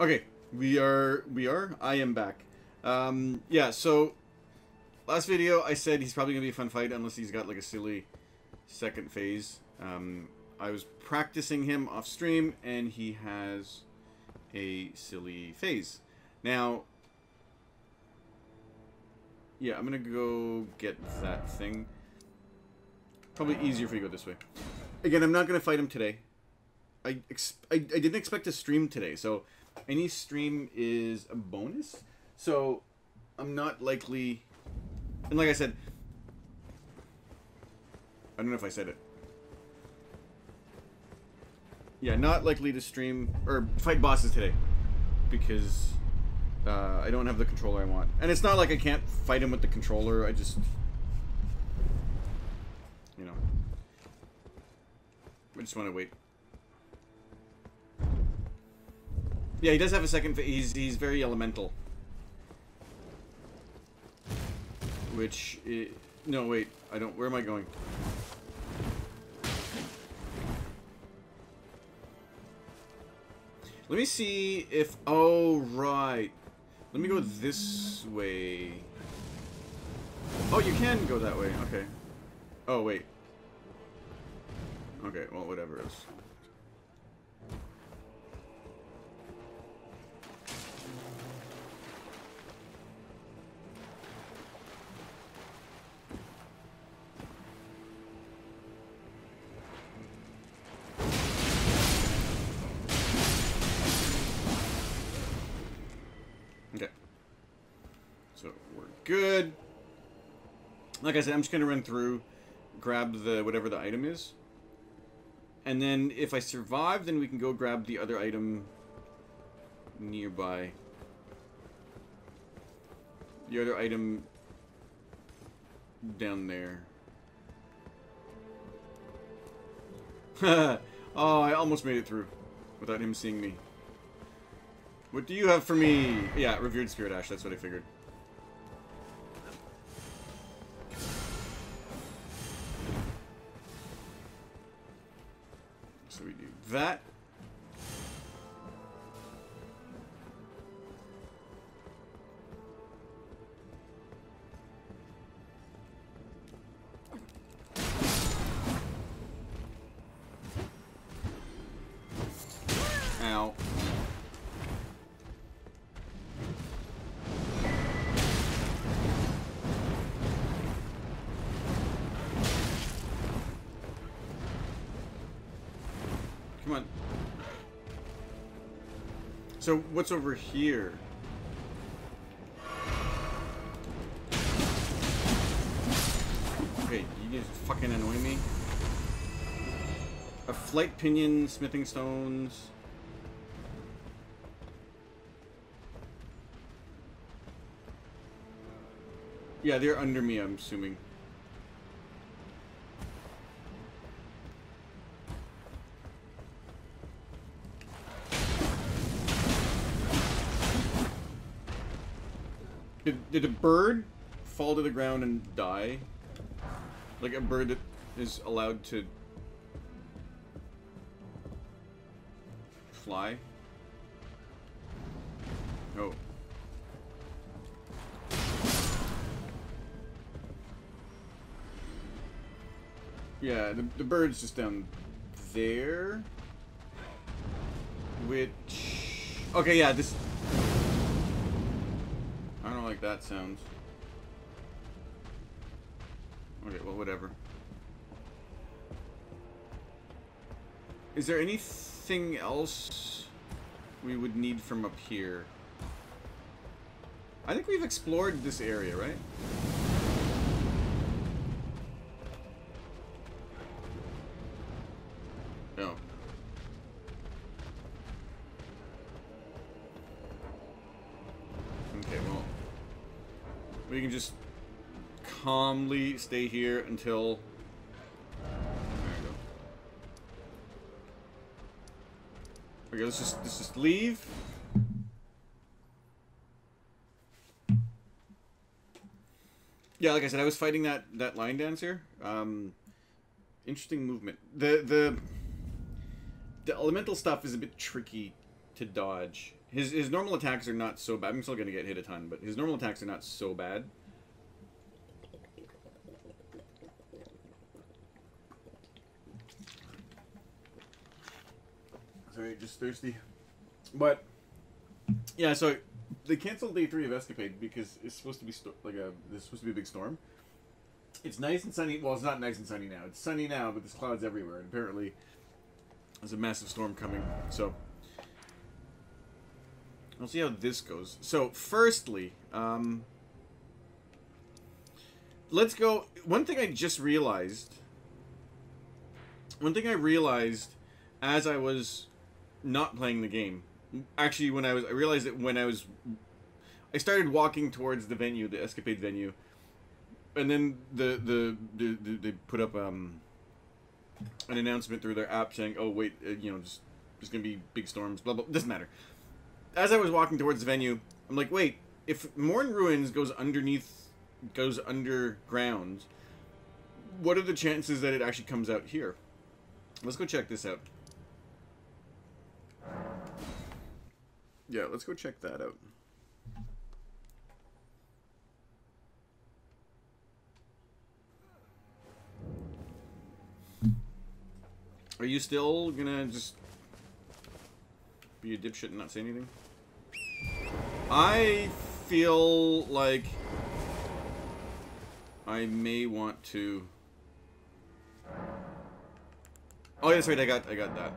Okay, we are we are. I am back. Um, yeah. So last video I said he's probably gonna be a fun fight unless he's got like a silly second phase. Um, I was practicing him off stream and he has a silly phase. Now, yeah, I'm gonna go get that thing. Probably easier if we go this way. Again, I'm not gonna fight him today. I, ex I, I didn't expect to stream today, so any stream is a bonus. So I'm not likely, and like I said, I don't know if I said it. Yeah, not likely to stream or fight bosses today because uh, I don't have the controller I want. And it's not like I can't fight him with the controller. I just, you know, I just want to wait. Yeah, he does have a second. He's he's very elemental. Which, no wait, I don't. Where am I going? Let me see if... Oh, right. Let me go this way. Oh, you can go that way. Okay. Oh, wait. Okay, well, whatever it is. Okay. So we're good. Like I said, I'm just going to run through, grab the whatever the item is. And then if I survive, then we can go grab the other item nearby. The other item down there. oh, I almost made it through without him seeing me. What do you have for me? Yeah, Revered Spirit Ash, that's what I figured. That. So what's over here? Okay, you just fucking annoy me. A flight pinion, smithing stones. Yeah, they're under me, I'm assuming. Did, a bird fall to the ground and die? Like a bird that is allowed to fly? Oh. Yeah, the, the bird's just down there. Which... Okay, yeah, this like that sounds. Okay, well, whatever. Is there anything else we would need from up here? I think we've explored this area, right? Calmly stay here until... Okay, let's just, let's just leave. Yeah, like I said, I was fighting that, that line dancer. Um, interesting movement. The, the... the elemental stuff is a bit tricky to dodge. His his normal attacks are not so bad. I'm still gonna get hit a ton, but his normal attacks are not so bad. Sorry, just thirsty. But yeah, so they canceled day three of Escapade because it's supposed to be sto- like a there's supposed to be a big storm. It's nice and sunny. Well, it's not nice and sunny now. It's sunny now, but there's clouds everywhere. And apparently, there's a massive storm coming. So we'll see how this goes. So, firstly, um, let's go. One thing I just realized. One thing I realized as I was not playing the game. Actually, when I was, I realized that when I was, I started walking towards the venue, the escapade venue, and then the the, the, the they put up um an announcement through their app saying, "Oh wait, uh, you know, just there's gonna be big storms." Blah blah. Doesn't matter. As I was walking towards the venue, I'm like, "Wait, if Moorth Ruins goes underneath, goes underground, what are the chances that it actually comes out here?" Let's go check this out. Yeah, let's go check that out. Are you still gonna just be a dipshit and not say anything? I feel like I may want to. Oh, that's right. I got, I got that.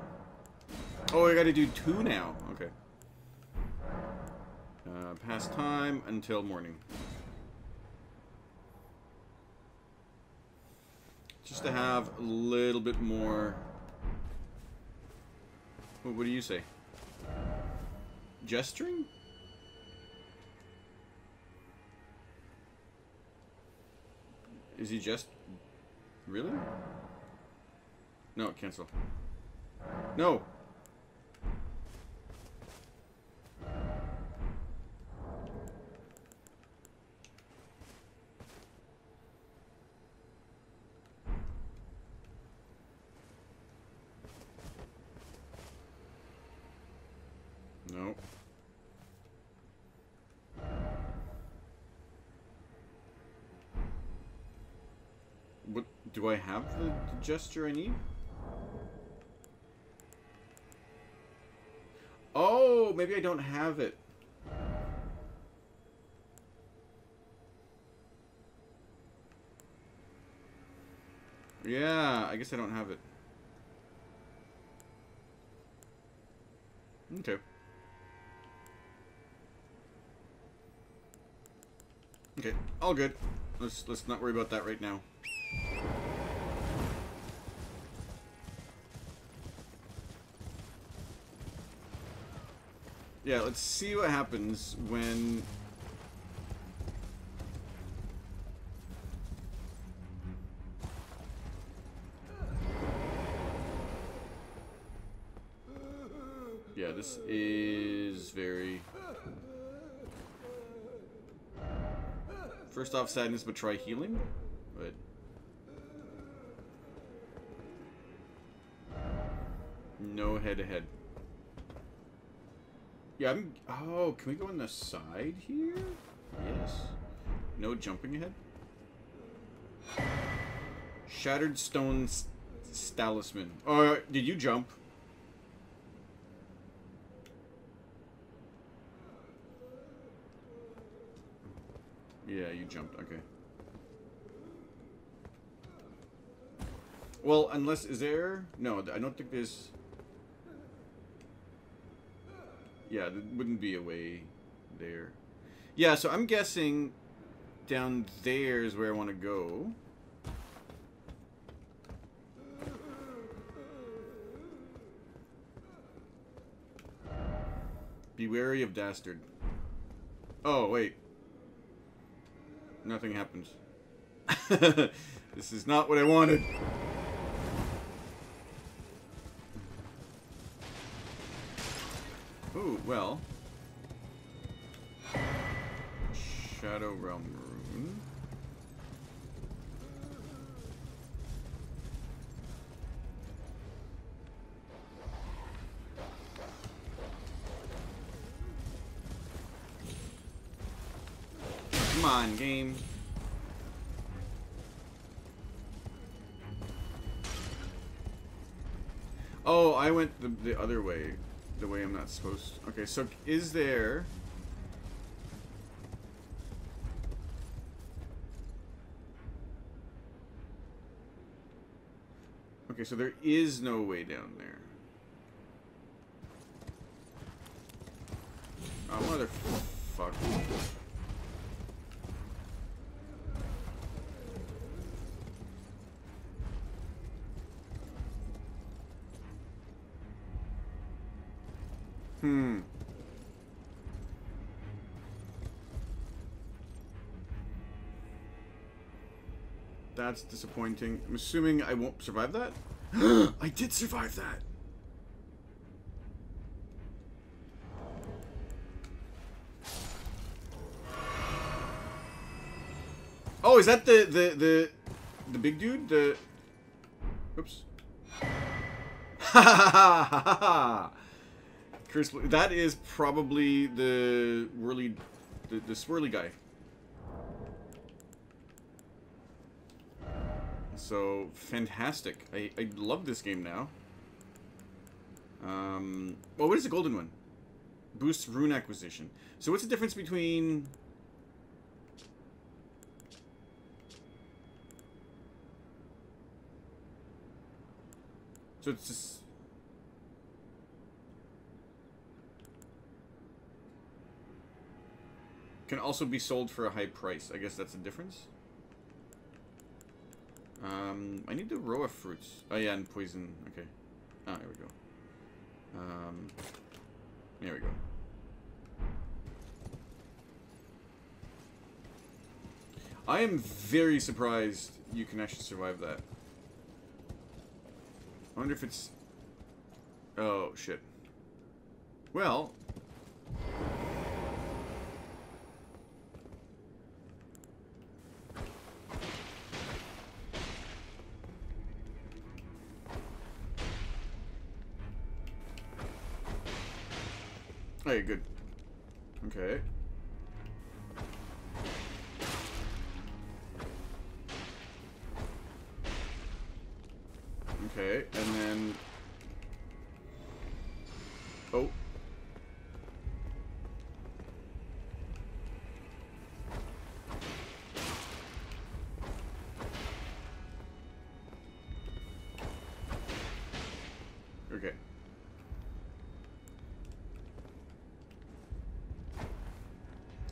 Oh, I got to do two now. Okay. Uh, past time until morning. Just to have a little bit more. What, what do you say? Gesturing? Is he just... Really? No, cancel. No. Do I have the, the gesture I need? Oh, maybe I don't have it. Yeah, I guess I don't have it. Okay. Okay, all good. Let's let's not worry about that right now. Yeah, let's see what happens when Yeah, this is very First off, sadness, but try healing. But no head to head. Yeah, I'm. Oh, can we go on the side here? Yes. No jumping ahead. Shattered stone talisman. Oh, did you jump? Yeah, you jumped. Okay. Well, unless is there? No, I don't think there's. Yeah, there wouldn't be a way there. Yeah, so I'm guessing down there is where I want to go. Be wary of Dastard. Oh, wait. Nothing happens. this is not what I wanted. well. Shadow Realm Rune. Come on, game. Oh, I went the, the other way. The way I'm not supposed to. Okay, so is there... Okay, so there is no way down there. Oh, motherfucker. Hmm. That's disappointing. I'm assuming I won't survive that? I did survive that! Oh, is that the, the, the, the big dude? The, oops. Ha ha ha ha ha! Chris, that is probably the whirly, the, the swirly guy. So, fantastic. I, I love this game now. Um, well, what is the golden one? Boosts rune acquisition. So what's the difference between... So it's just... Can also be sold for a high price. I guess that's the difference. Um, I need the Rowa fruits. Oh yeah, and poison. Okay. Ah, here we go. Um, there we go. I am very surprised you can actually survive that. I wonder if it's... Oh, shit. Well...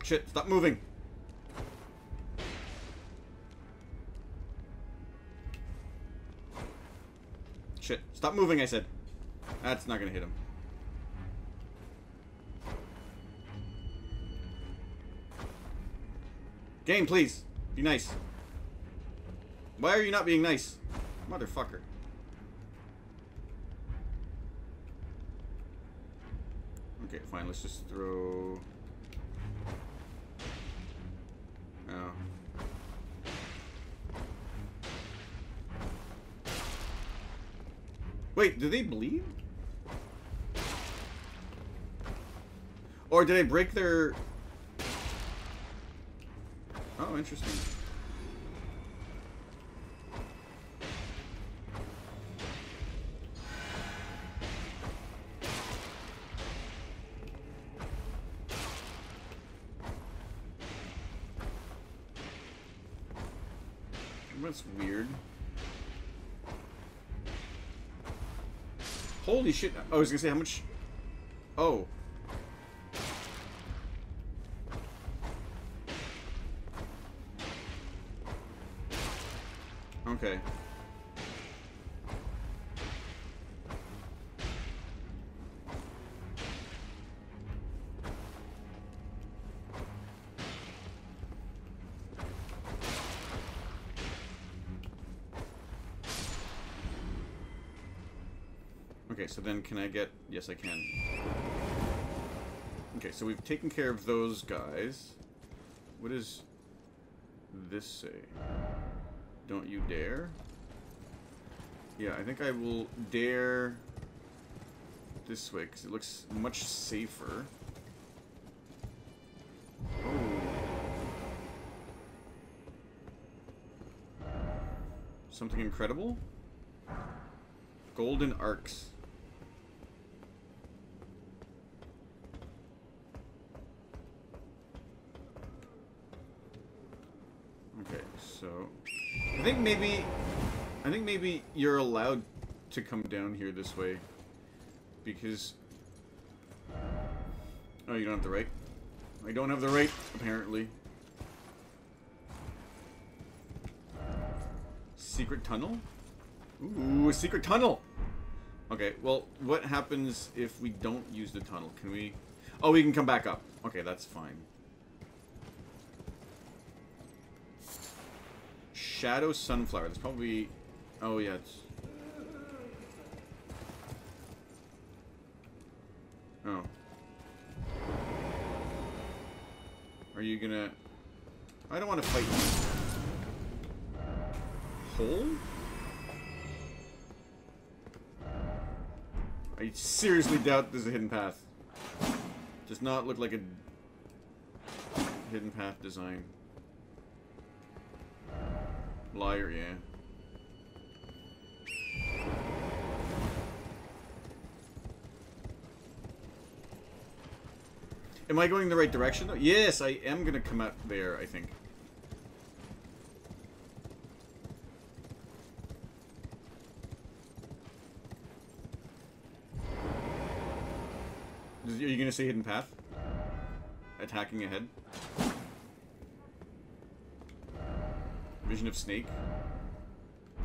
Shit, stop moving. Shit, stop moving, I said. That's not gonna hit him. Game, please. Be nice. Why are you not being nice? Motherfucker. Okay, fine, let's just throw... Wait, do they bleed? Or did they break their... Oh, interesting. Shit. Oh, I was gonna say how much... Oh. Okay. then can I get... Yes, I can. Okay, so we've taken care of those guys. What does this say? Don't you dare? Yeah, I think I will dare this way, because it looks much safer. Oh. Something incredible? Golden arcs. I think maybe I think maybe you're allowed to come down here this way because Oh, you don't have the right? I don't have the right, apparently. Secret tunnel? Ooh, a secret tunnel! Okay, well, what happens if we don't use the tunnel? Can we... Oh, we can come back up. Okay, that's fine. Shadow Sunflower. That's probably... Oh, yeah, it's... Oh. Are you gonna... I don't want to fight you. Hole? I seriously doubt there's a hidden path. Does not look like a hidden path design. Liar, yeah. Am I going the right direction? Yes, I am going to come out there, I think. Are you going to say hidden path? Attacking ahead? Vision of snake?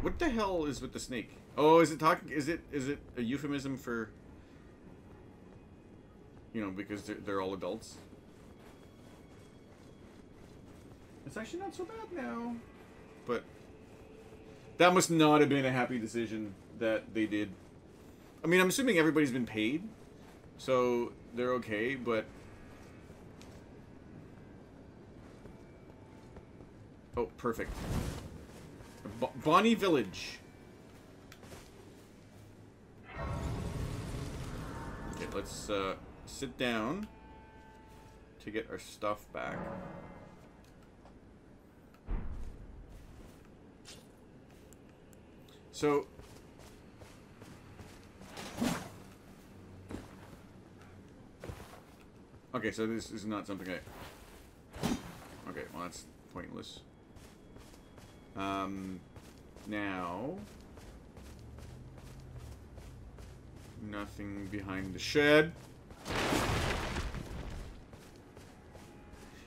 What the hell is with the snake? Oh, is it talking? Is it is it a euphemism for you know, because they're, they're all adults. It's actually not so bad now. But that must not have been a happy decision that they did. I mean, I'm assuming everybody's been paid, so they're okay, but... Oh, perfect. B Bonny Village. Okay, let's, uh sit down to get our stuff back. So, okay, so this is not something I, okay, well that's pointless. Um, now, nothing behind the shed.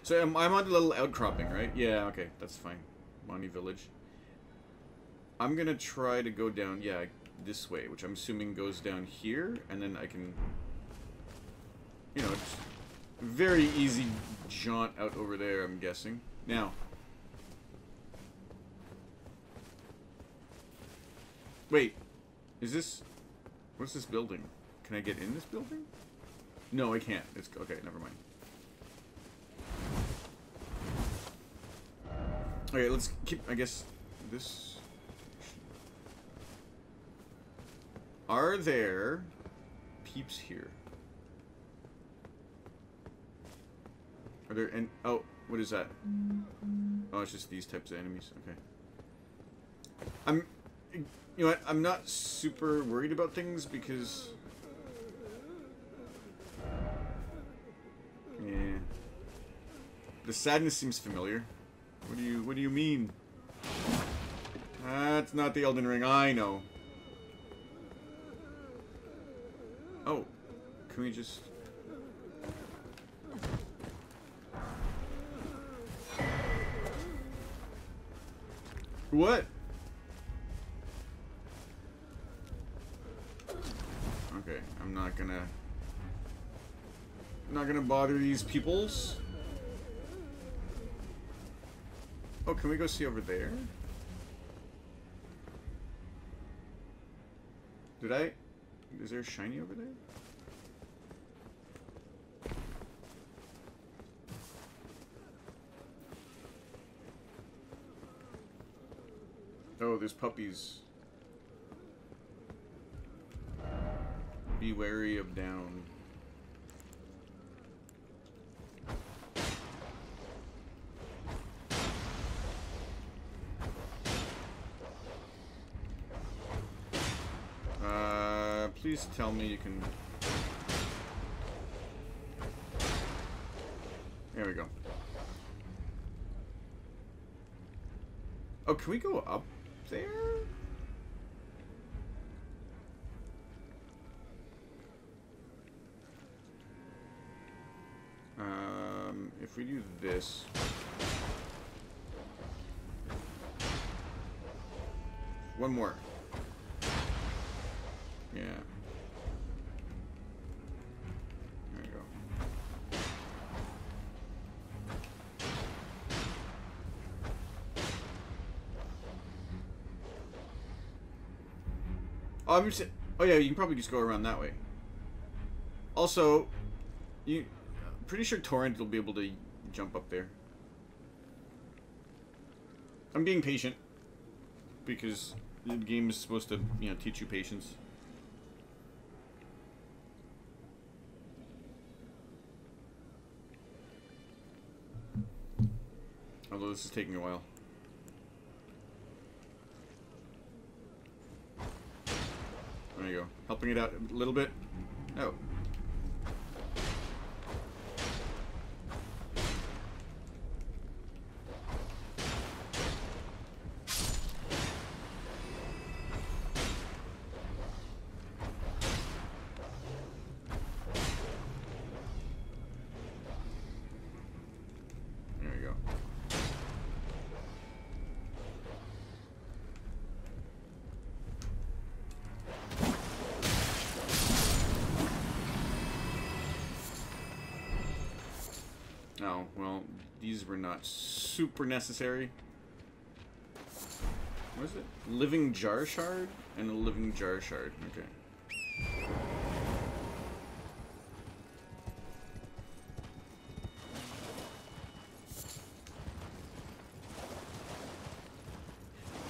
So I'm, I'm on the little outcropping, right? Yeah, okay, that's fine. Bonny Village. I'm gonna try to go down, yeah, this way, which I'm assuming goes down here, and then I can, you know, very easy jaunt out over there, I'm guessing. Now, wait, is this, what's this building? Can I get in this building? No, I can't. It's okay. Never mind. Okay, let's keep. I guess this. Are there peeps here? Are there and oh, what is that? Oh, it's just these types of enemies. Okay. I'm, you know what? I'm not super worried about things because Yeah. The sadness seems familiar. What do you what do you mean? That's not the Elden Ring, I know. Oh. Can we just What? Okay, I'm not gonna I'm not gonna bother these peoples. Oh, can we go see over there? Did I... Is there a shiny over there? Oh, there's puppies. be wary of down. Uh, please tell me you can... There we go. Oh, can we go up there? If we do this... One more. Yeah. There you go. I'm just, oh yeah, you can probably just go around that way. Also, you pretty sure Torrent will be able to jump up there. I'm being patient because the game is supposed to, you know, teach you patience. Although this is taking a while. There you go. Helping it out a little bit. Oh. Super necessary. What is it? Living jar shard and a living jar shard. Okay.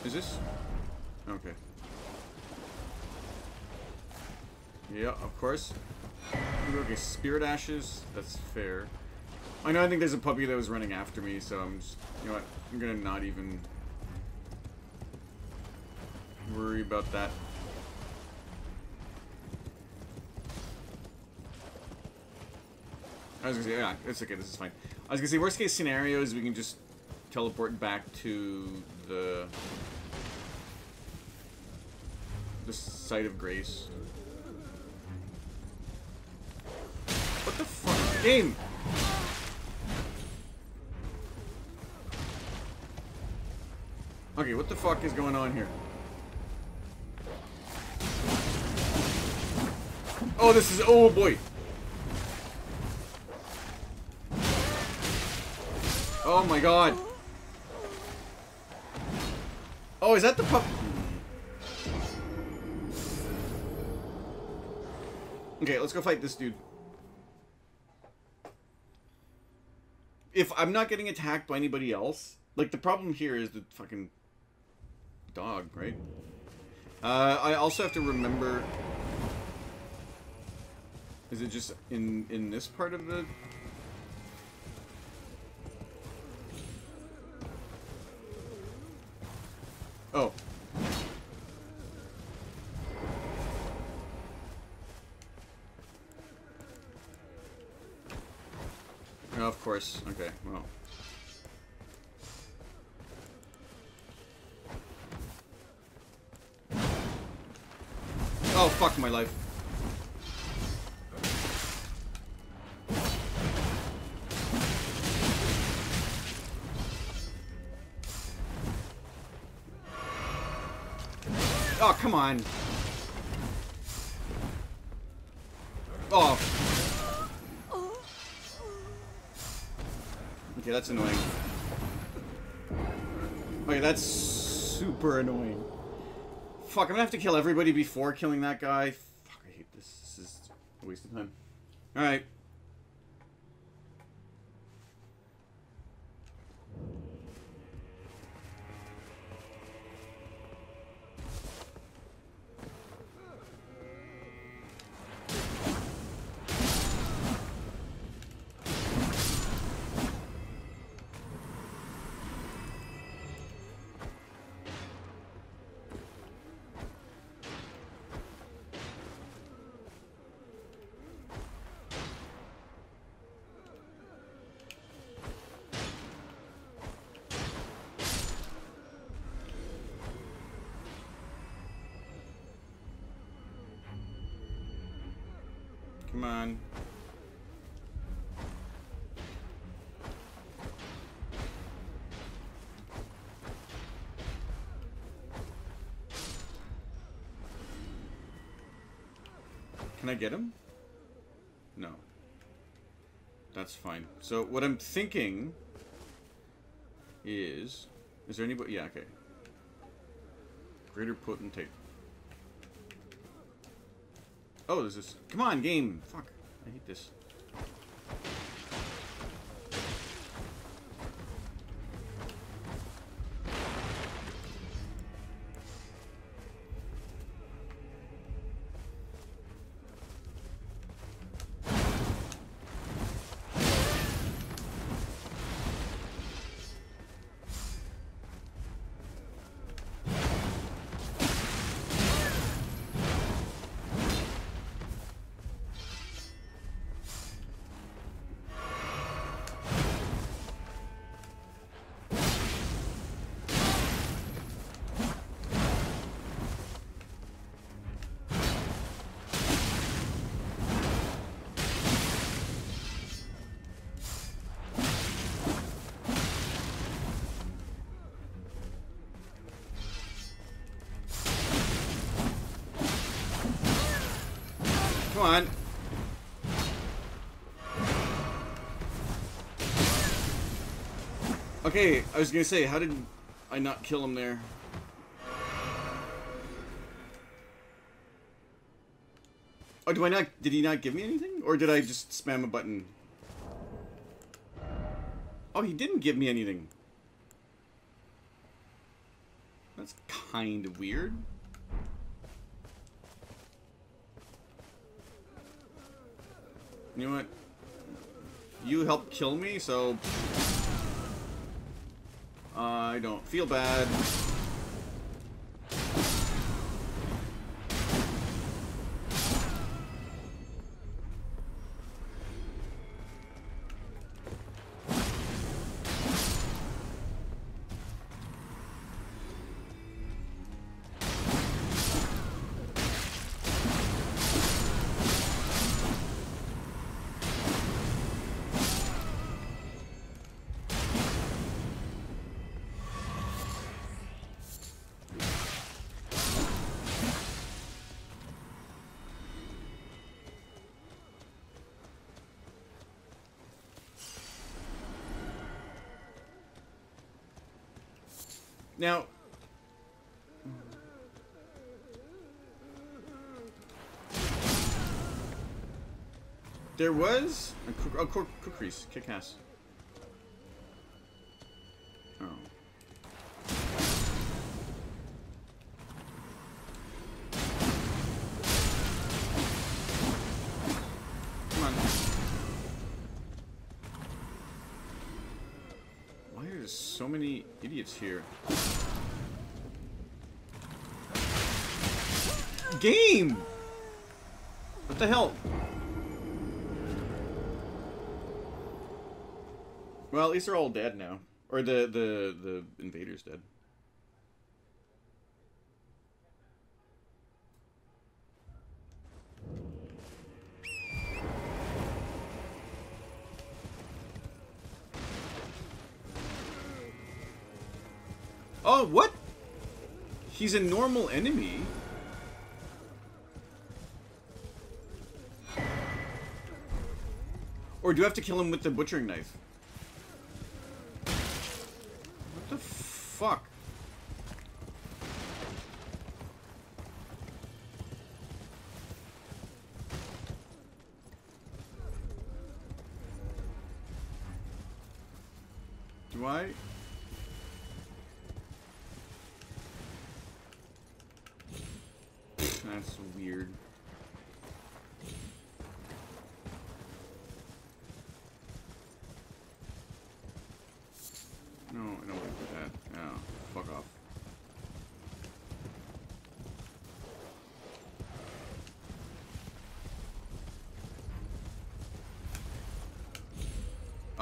Is this? Okay. Yeah, of course. Okay, spirit ashes. That's fair. I know. I think there's a puppy that was running after me, so I'm just. You know what? I'm gonna not even worry about that. I was gonna say, yeah, it's okay. This is fine. I was gonna say, worst case scenario is we can just teleport back to the the site of grace. What the fuck, game? What the fuck is going on here? Oh, this is oh boy. Oh my god. Oh, is that the pup? Okay, let's go fight this dude. If I'm not getting attacked by anybody else, like the problem here is the fucking dog, right? Uh, I also have to remember. Is it just in in this part of the? Oh. Oh, of course. Okay. Well. Fuck my life. Oh, come on. Oh. Okay, that's annoying. Okay, that's super annoying. Fuck, I'm gonna have to kill everybody before killing that guy. Fuck, I hate this. This is a waste of time. Alright. Can I get him? No. That's fine. So what I'm thinking is... Is there anybody... Yeah, okay. Greater potentate. Oh, there's this... Come on, game! Fuck. I hate this. On. Okay, I was gonna say, how did I not kill him there? Oh, do I not? Did he not give me anything, or did I just spam a button? Oh, he didn't give me anything. That's kind of weird. You know what? You helped kill me, so... Uh, I don't feel bad. There was a cook, cookeries, kick ass. Oh. Come on. Why are there so many idiots here? Game! What the hell? Well, at least they're all dead now. Or the, the, the invader's dead. Oh, what? He's a normal enemy. Or do I have to kill him with the butchering knife?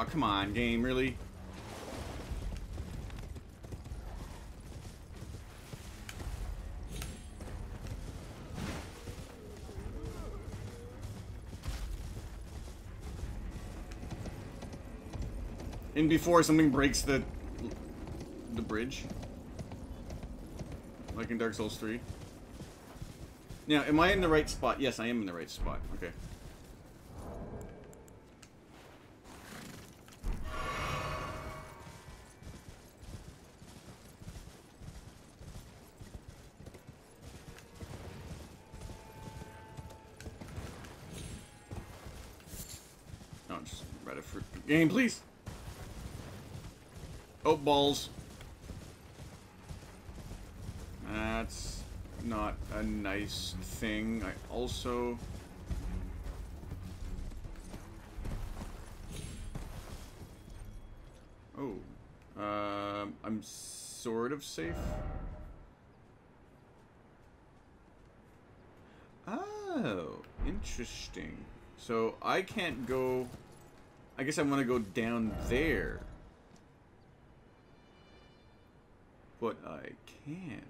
Oh, come on, game, really? And before something breaks the the bridge. Like in Dark Souls 3. Now, am I in the right spot? Yes, I am in the right spot. Okay. Game, please. Oh, balls. That's not a nice thing. I also... Oh. Um, I'm sort of safe. Oh, interesting. So I can't go... I guess I want to go down there. But I can't.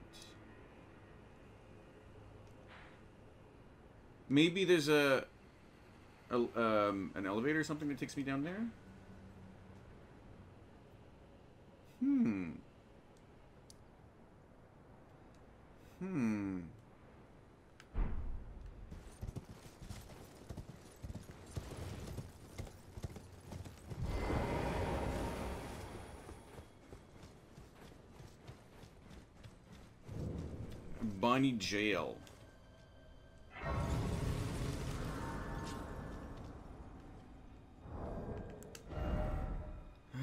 Maybe there's a, a um, an elevator or something that takes me down there? Hmm. Hmm. Bonny Jail. Uh,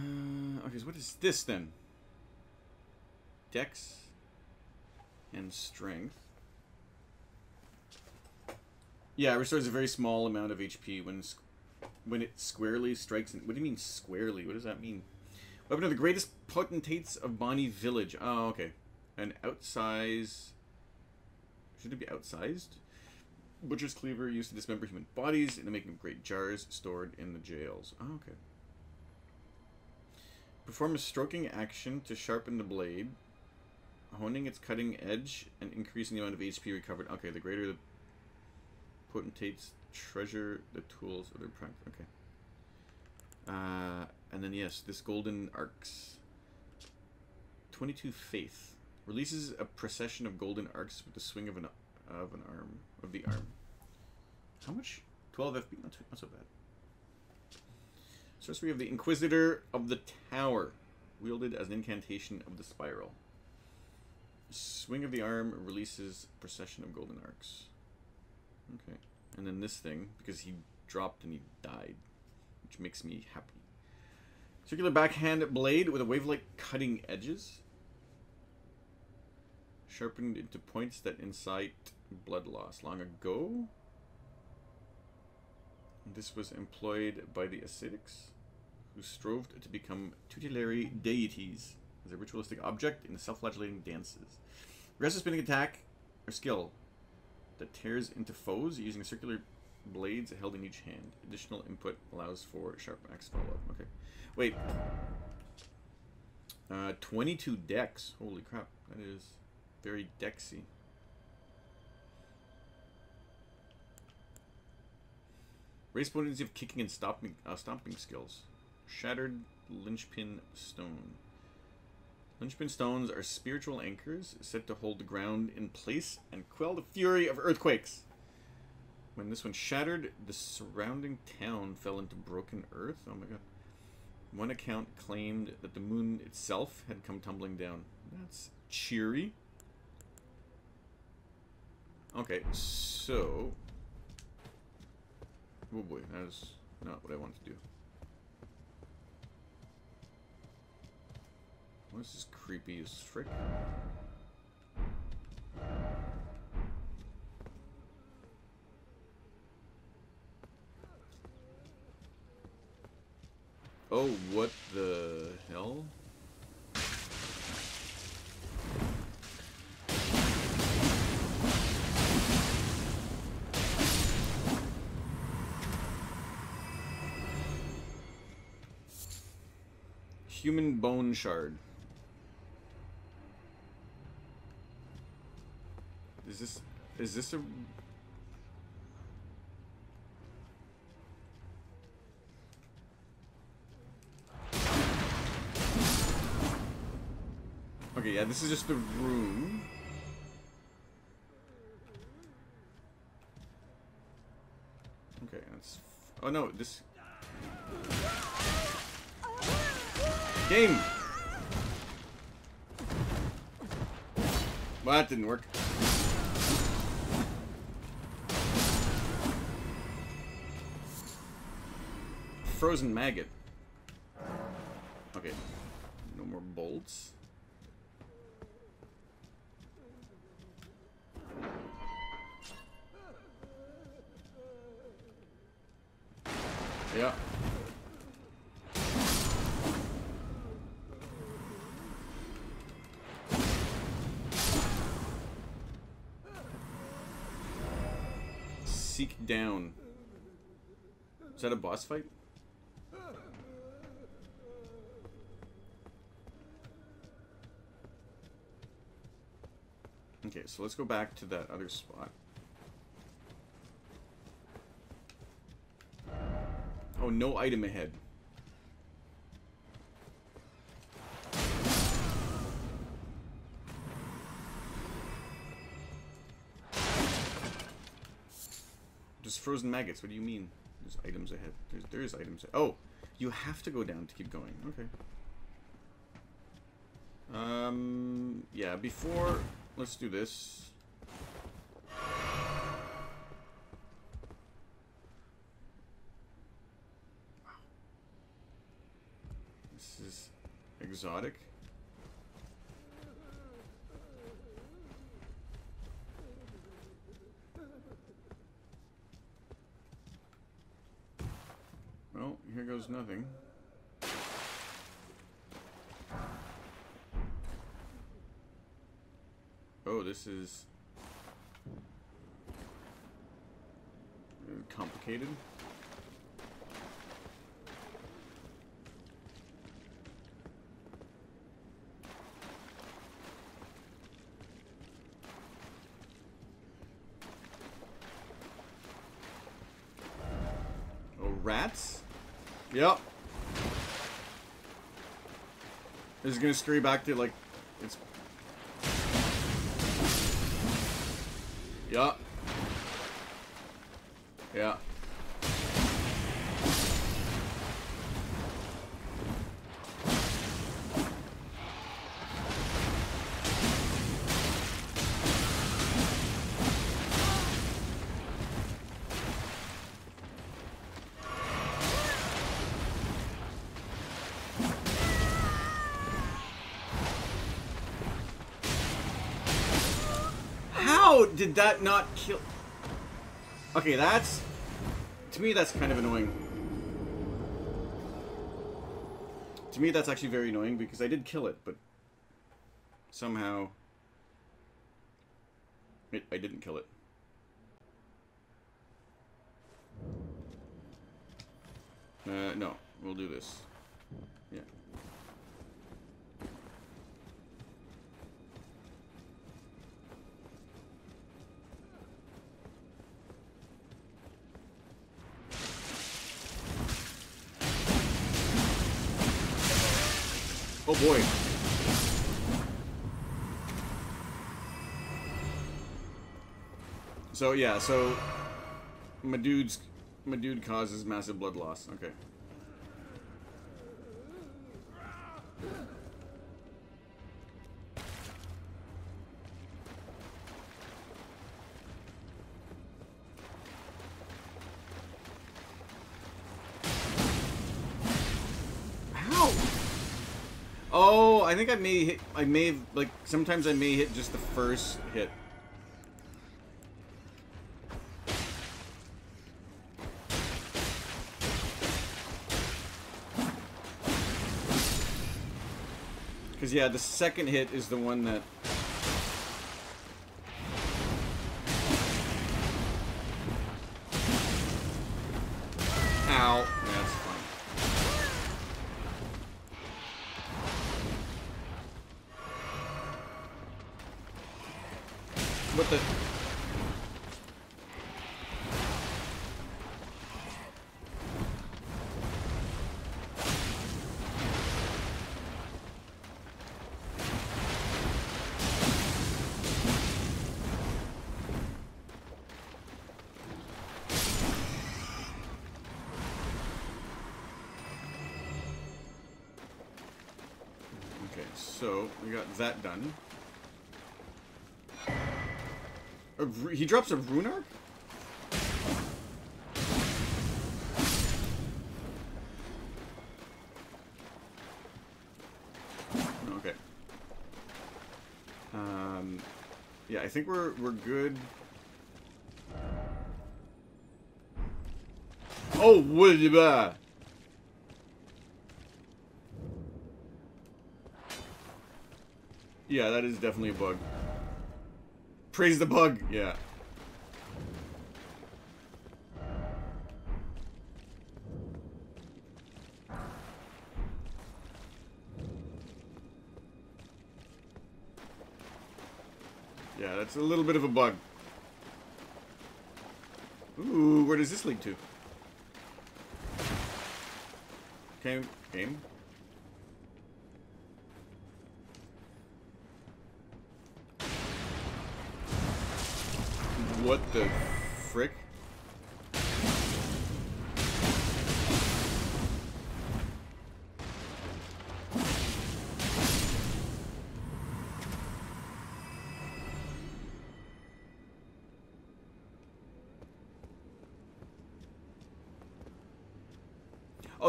okay, so what is this then? Dex and strength. Yeah, it restores a very small amount of HP when when it squarely strikes. What do you mean squarely? What does that mean? Weapon of the greatest potentates of Bonny Village. Oh, okay. An outsize. Should it be outsized? Butcher's cleaver used to dismember human bodies and the making of great jars stored in the jails. Oh, okay. Perform a stroking action to sharpen the blade, honing its cutting edge and increasing the amount of HP recovered. Okay, the greater the potentates treasure the tools of their practice. Okay. Uh, and then yes, this golden arcs. 22 faith releases a procession of golden arcs with the swing of an of an arm of the arm. How much? 12 FP. Not, too, not so bad. Sorcery of the Inquisitor of the Tower, wielded as an incantation of the spiral. Swing of the arm releases procession of golden arcs. Okay. And then this thing, because he dropped and he died, which makes me happy. Circular backhand blade with a wave-like cutting edges. Sharpened into points that incite blood loss. Long ago, this was employed by the ascetics, who strove to become tutelary deities as a ritualistic object in self-flagellating dances. Rest Aggressive spinning attack or skill that tears into foes using circular blades held in each hand. Additional input allows for sharp axe follow-up. Okay. Wait. Uh, 22 dex. Holy crap. That is very dexy. Race potency of kicking and stomping, uh, stomping skills. Shattered linchpin stone. Linchpin stones are spiritual anchors set to hold the ground in place and quell the fury of earthquakes. When this one shattered, the surrounding town fell into broken earth. Oh my god. One account claimed that the moon itself had come tumbling down. That's cheery. Okay, so... Oh boy, that is not what I want to do. This is creepy as frick. Oh, what the hell? Human bone shard. Is this is this a Okay, yeah, this is just the room. Okay, that's... Oh no, this... Game! Well, that didn't work. Frozen maggot. Okay. No more bolts. That a boss fight? Okay, so let's go back to that other spot. Oh, no item ahead. Just frozen maggots. What do you mean? There's items ahead. There's, there is items. Oh, you have to go down to keep going. Okay. Um, yeah, before... Let's do this. This is exotic. Well, here goes nothing. Oh, this is complicated. Oh, rats? Yep. This is gonna scurry back to like it's did that not kill? Okay, that's... To me, that's kind of annoying. To me, that's actually very annoying because I did kill it, but somehow it, I didn't kill it. Uh, no, we'll do this. Yeah. Oh boy. So yeah, so my dude's my dude causes massive blood loss. Okay. Think I may hit. I may have, like sometimes I may hit just the first hit. Because yeah, the second hit is the one that. Drops a rune arc? Okay. Um, yeah, I think we're we're good. Oh, what about? Yeah, that is definitely a bug. Praise the bug, yeah. That's a little bit of a bug. Ooh, where does this lead to? Okay, game. What the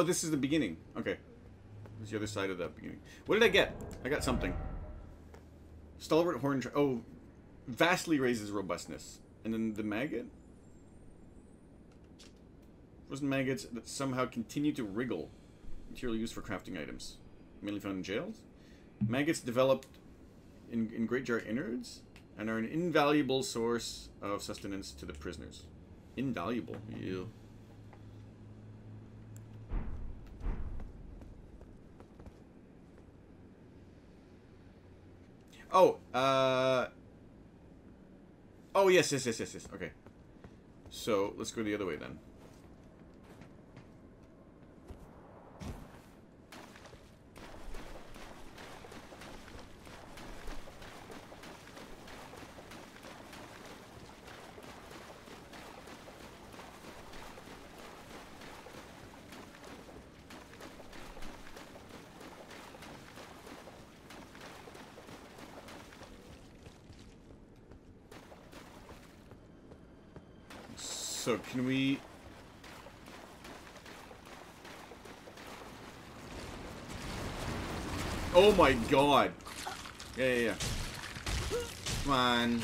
this is the beginning. Okay. This is the other side of that beginning. What did I get? I got something. Stalwart horn. Oh, vastly raises robustness. And then the maggot? Frozen maggots that somehow continue to wriggle. Material used for crafting items. Mainly found in jails. Maggots developed in, in Great Jar innards and are an invaluable source of sustenance to the prisoners. Invaluable. Ew. Oh, uh... Oh, yes, yes, yes, yes, yes. Okay. So, let's go the other way then. So, can we... Oh my god! Yeah, yeah, yeah. Come on.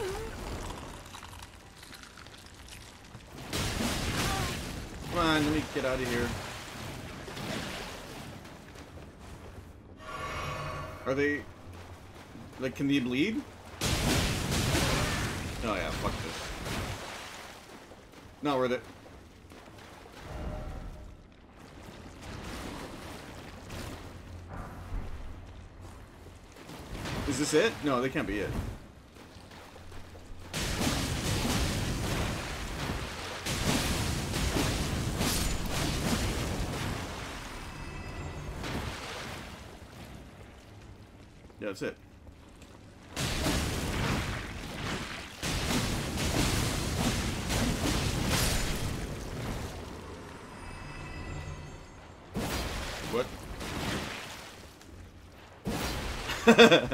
Come on, let me get out of here. Are they... Like, can they bleed? Oh yeah, fuck this. Not worth it. Is this it? No, they can't be it. Yeah, that's it. What?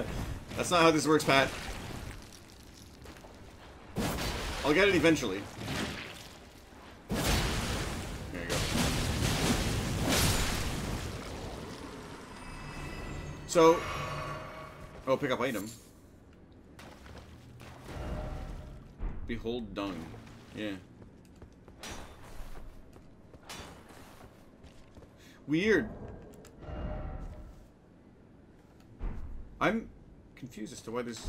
That's not how this works, Pat. I'll get it eventually. There you go. So, oh, pick up item. Behold dung. Yeah. Weird. I'm confused as to why this.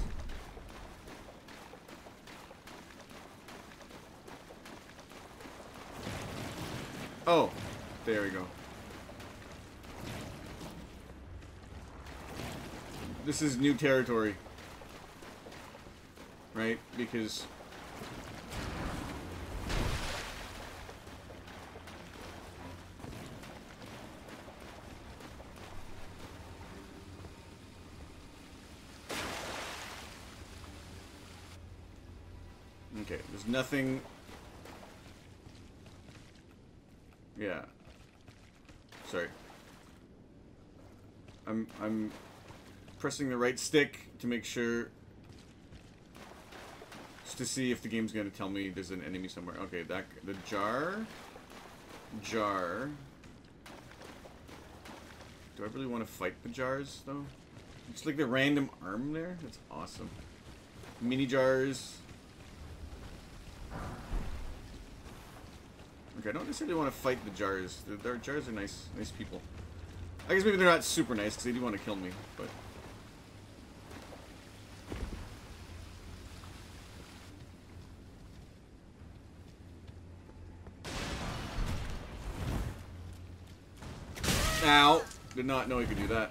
Oh, there we go. This is new territory. Right? Because Okay, there's nothing. Yeah. Sorry. I'm I'm pressing the right stick to make sure just to see if the game's gonna tell me there's an enemy somewhere. Okay, that the jar jar. Do I really want to fight the jars though? It's like the random arm there. That's awesome. Mini jars. Okay, I don't necessarily want to fight the jars. The, the jars are nice, nice people. I guess maybe they're not super nice because they do want to kill me, but. Ow! Did not know he could do that.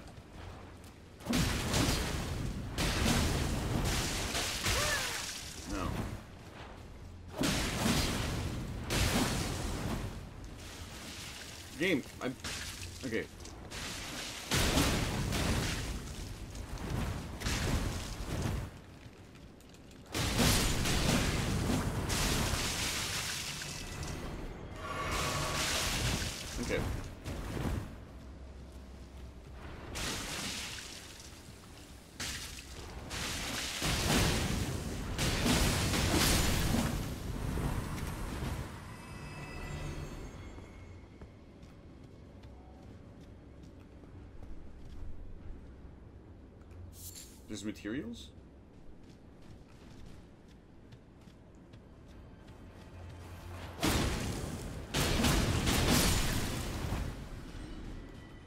Materials?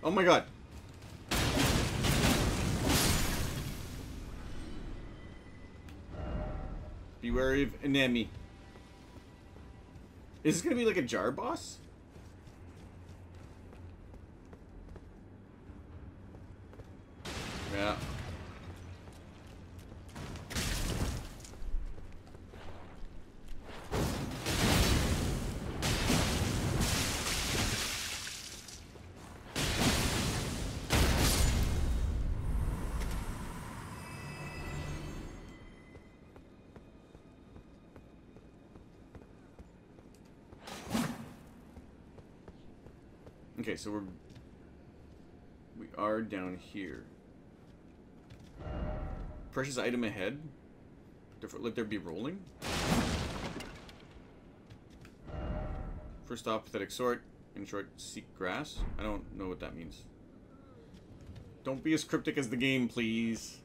Oh my god. Be wary of enemy. Is this gonna be like a jar boss? Okay, so we're we are down here. Precious item ahead. Let there be rolling. First stop, pathetic sort. In short, seek grass. I don't know what that means. Don't be as cryptic as the game, please.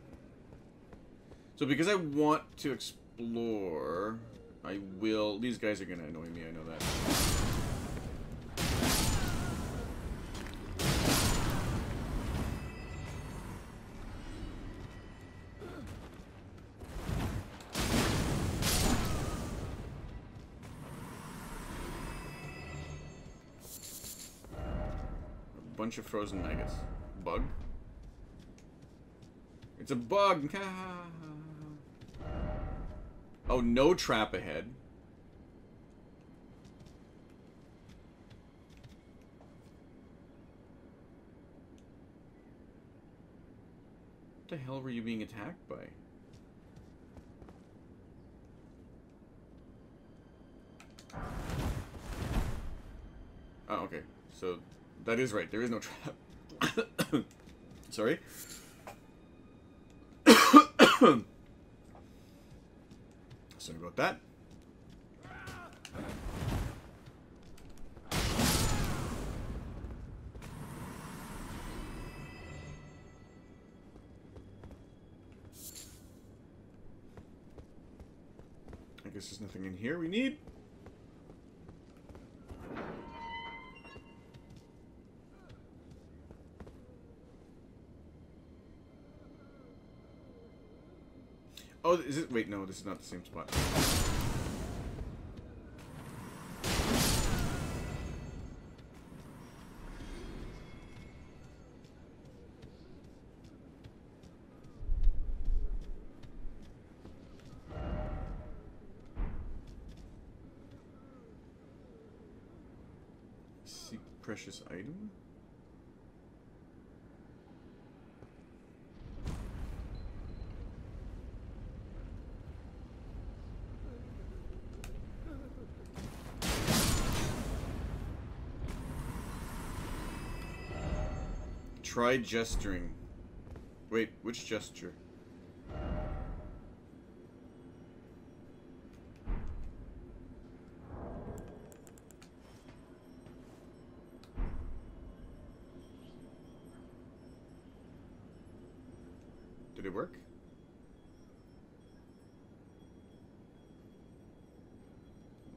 So because I want to explore, I will... These guys are going to annoy me, I know bunch of frozen maggots. Bug? It's a bug! oh, no trap ahead. What the hell were you being attacked by? Oh, okay. So, that is right. There is no trap. Sorry. Sorry about that. I guess there's nothing in here we need. Oh, is it? Wait, no, this is not the same spot. Seek precious item? Try gesturing. Wait, which gesture? Did it work?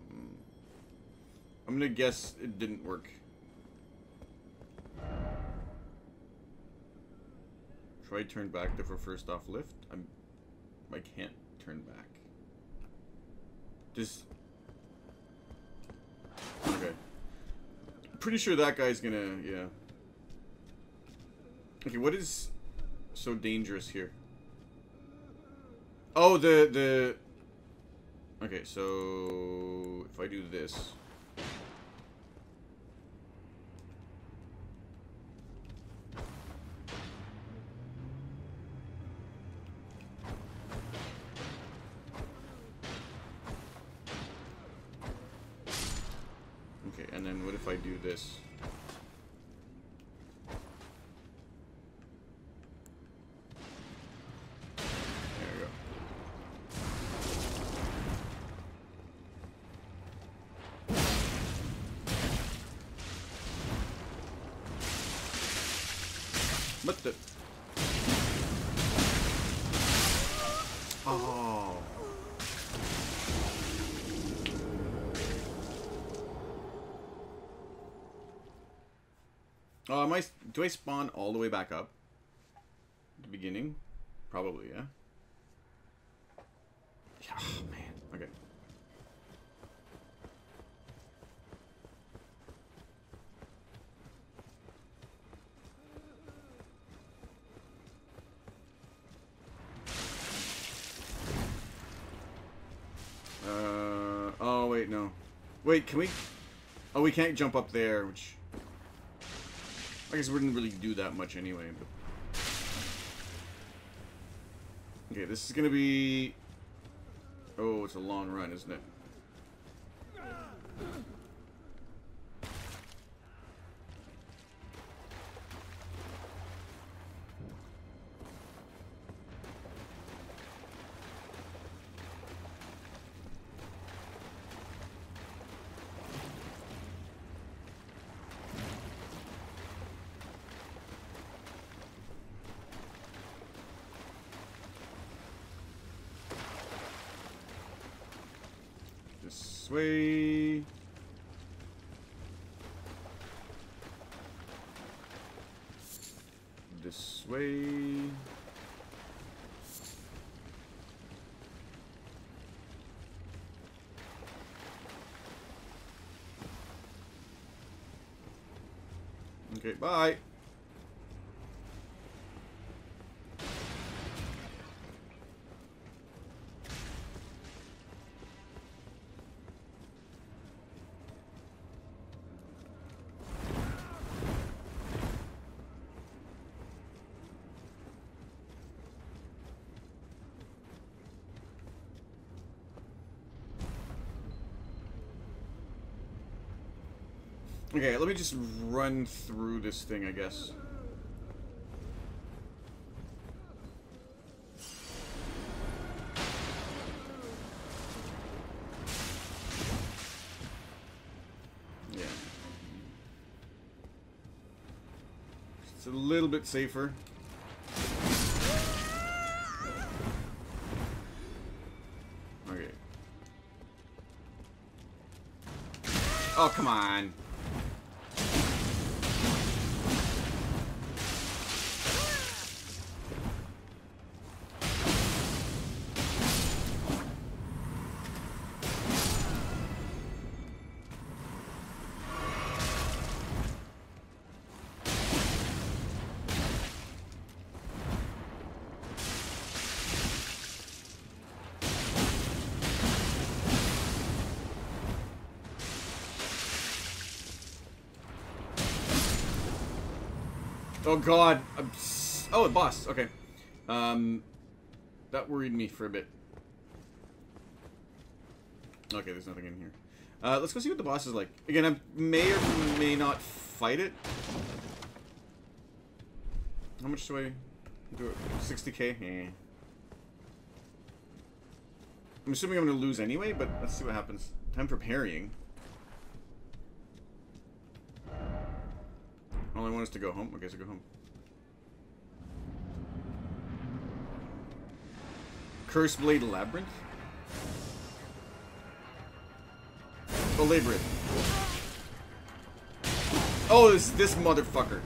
Hmm. I'm gonna guess it didn't work. Try turn back to for first off lift. I'm I can't turn back. Just Okay. Pretty sure that guy's gonna yeah. Okay, what is so dangerous here? Oh, the the Okay, so if I do this Do I spawn all the way back up? The beginning, probably, yeah. Oh man. Okay. Uh. Oh wait, no. Wait, can we? Oh, we can't jump up there, which. I guess we didn't really do that much anyway, but... Okay, this is gonna be... Oh, it's a long run, isn't it? This way... This way... Okay, bye. Okay, let me just run through this thing, I guess. Yeah. It's a little bit safer. Okay. Oh, come on. Oh god. Oh, boss. Okay. Um, that worried me for a bit. Okay, there's nothing in here. Uh, let's go see what the boss is like. Again, I may or may not fight it. How much do I... Do it. 60k? Yeah. I'm assuming I'm going to lose anyway, but let's see what happens. Time for parrying. To go home. Okay, so go home. Curseblade Labirith? Oh, Belabor it. Oh, this, this motherfucker.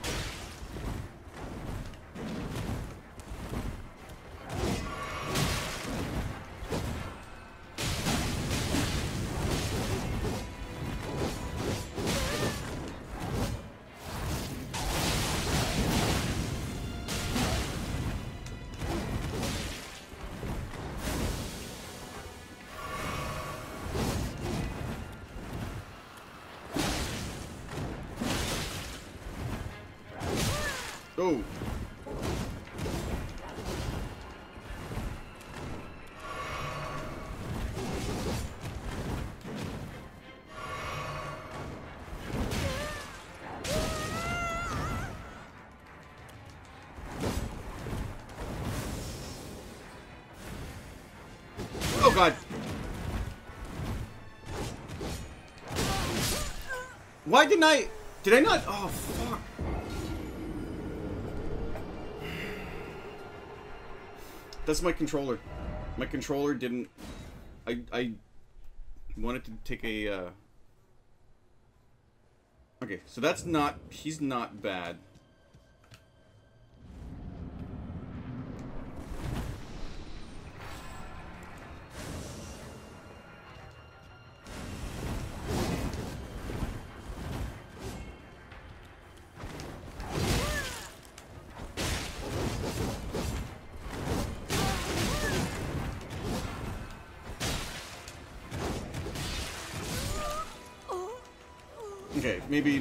Why didn't I... Did I not... Oh, fuck. That's my controller. My controller didn't... I, I wanted to take a... Uh... Okay, so that's not... He's not bad.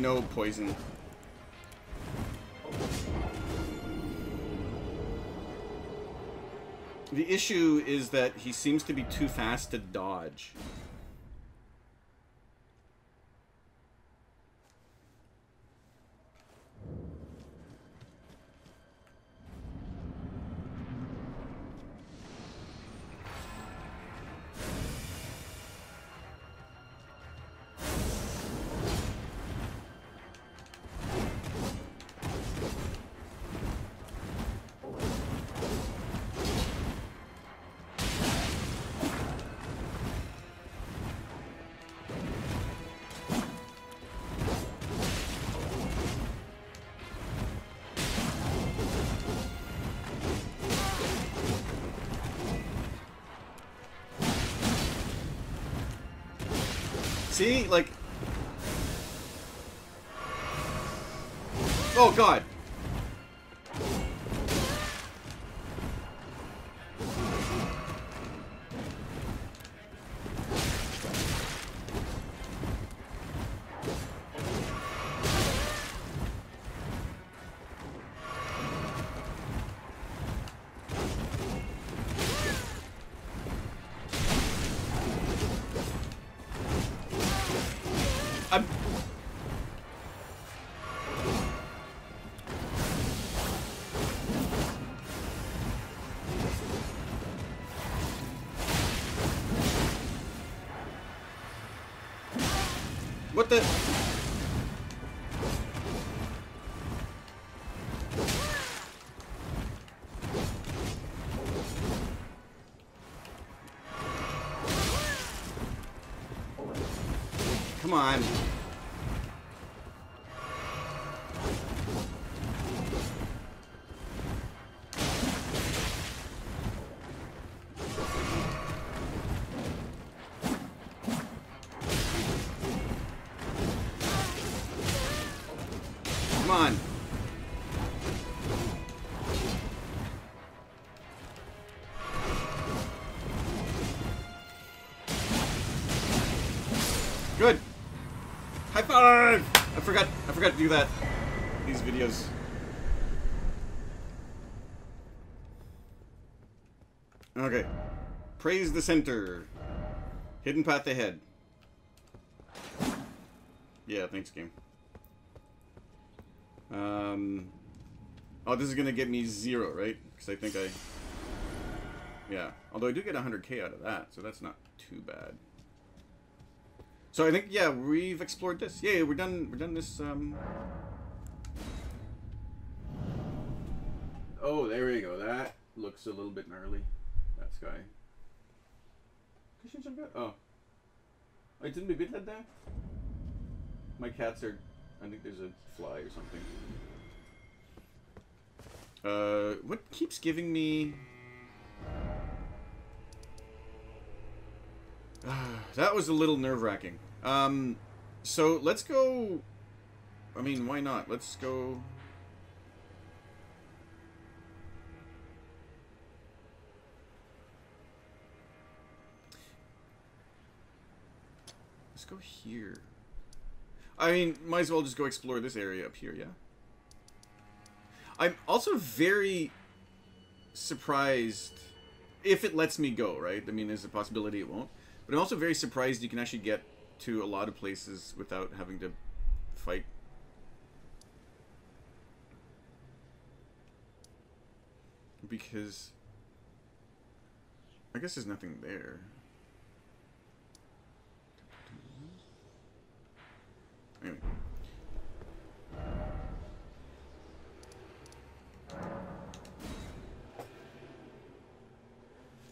No poison. The issue is that he seems to be too fast to dodge. Forgot. To do that. These videos. Okay. Praise the center. Hidden path ahead. Yeah, thanks, game. Um. Oh, this is gonna get me zero, right? Because I think I... Yeah. Although I do get 100k out of that, so that's not too bad. So I think, yeah, we've explored this. Yeah, we're done, we're done this, um... Oh, there we go. That looks a little bit gnarly. That sky. Oh. Wait, didn't we beat that there? My cats are... I think there's a fly or something. Uh, what keeps giving me... that was a little nerve-wracking. Um, so let's go... I mean, why not? Let's go... Let's go here. I mean, might as well just go explore this area up here, yeah? I'm also very surprised if it lets me go, right? I mean, there's a possibility it won't. But I'm also very surprised you can actually get to a lot of places without having to fight. Because I guess there's nothing there. Anyway.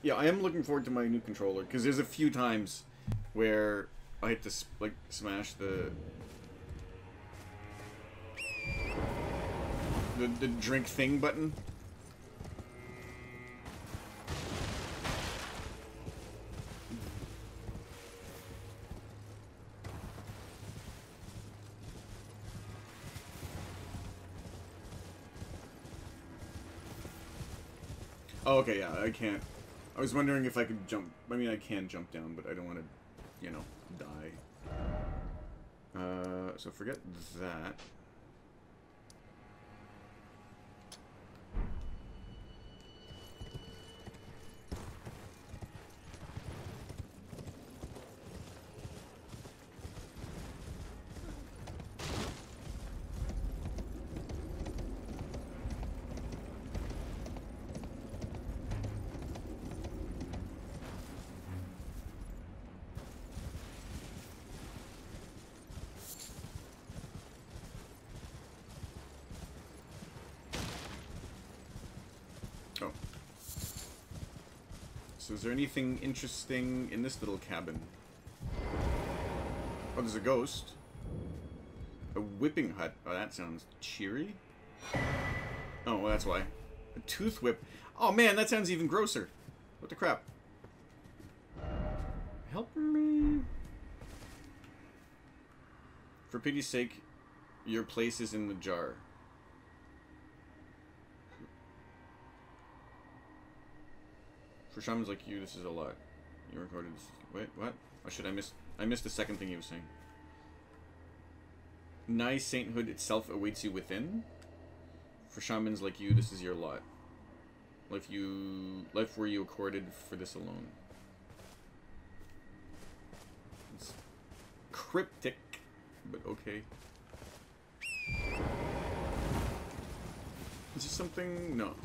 Yeah, I am looking forward to my new controller because there's a few times where I hit to like smash the the the drink thing button. Oh, okay, yeah, I can't. I was wondering if I could jump. I mean, I can jump down, but I don't want to, you know, die. Uh, so forget that. So is there anything interesting in this little cabin? Oh, there's a ghost. A whipping hut. Oh, that sounds cheery. Oh, well, that's why. A tooth whip. Oh, man, that sounds even grosser. What the crap? Help me. For pity's sake, your place is in the jar. For shamans like you, this is a lot. You recorded this. Wait, what? Oh shit, I missed I missed the second thing he was saying. Nice sainthood itself awaits you within. For shamans like you, this is your lot. Life you life were you accorded for this alone. It's cryptic, but okay. Is this something? No.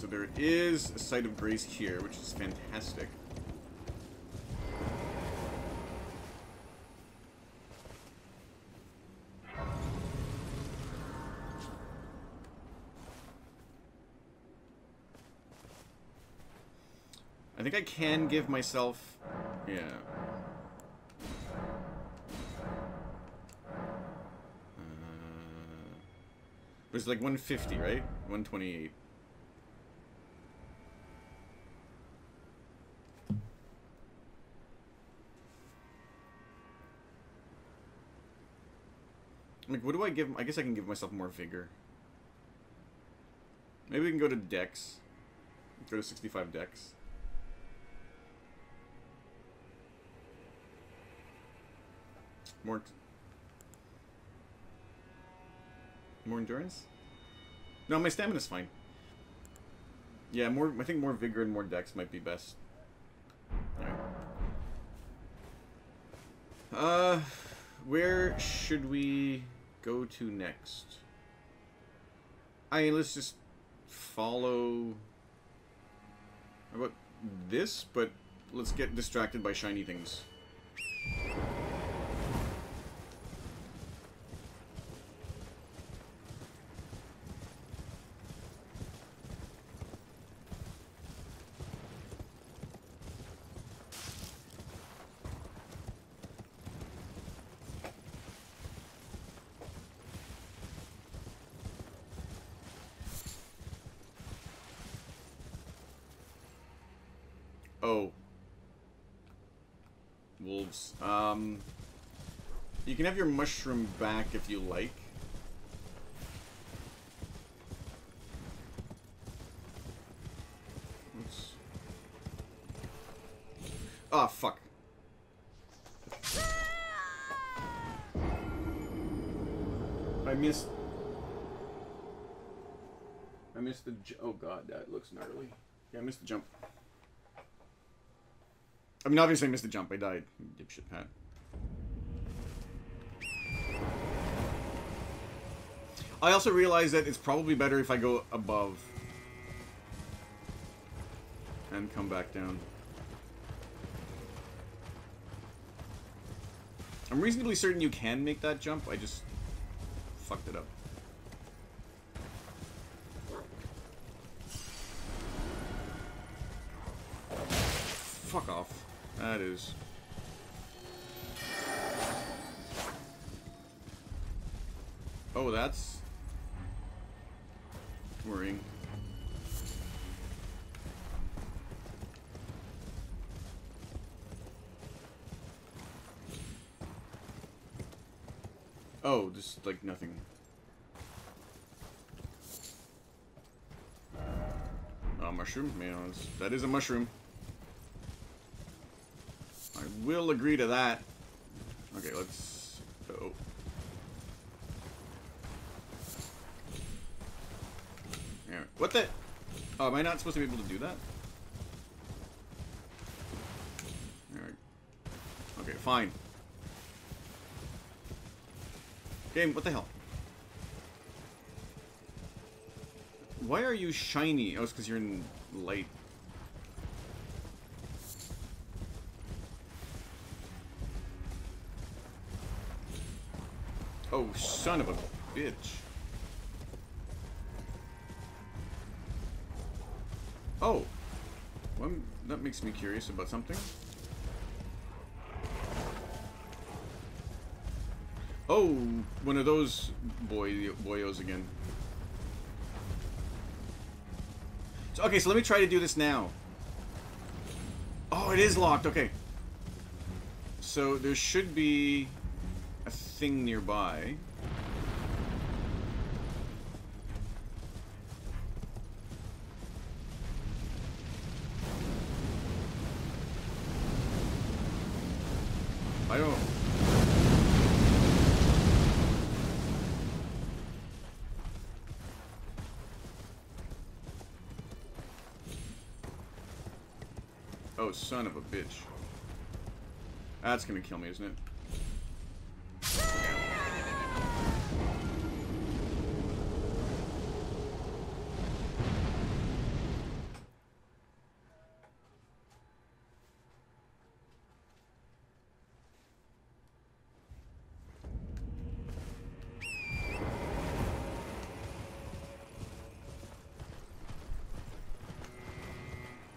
so there is a site of grace here, which is fantastic. I think I can give myself... Yeah. Uh, it was like 150, right? 128. Like, what do I give? I guess I can give myself more vigor. Maybe we can go to Dex. Go to 65 Dex. More. More endurance? No, my stamina's fine. Yeah, more. I think more vigor and more dex might be best. Uh, where should we go to next? I mean, let's just follow. About this? But let's get distracted by shiny things. Oh. Wolves. Um, you can have your mushroom back if you like. Ah, fuck. I missed... I missed the... Oh god, that looks gnarly. Yeah, I missed the jump. I mean, obviously I missed the jump. I died. Dipshit Pat. I also realize that it's probably better if I go above. And come back down. I'm reasonably certain you can make that jump. I just fucked it up. Fuck off. That is. Oh, that's worrying. Oh, just like nothing. A mushroom? Yeah, that is a mushroom. I will agree to that. Okay, let's go. Yeah. What the? Oh, am I not supposed to be able to do that? Alright. Okay, fine. Game, what the hell? Why are you shiny? Oh, it's because you're in light. Oh, son of a bitch. Oh. Well, that makes me curious about something. Oh, one of those boy boyos again. So, okay, so let me try to do this now. Oh, it is locked. Okay. So there should be a thing nearby. I don't. Oh, son of a bitch. That's gonna kill me, isn't it?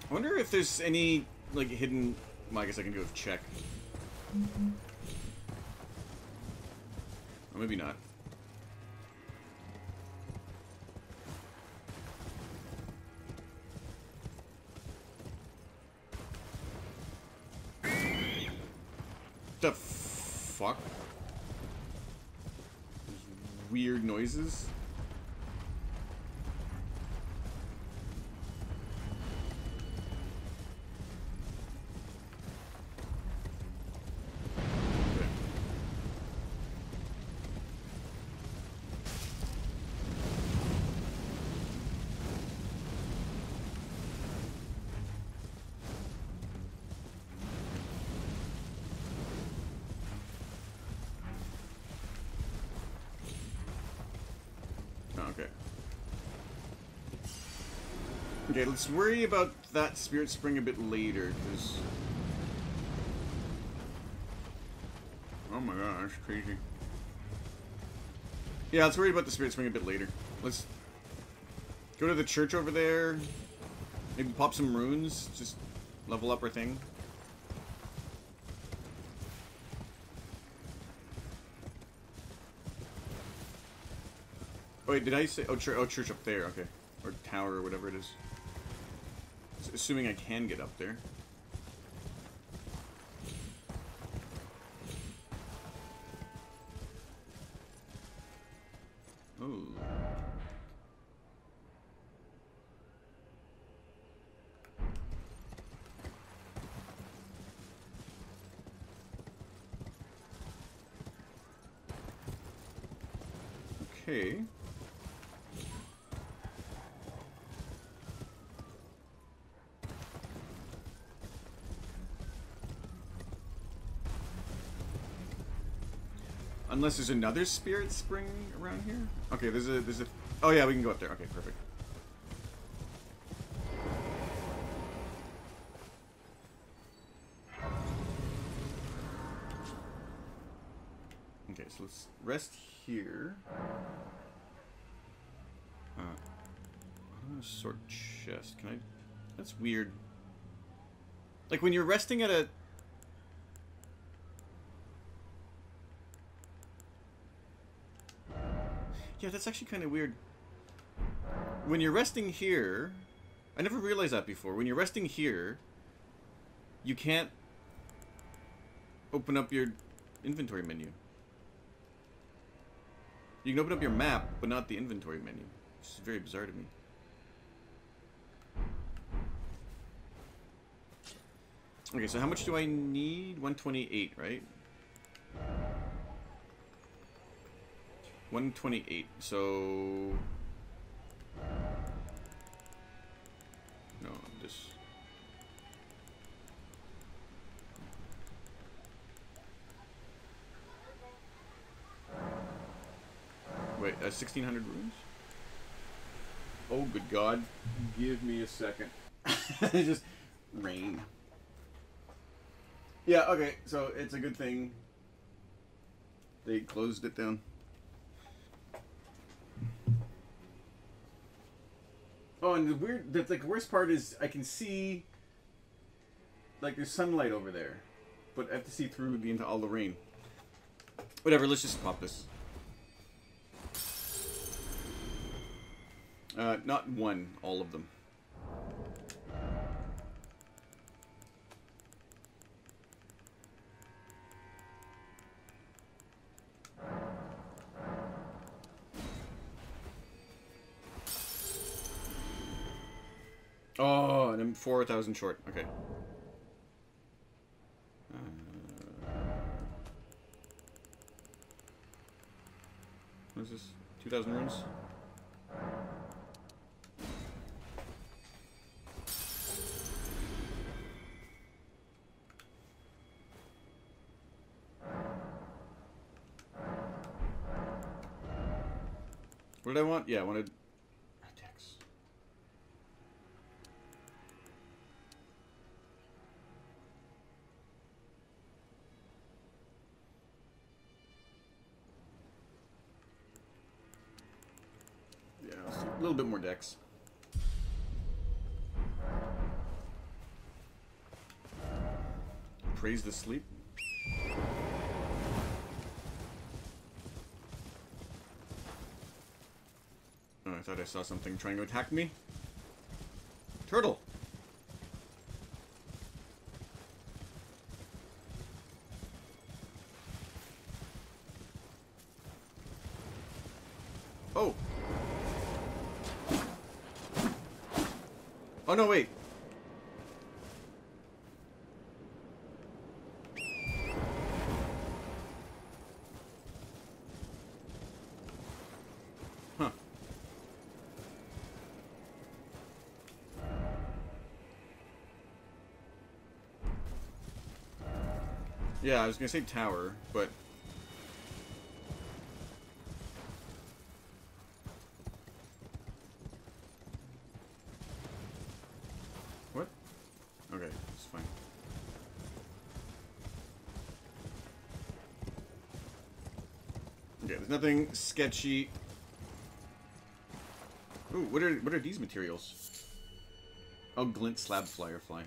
I wonder if there's any, like, hidden... Well, I guess I can do a check. Or maybe not. The fuck? Those weird noises. Okay. Okay, let's worry about that spirit spring a bit later, because... Oh my that's crazy. Yeah, let's worry about the spirit spring a bit later. Let's go to the church over there. Maybe pop some runes. Just level up our thing. Oh, wait, did I say... Oh, church, oh, church up there. Okay. Or tower or whatever it is. Assuming I can get up there. Ooh. Okay. Unless there's another spirit spring around here. Okay, there's a there's a. Oh yeah, we can go up there. Okay, perfect. Okay, so let's rest here. Uh, I'm gonna sort chest. Can I? That's weird. Like when you're resting at a Yeah, that's actually kind of weird. When you're resting here, I never realized that before. When you're resting here, you can't open up your inventory menu. You can open up your map, but not the inventory menu. Which is very bizarre to me. Okay, so how much do I need? 128, right? 128. So... No, just... Wait, uh, 1600 runes? Oh, good God. Give me a second. just rain. Yeah, okay, so it's a good thing they closed it down. Oh, and the weird, the like worst part is I can see like there's sunlight over there, but I have to see through the into all the rain. Whatever, let's just pop this. Uh, not one, all of them. I'm 4,000 short. Okay. Uh, what is this? 2,000 runes? What did I want? Yeah, I wanted Praise the sleep. Oh, I thought I saw something trying to attack me. Turtle! Oh, no, wait. Huh. Yeah, I was gonna say tower, but Okay, there's nothing sketchy. Ooh, what are what are these materials? Oh, glint slab firefly.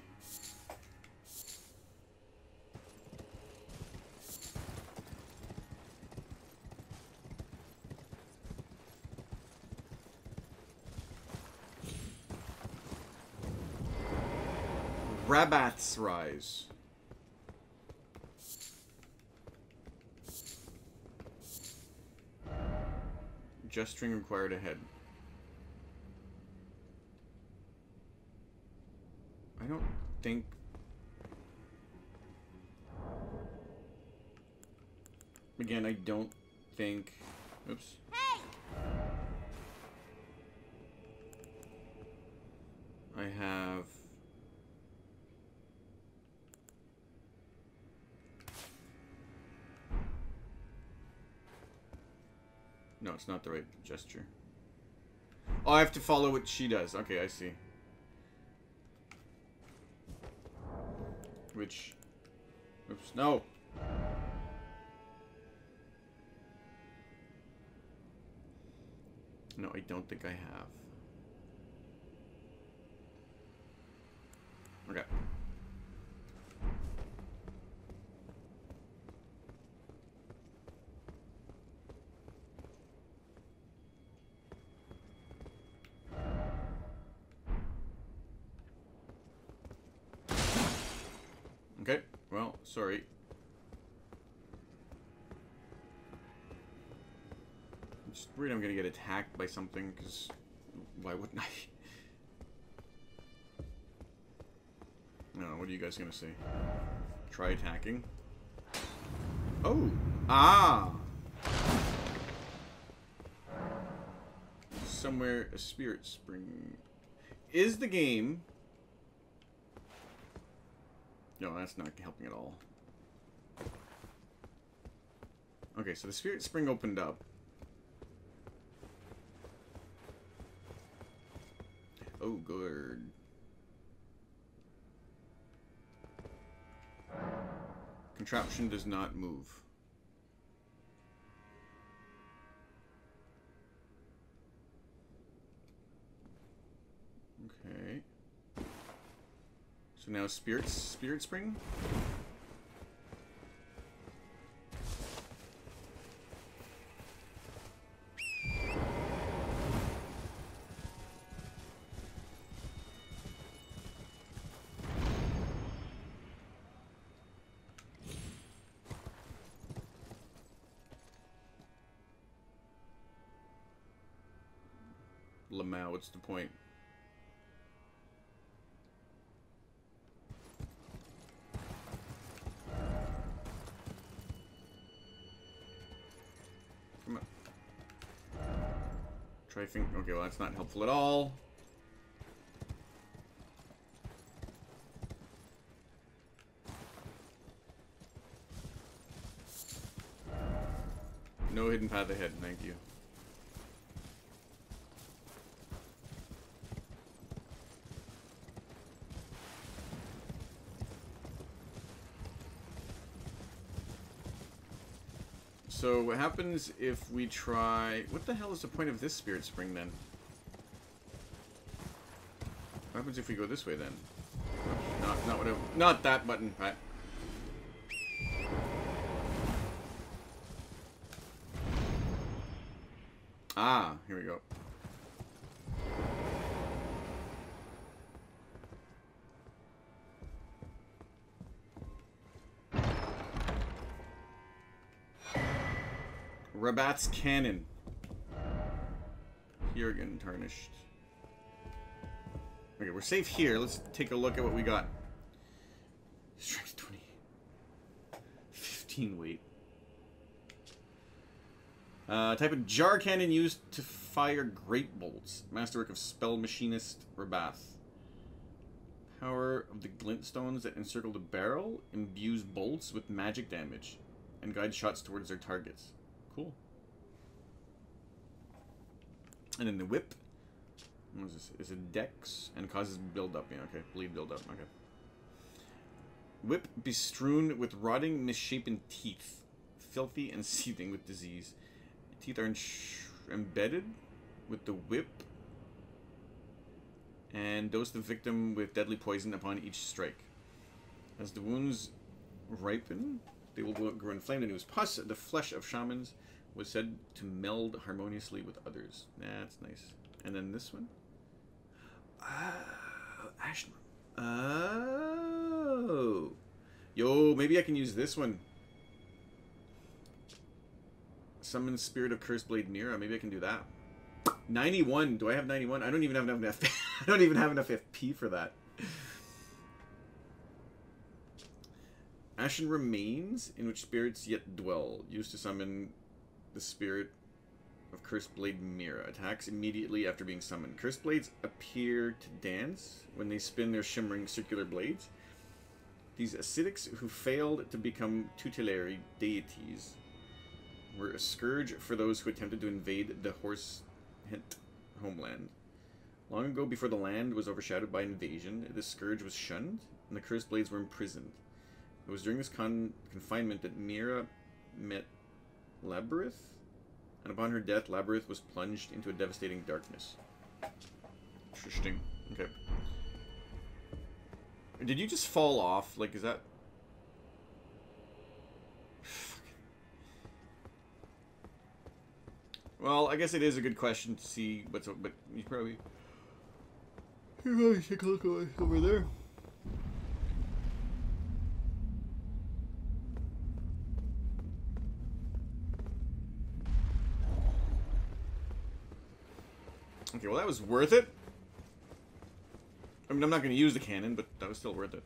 Rabbath's Rise. Gesturing required ahead. Not the right gesture. Oh, I have to follow what she does. Okay, I see. Which... Oops, no! No, I don't think I have. Okay. Okay, well, sorry. I'm just worried I'm gonna get by something, because why wouldn't I? No, what are you guys gonna say? Try attacking. Oh! Ah! Somewhere a spirit spring. Is the game... No, that's not helping at all. Okay, so the spirit spring opened up. Good. Contraption does not move. Okay. So now spirits, spirit spring. Lamau, what's the point? Come on. Try think. Okay, well that's not helpful at all. No hidden path ahead, thank you. So what happens if we try... What the hell is the point of this spirit spring then? What happens if we go this way then? Not, not what I, Not that button? Ah, here we go. Rabbath's Cannon. Here again, tarnished. Okay, we're safe here. Let's take a look at what we got. Strength 20. 15 weight. Uh, type of jar cannon used to fire great bolts. Masterwork of spell machinist Rabbath. Power of the glintstones that encircle the barrel imbues bolts with magic damage and guides shots towards their targets. Cool. And then the whip. What is this? Is it dex and causes buildup? Yeah, okay. Bleed buildup. Okay. Whip bestrewn with rotting, misshapen teeth, filthy and seething with disease. Teeth are embedded with the whip. And dose the victim with deadly poison upon each strike. As the wounds ripen, they will grow inflamed and ooze pus. The flesh of shamans was said to meld harmoniously with others. That's nice. And then this one. Uh, Ashen. Oh. Yo, maybe I can use this one. Summon Spirit of Curseblade Meera. Maybe I can do that. 91. Do I have 91? I don't even have enough. I don't even have enough FP for that. Ashen remains in which spirits yet dwell, used to summon the spirit of Curseblade Meera. Attacks immediately after being summoned. Curseblades appear to dance when they spin their shimmering circular blades. These ascetics who failed to become tutelary deities were a scourge for those who attempted to invade the Horse Hint homeland. Long ago, before the land was overshadowed by invasion, this scourge was shunned, and the Curseblades were imprisoned. It was during this con confinement that Meera met Labirith, and upon her death, Labirith was plunged into a devastating darkness. Interesting. Okay. Did you just fall off? Like, is that... Well, I guess it is a good question to see what's... But you probably... You probably take a look over there. Okay, well that was worth it. I mean, I'm not going to use the cannon, but that was still worth it.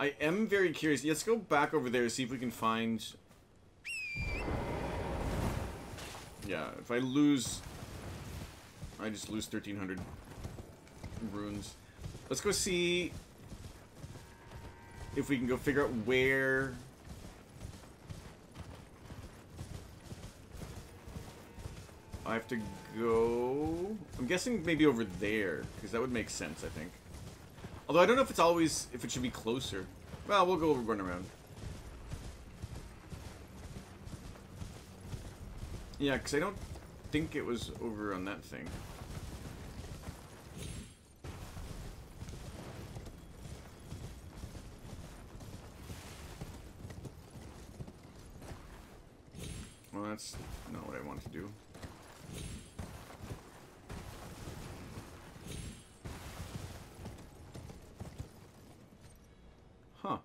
I am very curious. Let's go back over there see if we can find... Yeah, if I lose... I just lose 1,300 runes. Let's go see if we can go figure out where... I have to go... I'm guessing maybe over there, because that would make sense, I think. Although I don't know if it's always... if it should be closer. Well, we'll go over run around. Yeah, because I don't think it was over on that thing. Well, that's not what I want to do. Huh.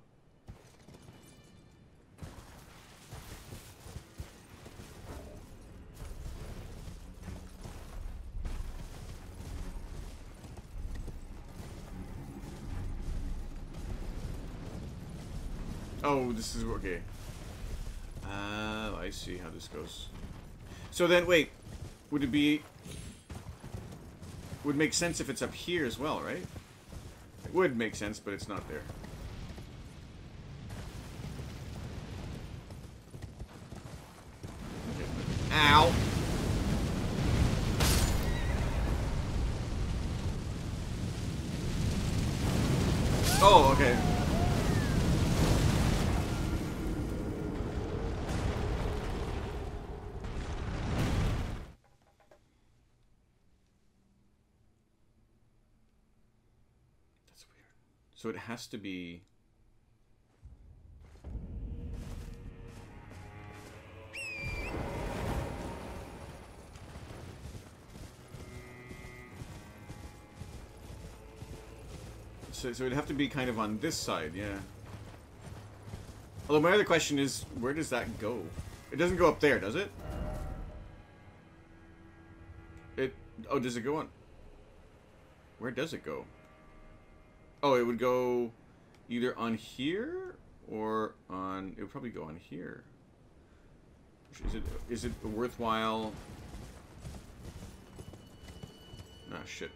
Oh, this is okay. I see how this goes. So then, wait. Would it be... Would make sense if it's up here as well, right? It would make sense, but it's not there. Ow! Oh, okay. So it has to be... So, so it'd have to be kind of on this side, yeah. Although my other question is, where does that go? It doesn't go up there, does it? It... Oh, does it go on... Where does it go? Oh, it would go either on here or on. It would probably go on here. Is it is it worthwhile? Ah, shit.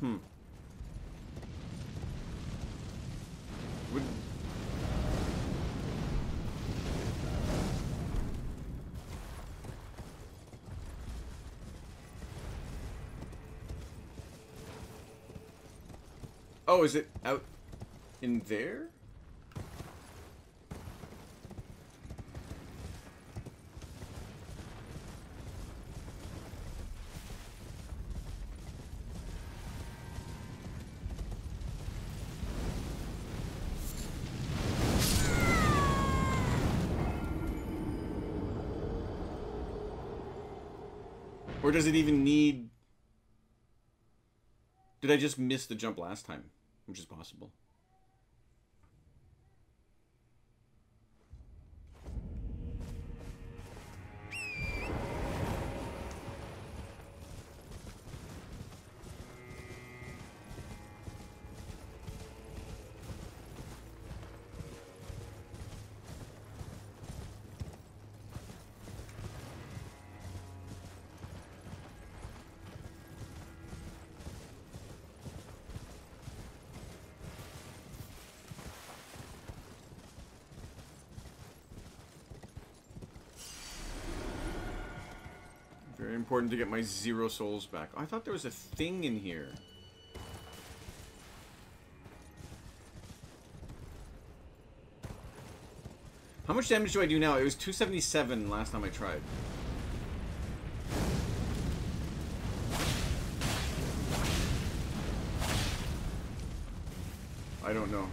Hmm. Would... Oh, is it out in there? Or does it even need... Did I just miss the jump last time? Which is possible. To get my zero souls back. Oh, I thought there was a thing in here. How much damage do I do now? It was 277 last time I tried. I don't know.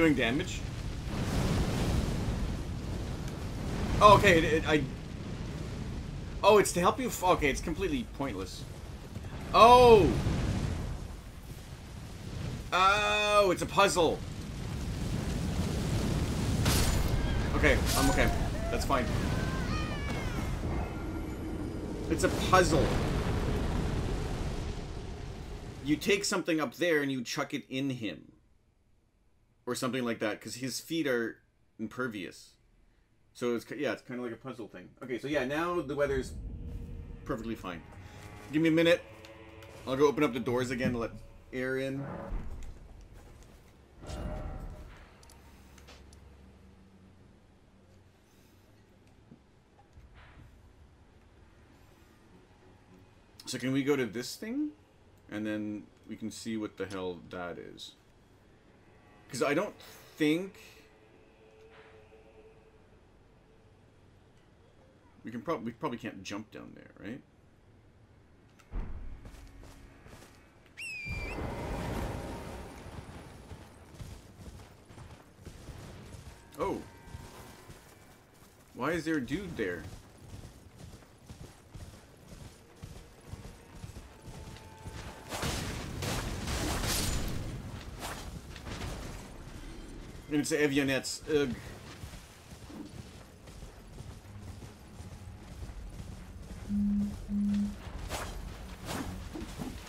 Doing damage? Oh, okay. It, it, I. Oh, it's to help you. Okay, it's completely pointless. Oh. Oh, it's a puzzle. Okay, I'm okay. That's fine. It's a puzzle. You take something up there and you chuck it in him. Or something like that, because his feet are impervious. So it's, yeah, it's kind of like a puzzle thing. Okay, so yeah, now the weather's perfectly fine. Give me a minute. I'll go open up the doors again to let air in. So can we go to this thing? And then we can see what the hell that is. Because I don't think... We can probably we probably can't jump down there, right? Oh. Why is there a dude there? And it's avionettes. Ugh.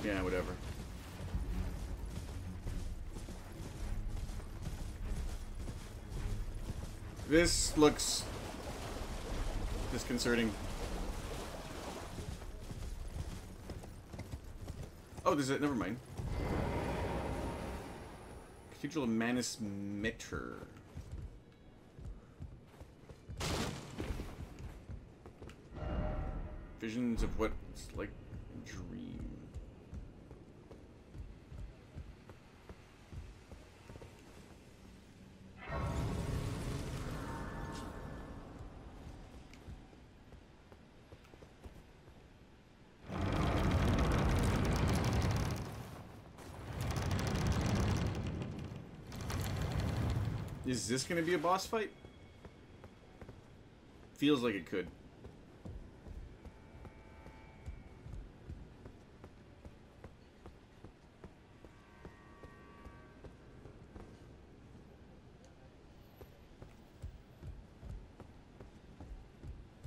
Yeah, whatever. This looks disconcerting. Oh, there's a never mind. Cathedral of Manus Metyr. Visions of what's like a dream. Is this gonna be a boss fight? Feels like it could.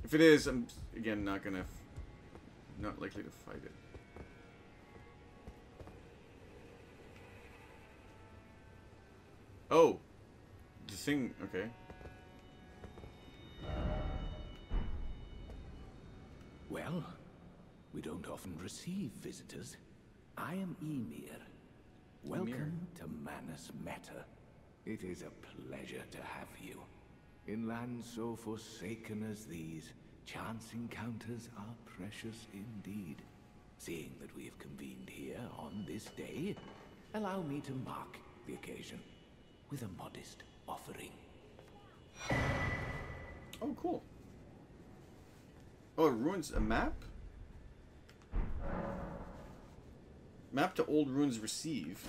If it is, I'm again not gonna Not likely to fight it. Oh! Thing, okay. Well, we don't often receive visitors. I am Ymir. Welcome to Manus Metyr. It is a pleasure to have you. In lands so forsaken as these, chance encounters are precious indeed. Seeing that we have convened here on this day, allow me to mark the occasion with a modest offering. Oh, cool. Oh, it ruins a map? Map to old ruins received.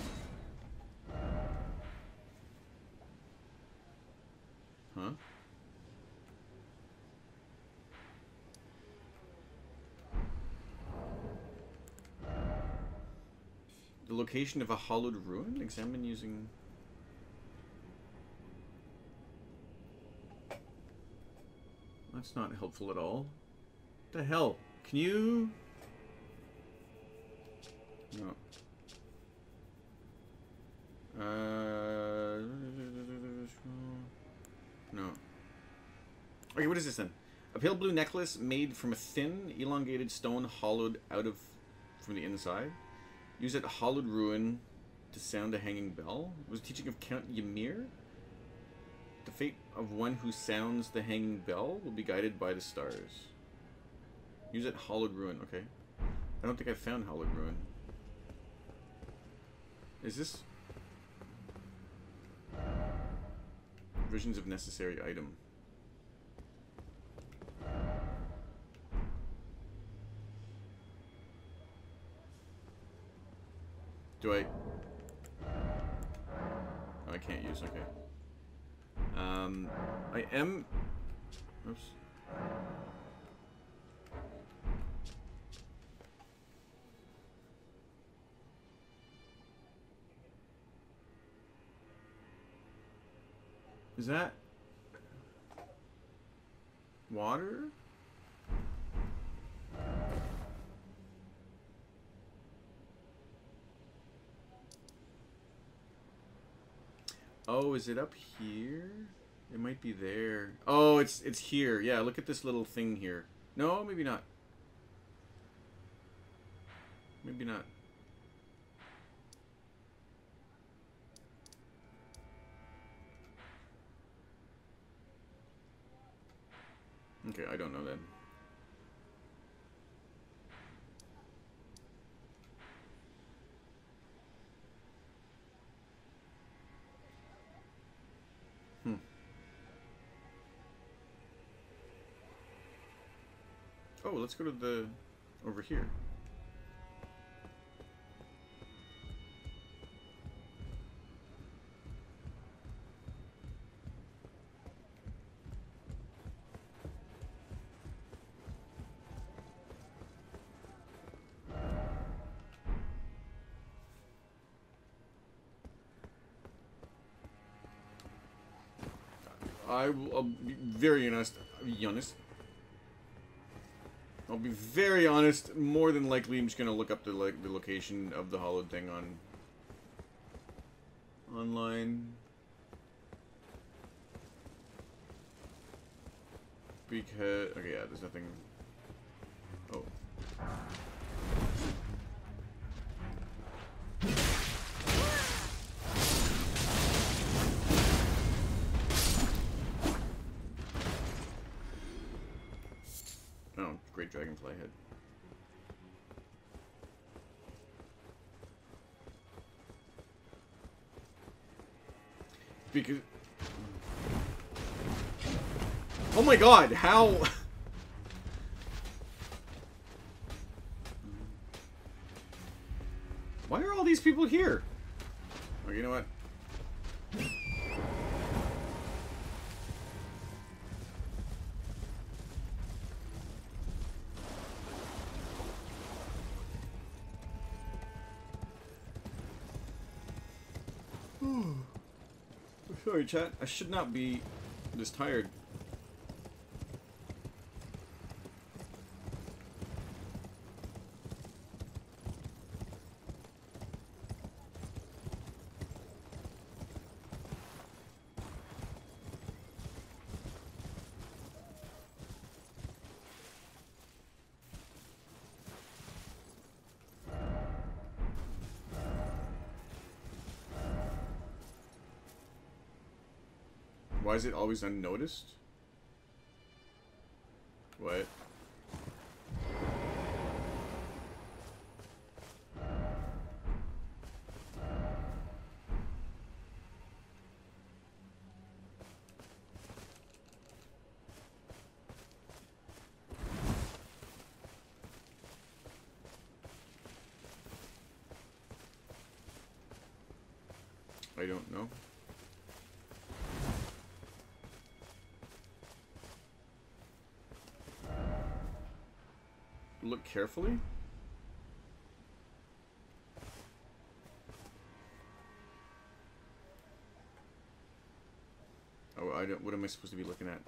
Huh? The location of a hollowed ruin? Examine using... That's not helpful at all. What the hell? Can you... No. Uh... No. Okay, what is this then? A pale blue necklace made from a thin, elongated stone hollowed out of from the inside. Use at hollowed ruin to sound a hanging bell. Was teaching of Count Ymir? The fate of one who sounds the hanging bell will be guided by the stars. Use it hollowed ruin, okay. I don't think I found hollowed ruin. Is this visions of necessary item? Do I? Oh, I can't use. Okay. Um, I am. Oops. Is that water? Oh, is it up here? It might be there. Oh, it's it's here. Yeah, look at this little thing here. No, maybe not. Maybe not. Okay, I don't know then. Oh, let's go to the over here. I will I'll be very honest. Be honest. I'll be very honest. More than likely, I'm just gonna look up the like the location of the hollowed thing on online because okay, yeah, there's nothing. Oh, Because... Oh my god, how... Why are all these people here? Oh, you know what? Sorry, chat. I should not be this tired. Is it always unnoticed? What? I don't know. Look carefully. Oh, I don't. What am I supposed to be looking at?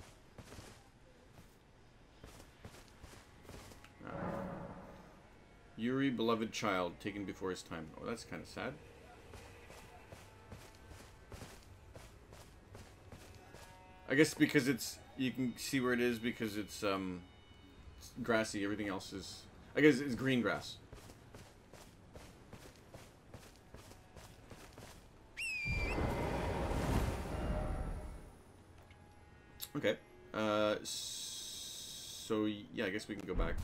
Ah. Yuri, beloved child, taken before his time. Oh, that's kind of sad. I guess because it's you can see where it is because it's um it's grassy. Everything else is I guess it's green grass. Okay. Uh, so yeah, I guess we can go back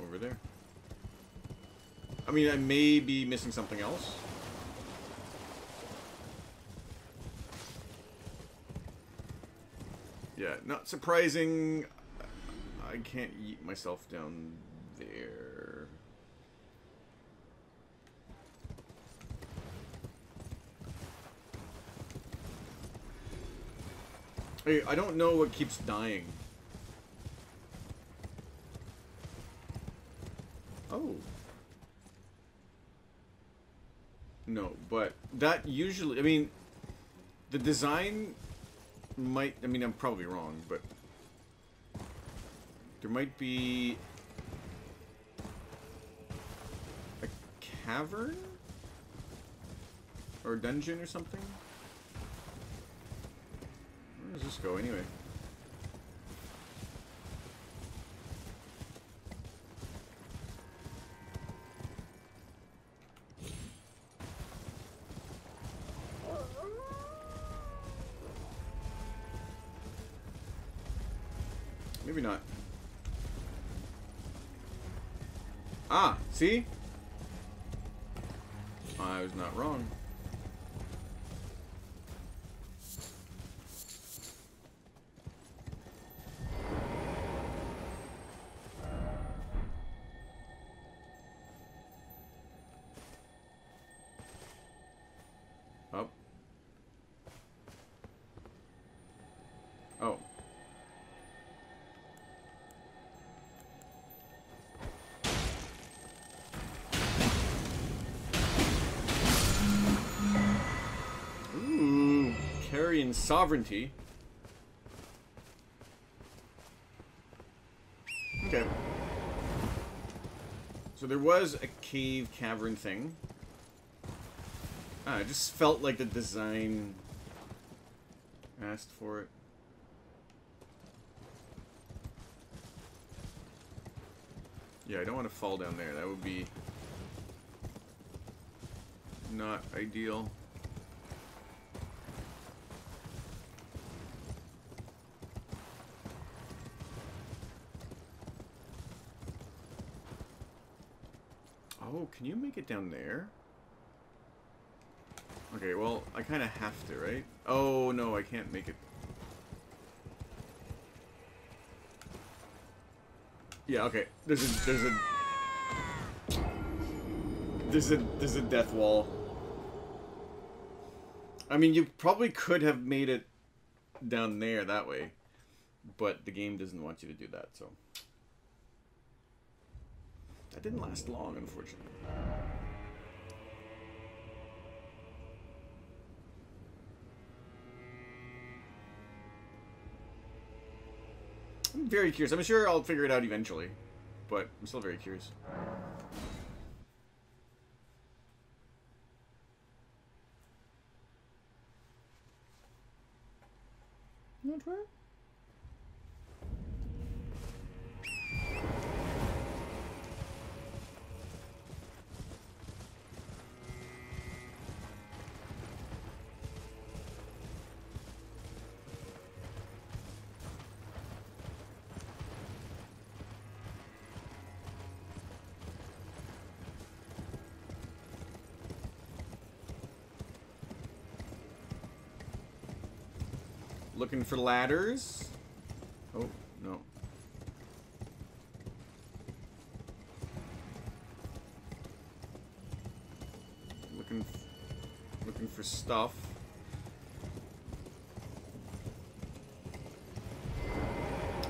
over there. I mean, I may be missing something else. Yeah, not surprising. I can't eat myself down there. Hey, I don't know what keeps dying. Oh. No, but that usually, I mean, the design might, I mean, I'm probably wrong, but there might be a cavern? Or a dungeon or something? Where does this go anyway? Maybe not. Ah, see? Carrying sovereignty. Okay. So there was a cave cavern thing. Ah, I just felt like the design asked for it. Yeah, I don't want to fall down there. That would be not ideal. Oh, can you make it down there? Okay, well, I kind of have to, right? Oh, no, I can't make it. Yeah, okay. There's a, there's a... There's a, there's a death wall. I mean, you probably could have made it down there that way. But the game doesn't want you to do that, so... That didn't last long, unfortunately. I'm very curious. I'm sure I'll figure it out eventually, but I'm still very curious. Looking for ladders. Oh, no. Looking, looking for stuff.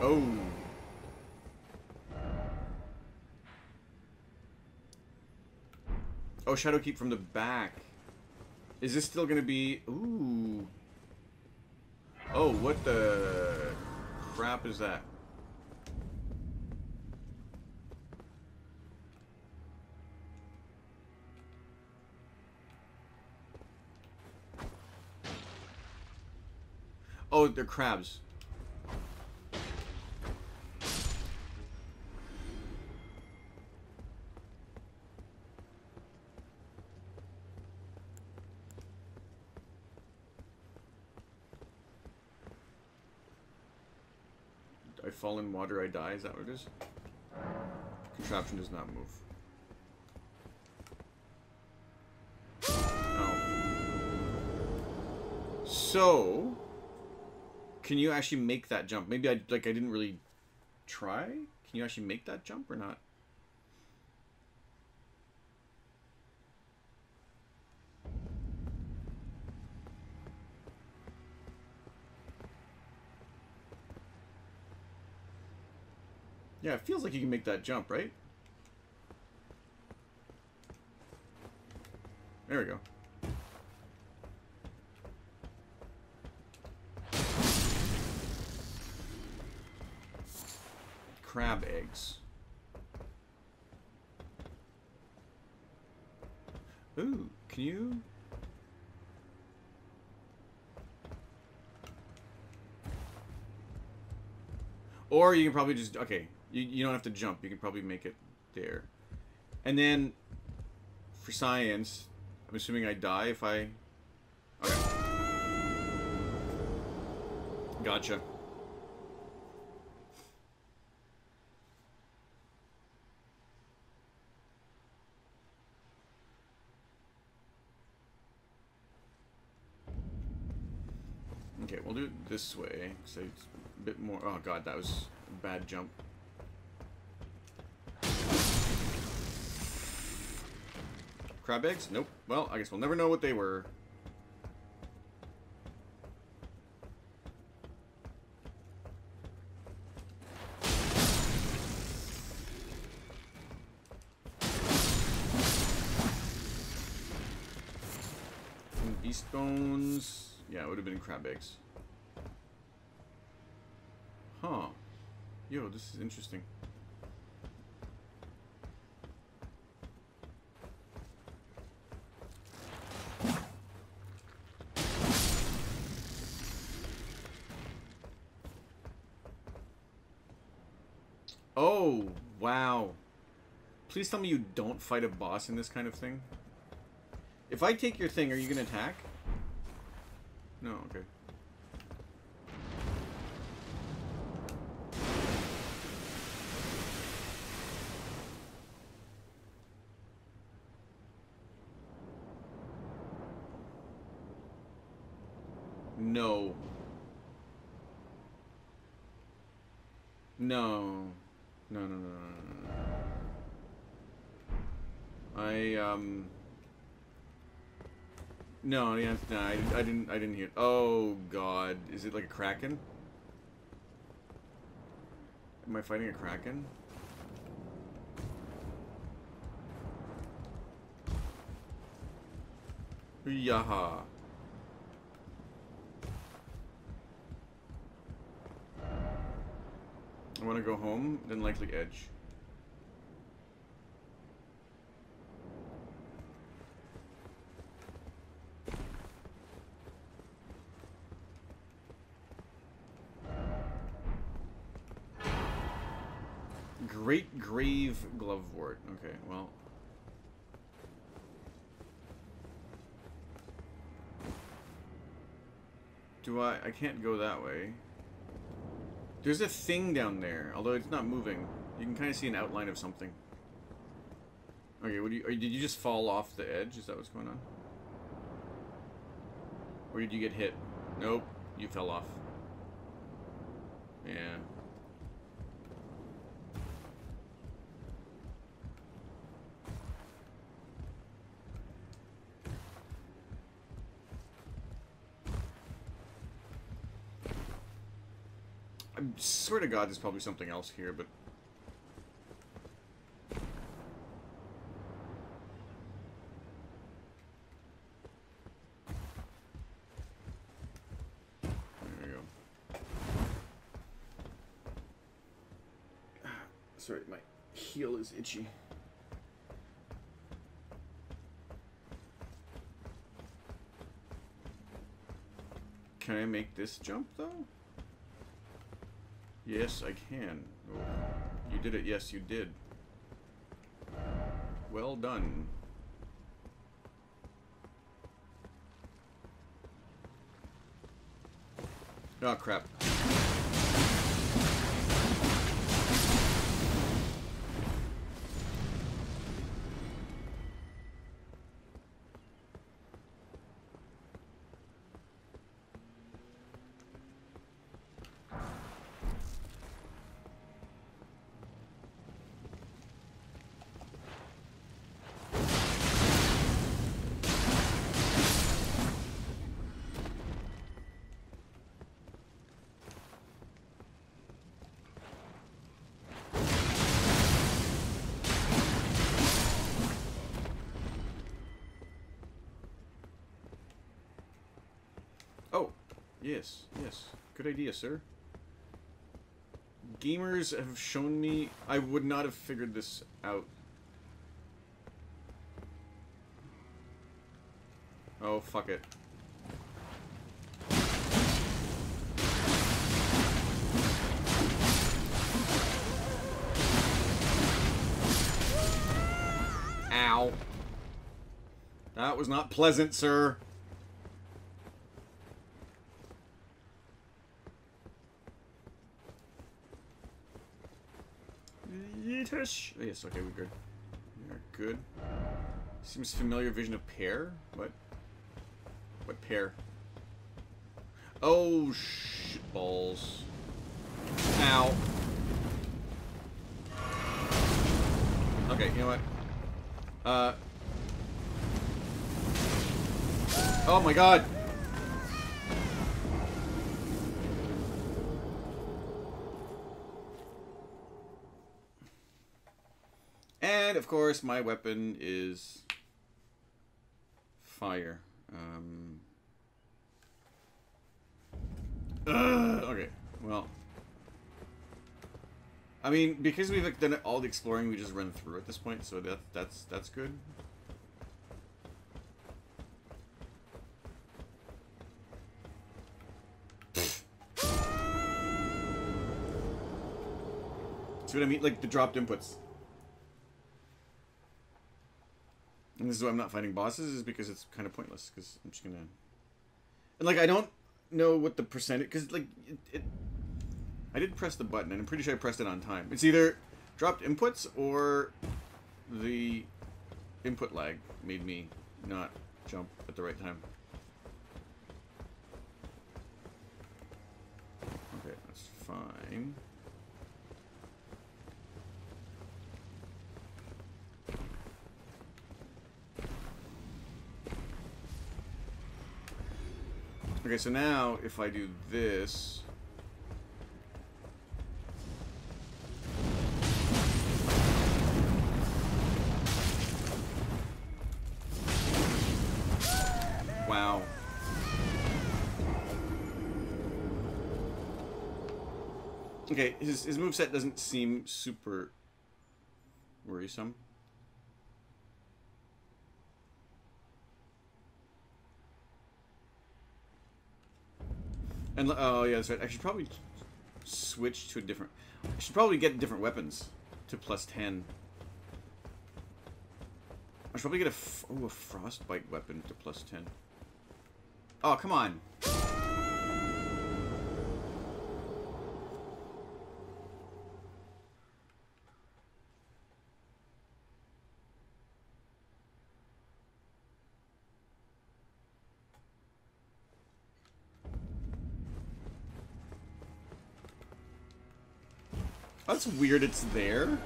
Oh. Oh, Shadowkeep from the back. Is this still gonna be... Ooh. What the crap is that? Oh, they're crabs. I fall in water, I die. Is that what it is? Contraption does not move. So, can you actually make that jump? Maybe I like I didn't really try. Can you actually make that jump or not? Yeah, it feels like you can make that jump, right? There we go. Crab eggs. Ooh, can you... Or you can probably just... Okay, you, you don't have to jump. You can probably make it there. And then, for science, I'm assuming I die if I... Okay. Gotcha. Okay, we'll do it this way, so it's a bit more... Oh god, that was a bad jump. Crab eggs? Nope. Well, I guess we'll never know what they were. Beast bones. Yeah, it would have been crab eggs. Huh. Yo, this is interesting. Oh, wow. Please tell me you don't fight a boss in this kind of thing. If I take your thing, are you going to attack? No, okay. No. No. No, no, no, no, no, no. I, um... No, yeah, no, I, I didn't, I didn't hear. Oh, God. Is it like a kraken? Am I fighting a kraken? Yaha. I want to go home, then likely edge. Grave Glovewort. Okay, well. Do I... I can't go that way. There's a thing down there, although it's not moving. You can kind of see an outline of something. Okay, what do you, did you just fall off the edge? Is that what's going on? Or did you get hit? Nope, you fell off. Yeah. I swear to God, there's probably something else here, but There we go. Sorry, my heel is itchy. Can I make this jump, though? Yes, I can. Oh, you did it. Yes, you did. Well done. Oh, crap. Good idea, sir. Gamers have shown me I would not have figured this out. Oh, fuck it. Ow. That was not pleasant, sir. Yeetish. Oh, yes, okay, we're good. We are good. Seems familiar vision of pear? What? What pear? Oh, shit balls. Ow. Okay, you know what? Uh. Oh my god! Of course, my weapon is fire. Um, ugh, okay, well, I mean, because we've like, done all the exploring, we just run through at this point, so that that's that's good. See what I mean? Like the dropped inputs. And this is why I'm not fighting bosses, is because it's kind of pointless. Because I'm just gonna, and like I don't know what the percentage, because like it, it, I did press the button, and I'm pretty sure I pressed it on time. It's either dropped inputs or the input lag made me not jump at the right time. Okay, that's fine. Okay, so now if I do this... Wow. Okay, his, his moveset doesn't seem super worrisome. And uh, oh yeah, that's right. I should probably switch to a different. I should probably get different weapons to plus ten. I should probably get a oh a frostbite weapon to plus ten. Oh come on. That's weird it's there.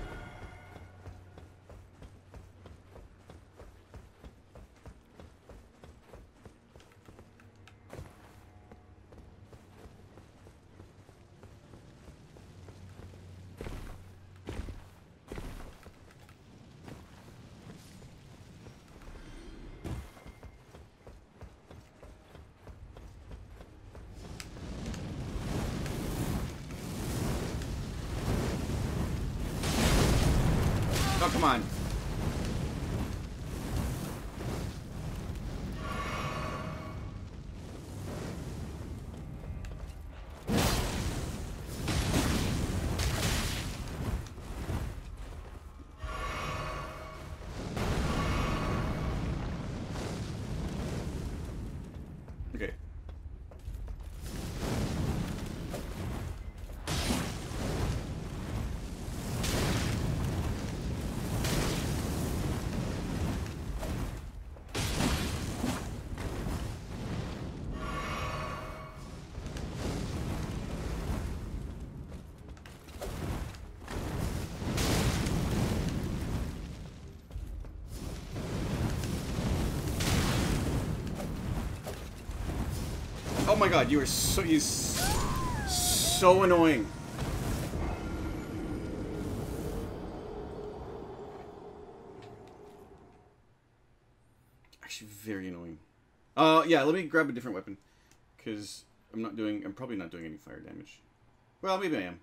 Oh my god, you are so he's so annoying. Actually very annoying. Uh yeah, let me grab a different weapon. Cause I'm not doing I'm probably not doing any fire damage. Well maybe I am.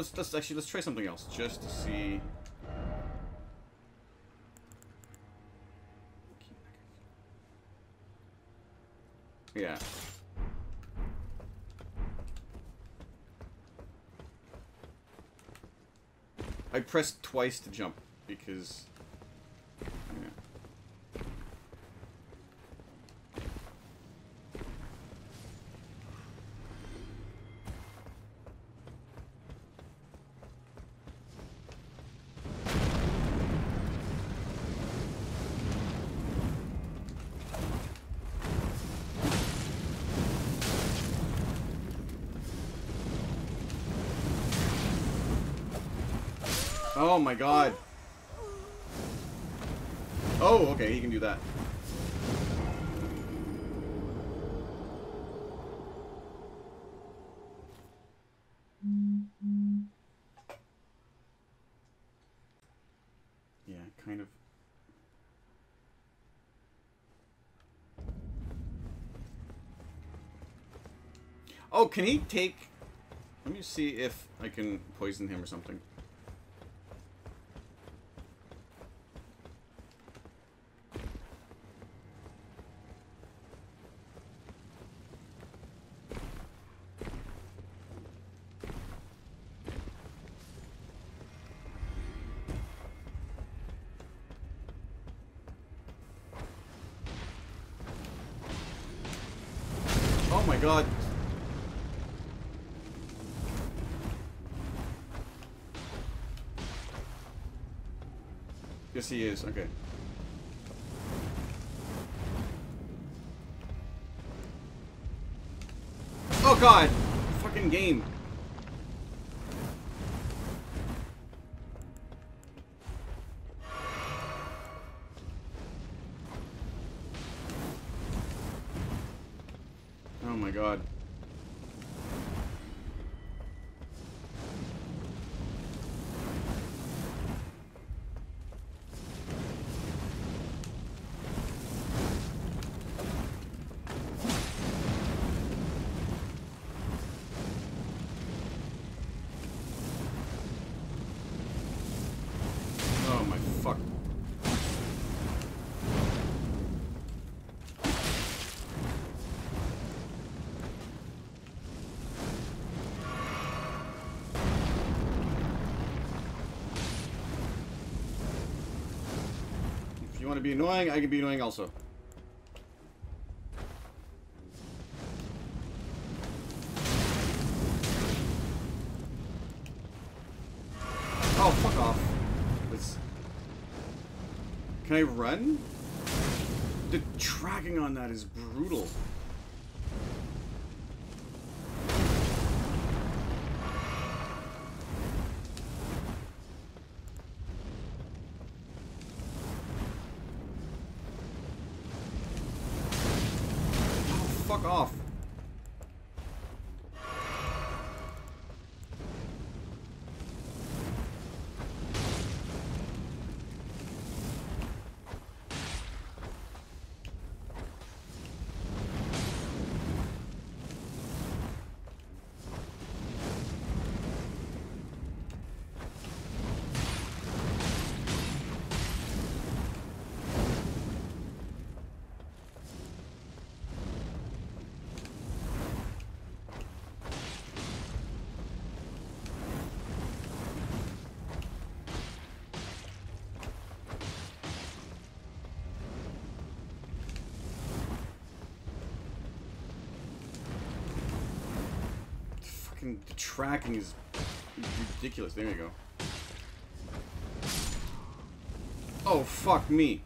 Let's let's actually let's try something else just to see. Yeah. I pressed twice to jump because. Oh my god. Oh, okay, he can do that. Yeah, kind of. Oh, can he take... Let me see if I can poison him or something. Is. Okay. Oh god! Be annoying, I can be annoying also. Oh, fuck off. Can I run? Fuck off. Fucking the tracking is ridiculous. There you go. Oh, fuck me.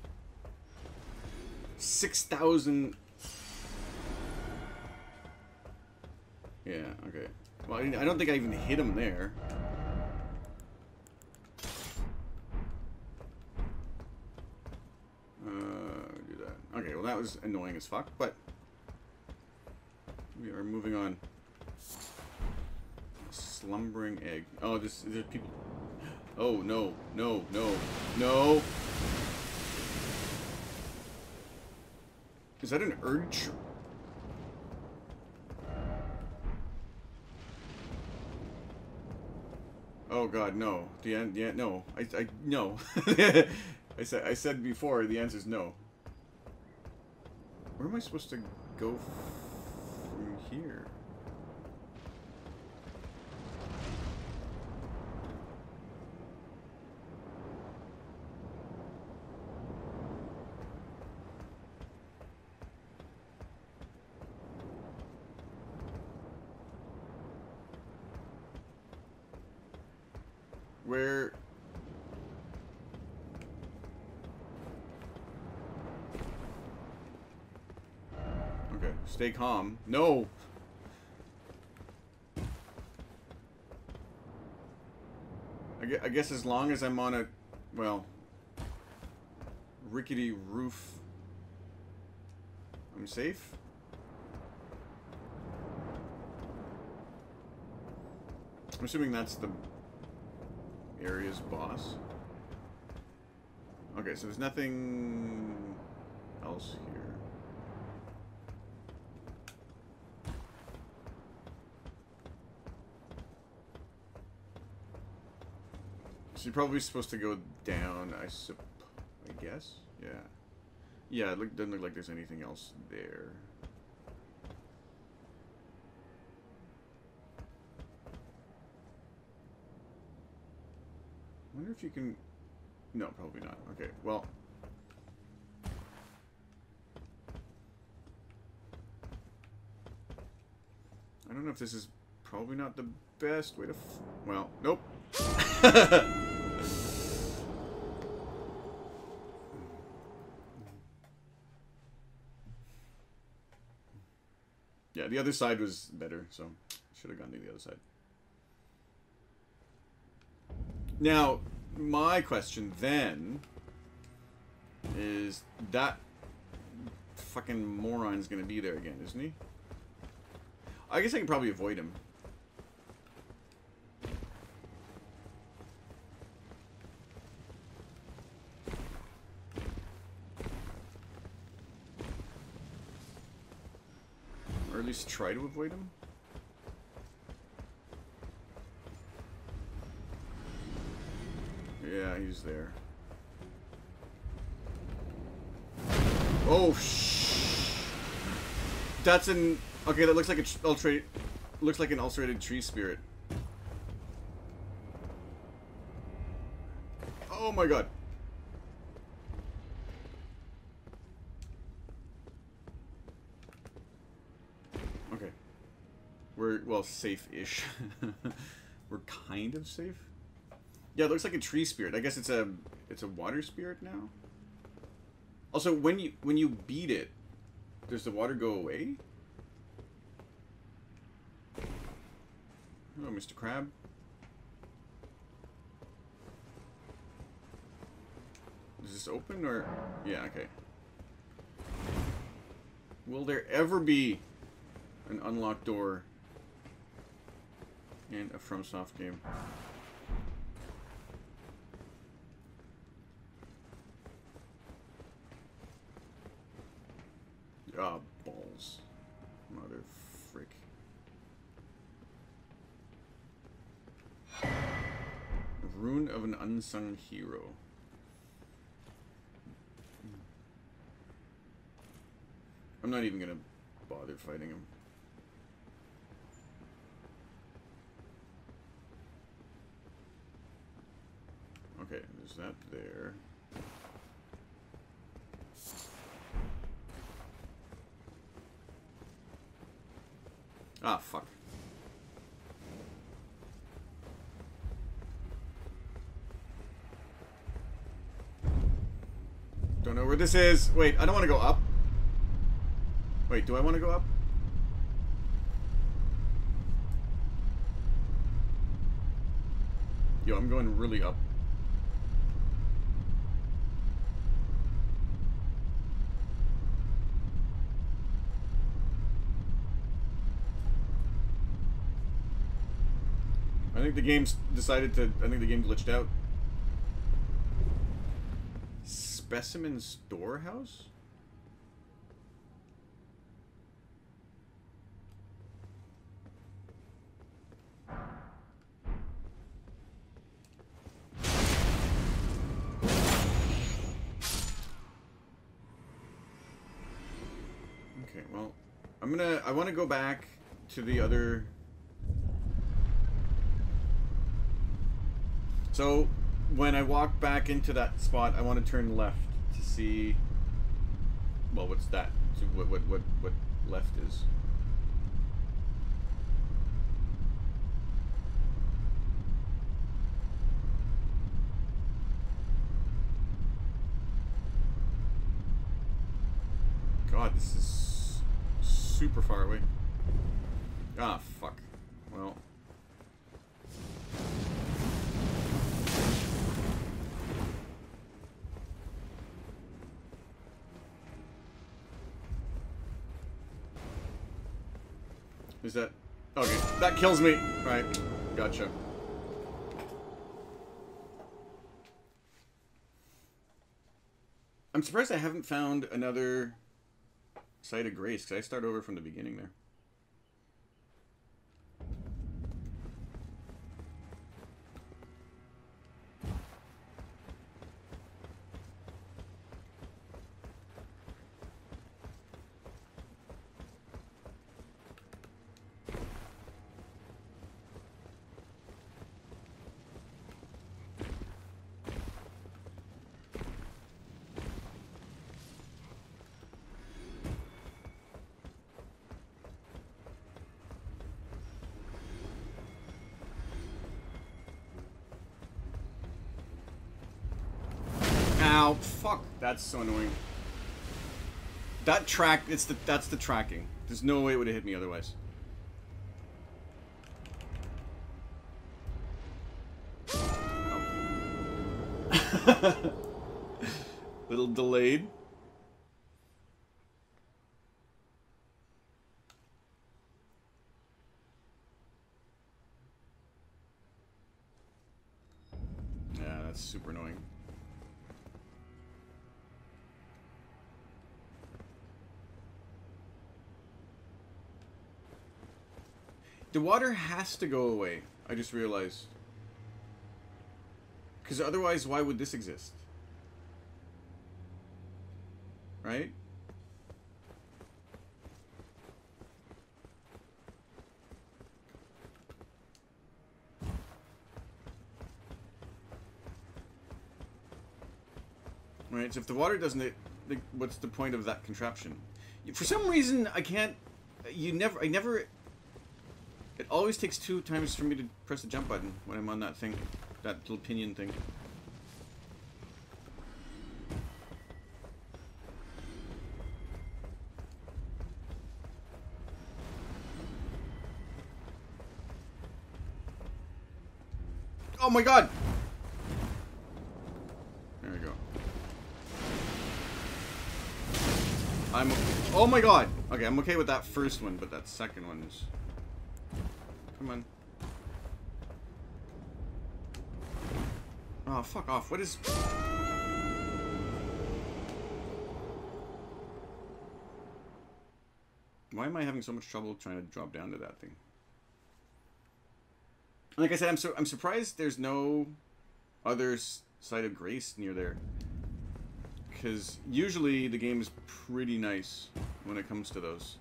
6,000... Yeah, okay. Well, I I don't think I even hit him there. Uh, do that. Okay, well that was annoying as fuck, but... We are moving on. Slumbering egg. Oh, this there's people. Oh no, no, no, no. Is that an urge? Oh god, no. The end. Yeah, no. I, I no. I said I said before. The answer is no. Where am I supposed to go from here? Where... Okay, stay calm. No! I gue- I guess as long as I'm on a, well, rickety roof, I'm safe? I'm assuming that's the area's boss. Okay, so there's nothing else here. So you're probably supposed to go down, I sup I guess? Yeah. Yeah, it look, doesn't look like there's anything else there. I wonder if you can... No, probably not. Okay, well... I don't know if this is probably not the best way to... Well, nope. other side was better, so should have gone to the other side. Now, my question then is that fucking moron's gonna be there again, isn't he? I guess I can probably avoid him. Least try to avoid him. Yeah, he's there. Oh, sh. That's an okay. That looks like an ulcerate. Looks like an ulcerated tree spirit. Oh my god. Okay. We're well safe-ish. We're kind of safe. Yeah, it looks like a tree spirit. I guess it's a it's a water spirit now. Also, when you when you beat it, does the water go away? Hello, Mr. Crab. Is this open or... Yeah, okay. Will there ever be an unlocked door in a FromSoft game? Ah, balls. Mother frick. Rune of an unsung hero. I'm not even gonna bother fighting him. There's that there. Ah, fuck. Don't know where this is. Wait, I don't want to go up. Wait, do I want to go up? Yo, I'm going really up. Think the game's decided to... I think the game glitched out. Specimen Storehouse? Okay, well, I'm gonna... I want to go back to the other... So, when I walk back into that spot, I want to turn left to see... Well, what's that? What, what, what, what left is. God, this is super far away. Ah, Is that... Okay, that kills me. Right, gotcha. I'm surprised I haven't found another Site of Grace, because I start over from the beginning there. Ow, fuck. That's so annoying. That track, it's the that's the tracking. There's no way it would have hit me otherwise. Oh. Little delayed. Yeah, that's super annoying. The water has to go away. I just realized. Because otherwise, why would this exist? Right? Right, so if the water doesn't, what's the point of that contraption? For some reason, I can't. You never. I never. It always takes two times for me to press the jump button when I'm on that thing, that little pinion thing. Oh my god! There we go. I'm... Oh my god! Okay, I'm okay with that first one, but that second one is... Come on. Oh, fuck off. What is... Why am I having so much trouble trying to drop down to that thing? Like I said, I'm so I'm surprised there's no other site of grace near there. Because usually the game is pretty nice when it comes to those.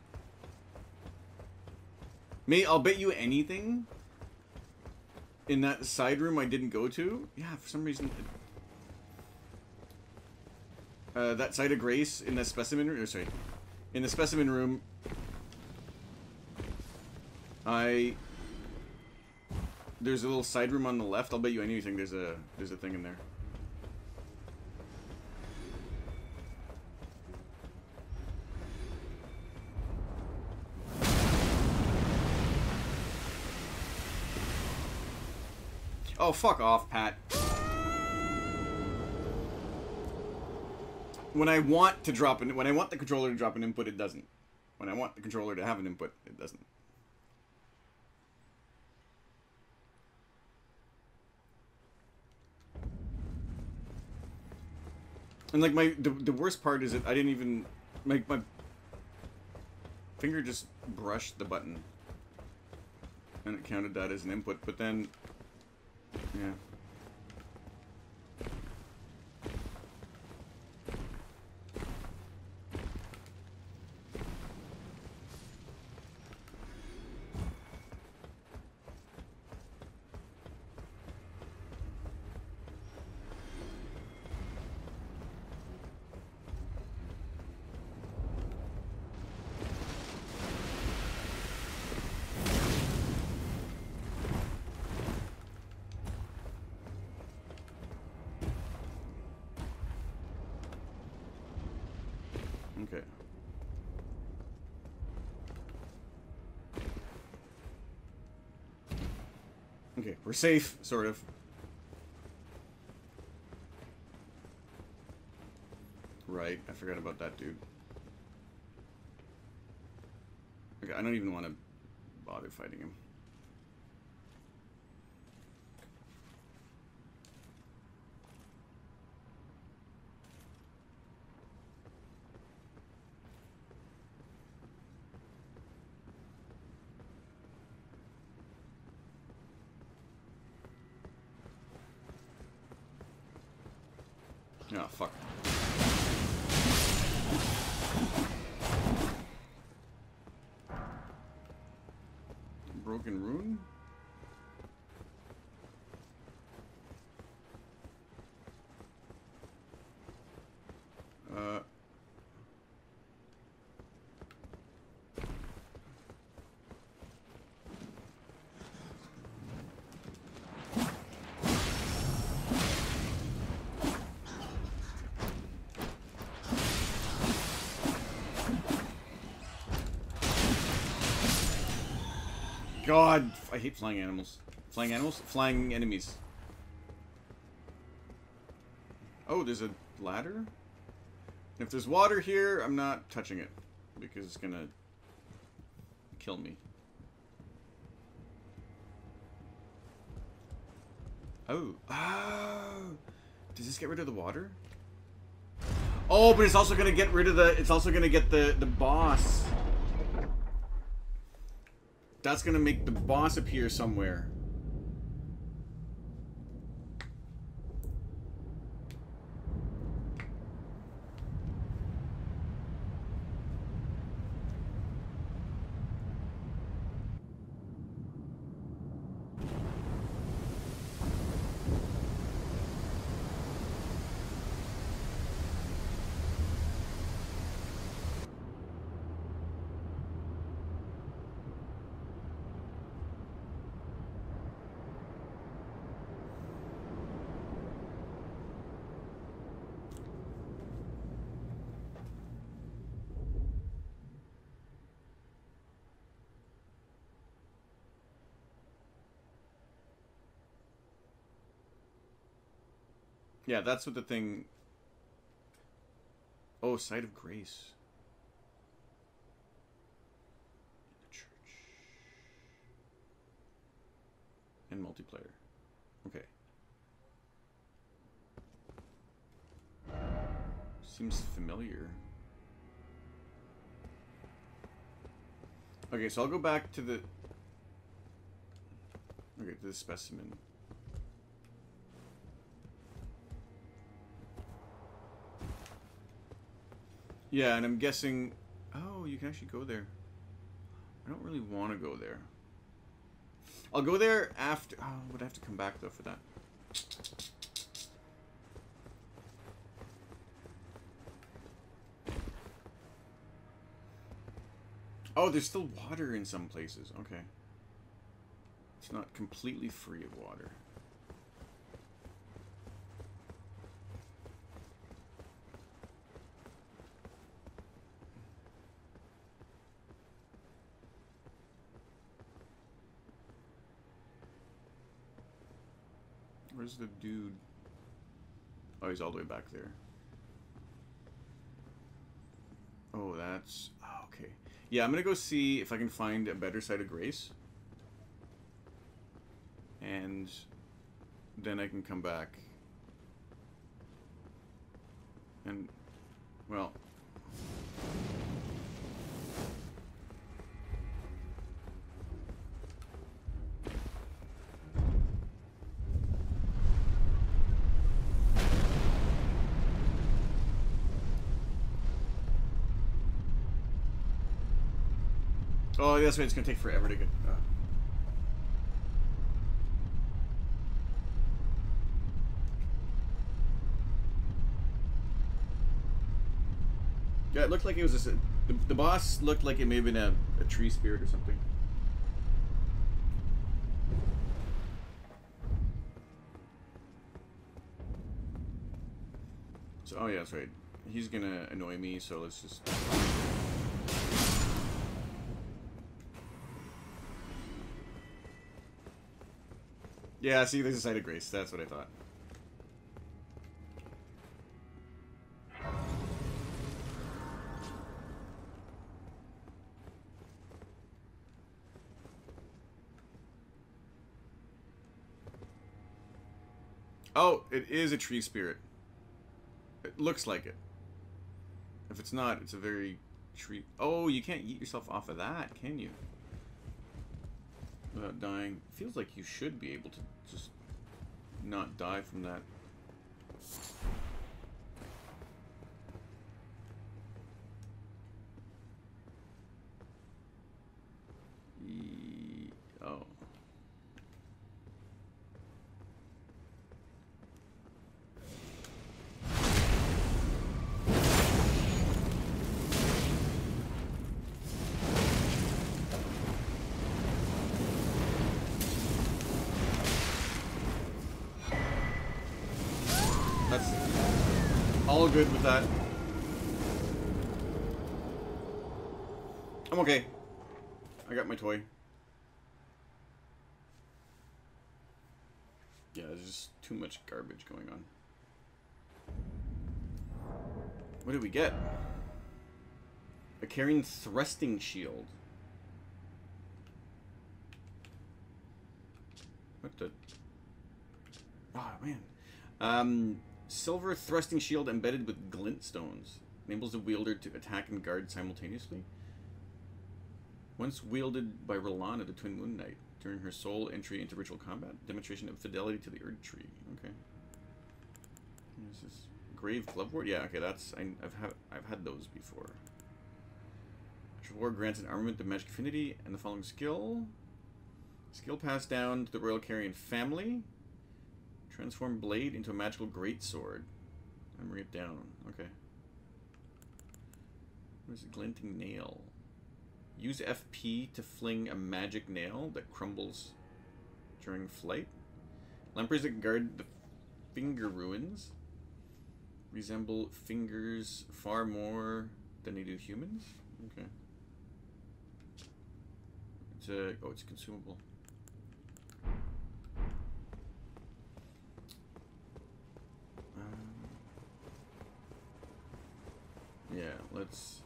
May I'll bet you anything in that side room I didn't go to. Yeah, for some reason. Uh, that site of grace in the specimen room. sorry, in the specimen room. I there's a little side room on the left. I'll bet you anything there's a there's a thing in there. Oh, fuck off, Pat. When I want to drop an when I want the controller to drop an input, it doesn't. When I want the controller to have an input, it doesn't. And like my the, the worst part is that I didn't even like my finger just brushed the button and it counted that as an input, but then yeah. Okay. Okay, we're safe, sort of. Right, I forgot about that dude. Okay, I don't even want to bother fighting him. Oh, fuck. Broken rune? Uh... God, I hate flying animals. Flying animals? Flying enemies. Oh, there's a ladder? If there's water here, I'm not touching it. Because it's gonna kill me. Oh. Oh! Does this get rid of the water? Oh, but it's also gonna get rid of the... It's also gonna get the, the boss. That's gonna make the boss appear somewhere. Yeah, that's what the thing... Oh, Site of Grace. In the church. And multiplayer. Okay. Seems familiar. Okay, so I'll go back to the... Okay, to the specimen. Yeah, and I'm guessing... Oh, you can actually go there. I don't really want to go there. I'll go there after... Oh, would I have to come back, though, for that? Oh, there's still water in some places. Okay. It's not completely free of water. Where's the dude? Oh, he's all the way back there. Oh, that's... Oh, okay. Yeah, I'm gonna go see if I can find a better site of grace. And then I can come back. And, well... Oh, that's right. It's gonna take forever to get. Uh... Yeah, it looked like it was a, the, the boss looked like it may have been a, a tree spirit or something. So, oh yeah, that's right. He's gonna annoy me, so let's just. Yeah, see, there's a site of grace. That's what I thought. Oh, it is a tree spirit. It looks like it. If it's not, it's a very tree... Oh, you can't eat yourself off of that, can you? Without dying. Feels like you should be able to just not die from that. That. I'm okay. I got my toy. Yeah, there's just too much garbage going on. What did we get? A Carian thrusting shield. What the? Oh, man. Um, silver thrusting shield embedded with glint stones. Enables the wielder to attack and guard simultaneously. Once wielded by Rolana, the Twin Moon Knight, during her sole entry into ritual combat. Demonstration of fidelity to the Erdtree. Okay. What is this? Grave Glovewort? Yeah, okay, that's... I, have had, I've had those before. War grants an armament of magic affinity and the following skill. Skill passed down to the Royal Carian family. Transform blade into a magical greatsword. Bring it down. Okay. Is a glinting nail? Use FP to fling a magic nail that crumbles during flight. Lampreys that guard the finger ruins resemble fingers far more than they do humans. Okay. It's a oh, it's consumable. Yeah, let's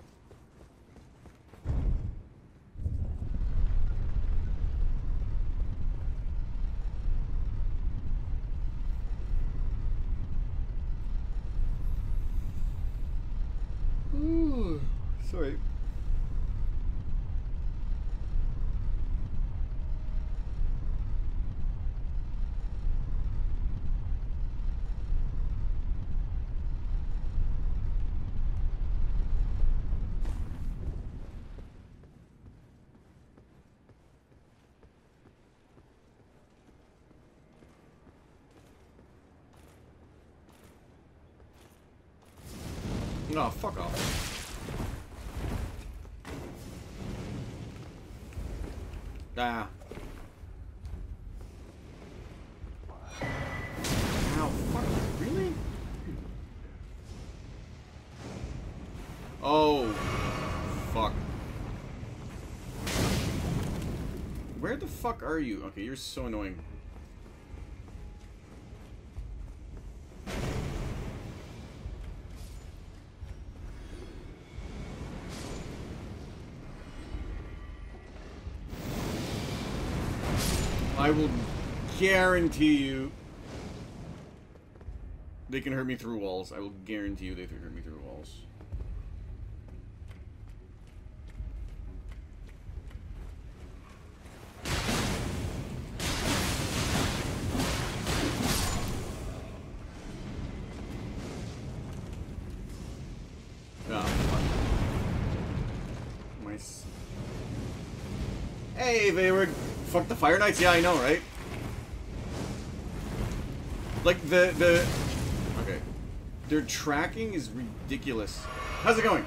No, fuck off. Ah. Ow, fuck. Really? Oh. Fuck. Where the fuck are you? Okay, you're so annoying. I will guarantee you they can hurt me through walls. I will guarantee you they can hurt me through the Fire Knights. Yeah, I know, right? Like the the okay, their tracking is ridiculous. How's it going?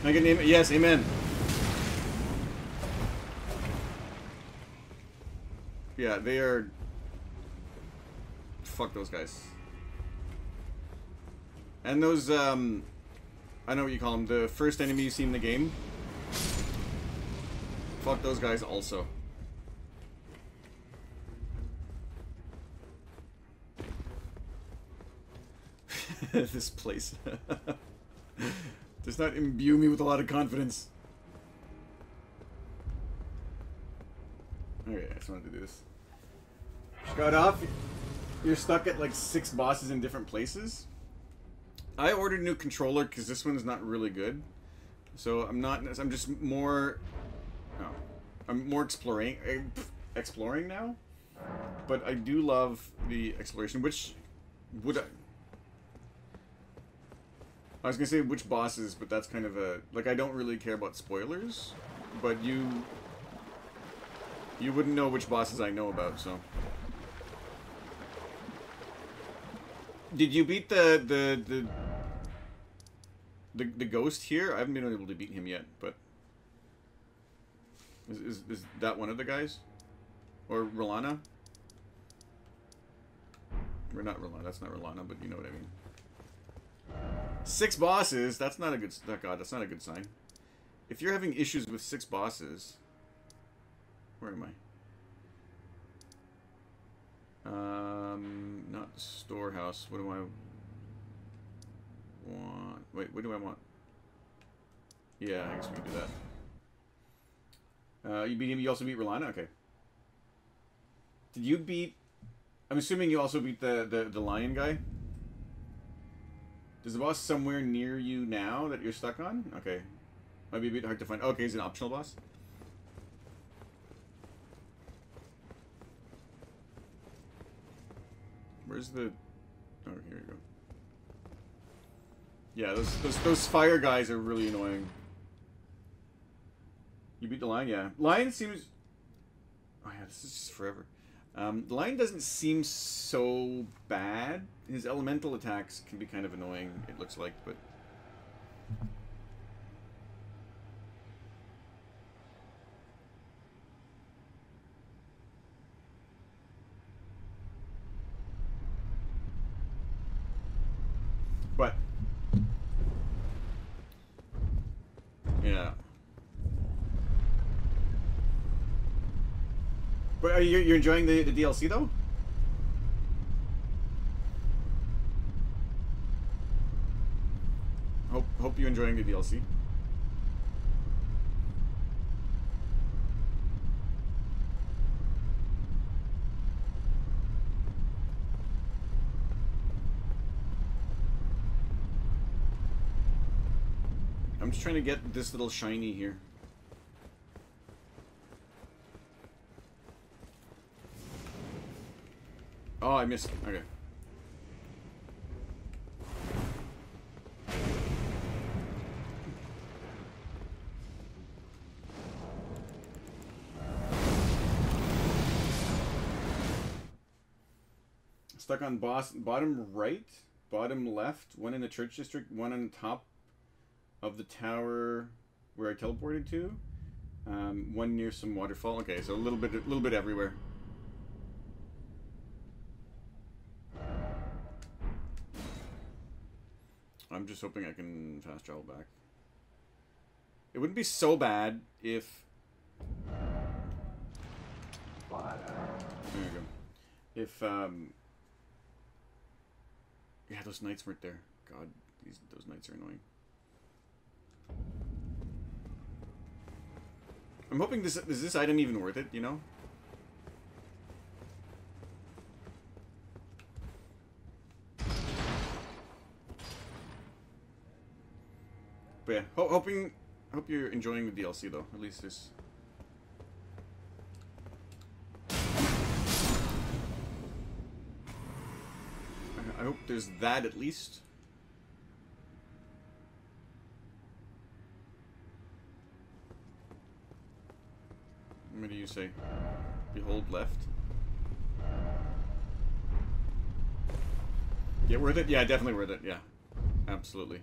Can I get an amen? Yes, amen. Yeah, they are. Fuck those guys. And those um, I know what you call them. The first enemy you see in the game. Fuck those guys also. this place does not imbue me with a lot of confidence. Okay, I just wanted to do this. Got off. You're stuck at like six bosses in different places. I ordered a new controller because this one's not really good. So I'm not. I'm just more. No, I'm more exploring. eh, Exploring now. But I do love the exploration, which would I, was gonna say which bosses, but that's kind of a like I don't really care about spoilers, but you you wouldn't know which bosses I know about, so. Did you beat the the the the, the ghost here? I haven't been able to beat him yet, but is, is, is that one of the guys? Or Rolana? Or not Rolana, that's not Rolana, but you know what I mean. Six bosses, that's not a good... Oh god, that's not a good sign. If you're having issues with six bosses... Where am I? Um, not storehouse. What do I want? Wait, what do I want? Yeah, I guess we can do that. Uh, you beat him. You also beat Rolana. Okay. Did you beat? I'm assuming you also beat the the the lion guy. Is the boss somewhere near you now that you're stuck on? Okay. Might be a bit hard to find. Okay, he's an optional boss. Where's the? Oh, here we go. Yeah, those those those fire guys are really annoying. You beat the lion, yeah. Lion seems. Oh yeah, this is just forever. Um, the lion doesn't seem so bad. His elemental attacks can be kind of annoying. It looks like. But. Yeah. But are you you're enjoying the, the DLC though? Hope hope you're enjoying the DLC. I'm just trying to get this little shiny here. Oh, I missed. Okay. Stuck on boss bottom right. bottom left, one in the church district, one on top of the tower where I teleported to, um, one near some waterfall. Okay, so a little bit, a little bit everywhere. I'm just hoping I can fast travel back. It wouldn't be so bad if. There you go. If um. Yeah, those knights weren't there. God, these those knights are annoying. I'm hoping this is this item even worth it. You know. But yeah, ho hoping, hope you're enjoying the DLC though. At least this. I hope there's that at least. What do you say? Behold left. Yeah, worth it? Yeah, definitely worth it. Yeah. Absolutely.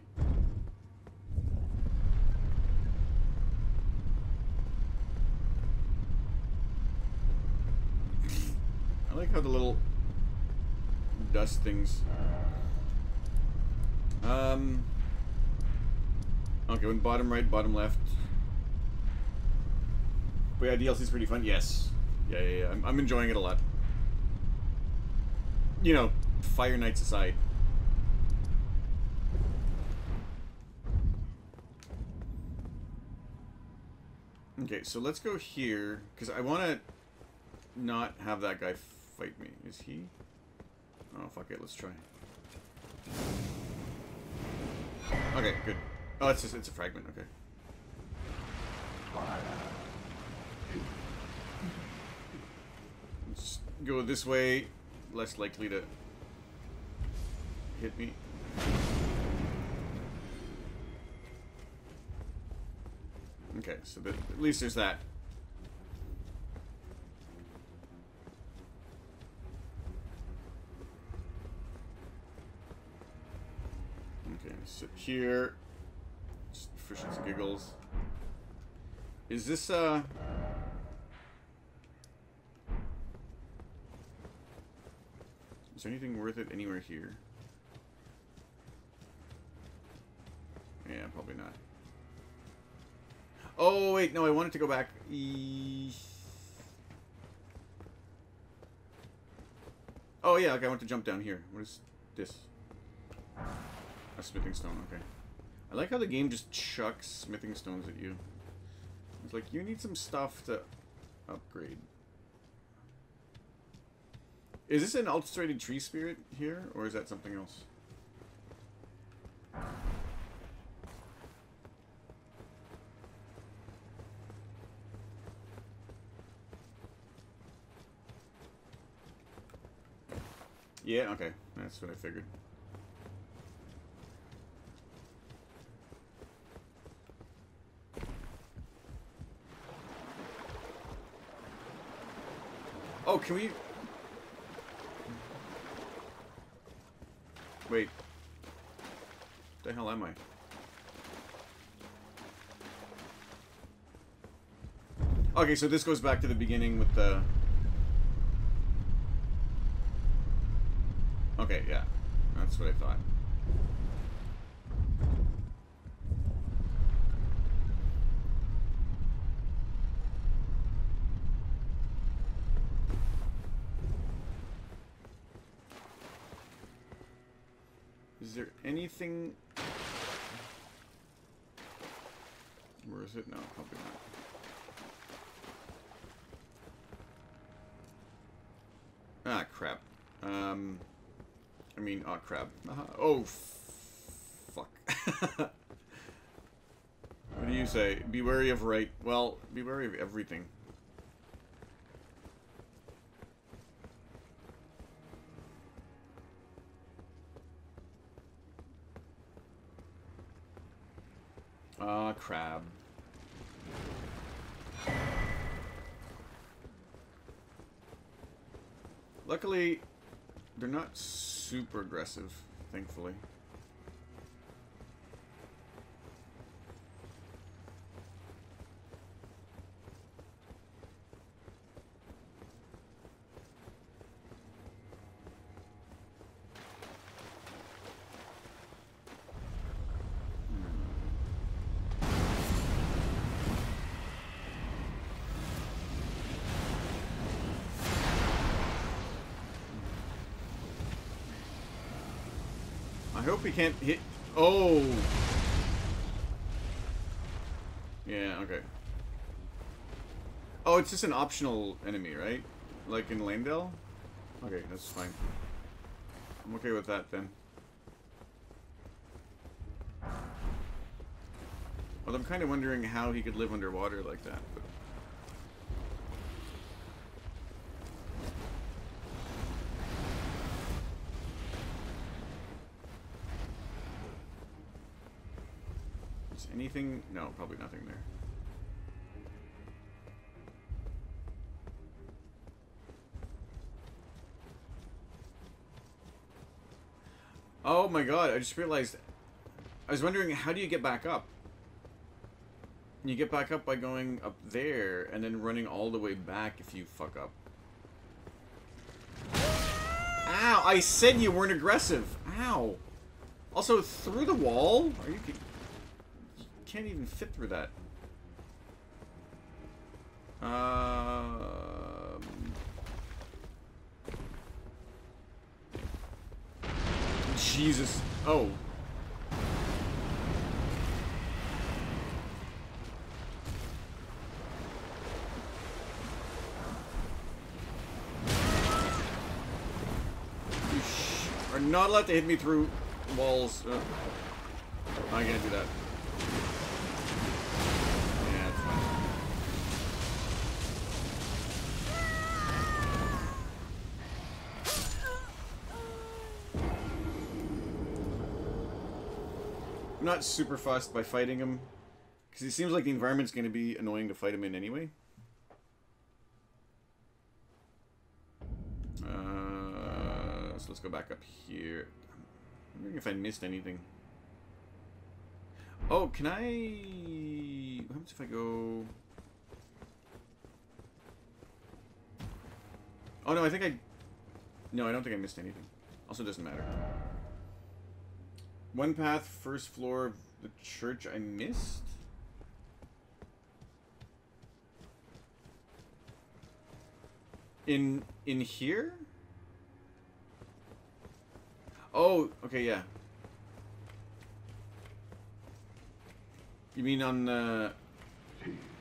I like how the little dust things. Um. Okay, when bottom right, bottom left. But yeah, DLC's pretty fun. Yes. Yeah, yeah, yeah. I'm, I'm enjoying it a lot. You know, Fire Knights aside. Okay, so let's go here, because I want to not have that guy fight me. Is he? Oh, fuck it. Let's try. Okay, good. Oh, it's just, it's a fragment. Okay. Let's go this way. Less likely to hit me. Okay, so at least there's that. Okay, sit here. Just shits and giggles. Is this, uh... Is there anything worth it anywhere here? Yeah, probably not. Oh, wait, no, I wanted to go back. E oh, yeah, okay, I want to jump down here. What is this? A smithing stone, okay. I like how the game just chucks smithing stones at you. It's like, you need some stuff to upgrade. Is this an ulcerated tree spirit here, or is that something else? Yeah, okay. That's what I figured. Oh, can we... Wait. The hell am I? Okay, so this goes back to the beginning with the... Okay, yeah. That's what I thought. Is there anything... Where is it? No, probably not. Ah, crap. Um... I mean, oh crap. Uh -huh. Oh, fuck. what do you say? Be wary of right. Well, be wary of everything. Ah, uh, crab. Luckily, they're not super aggressive, thankfully. Can't hit... Oh! Yeah, okay. Oh, it's just an optional enemy, right? Like in Leyndell? Okay, that's fine. I'm okay with that then. Well, I'm kind of wondering how he could live underwater like that, but... Is anything... No, probably nothing there. Oh my god, I just realized... I was wondering, how do you get back up? You get back up by going up there, and then running all the way back if you fuck up. Ow! I said you weren't aggressive! Ow! Also, through the wall? Are you... You can't even fit through that. Um... Jesus. Oh. You are not allowed to hit me through walls. Uh, I can't do that. I'm not super fussed by fighting him. Because it seems like the environment's going to be annoying to fight him in anyway. Uh, so let's go back up here. I'm wondering if I missed anything. Oh, can I... What happens if I go... Oh, no, I think I... No, I don't think I missed anything. Also doesn't matter. One path, first floor of the church I missed? In in here? Oh, okay, yeah. You mean on the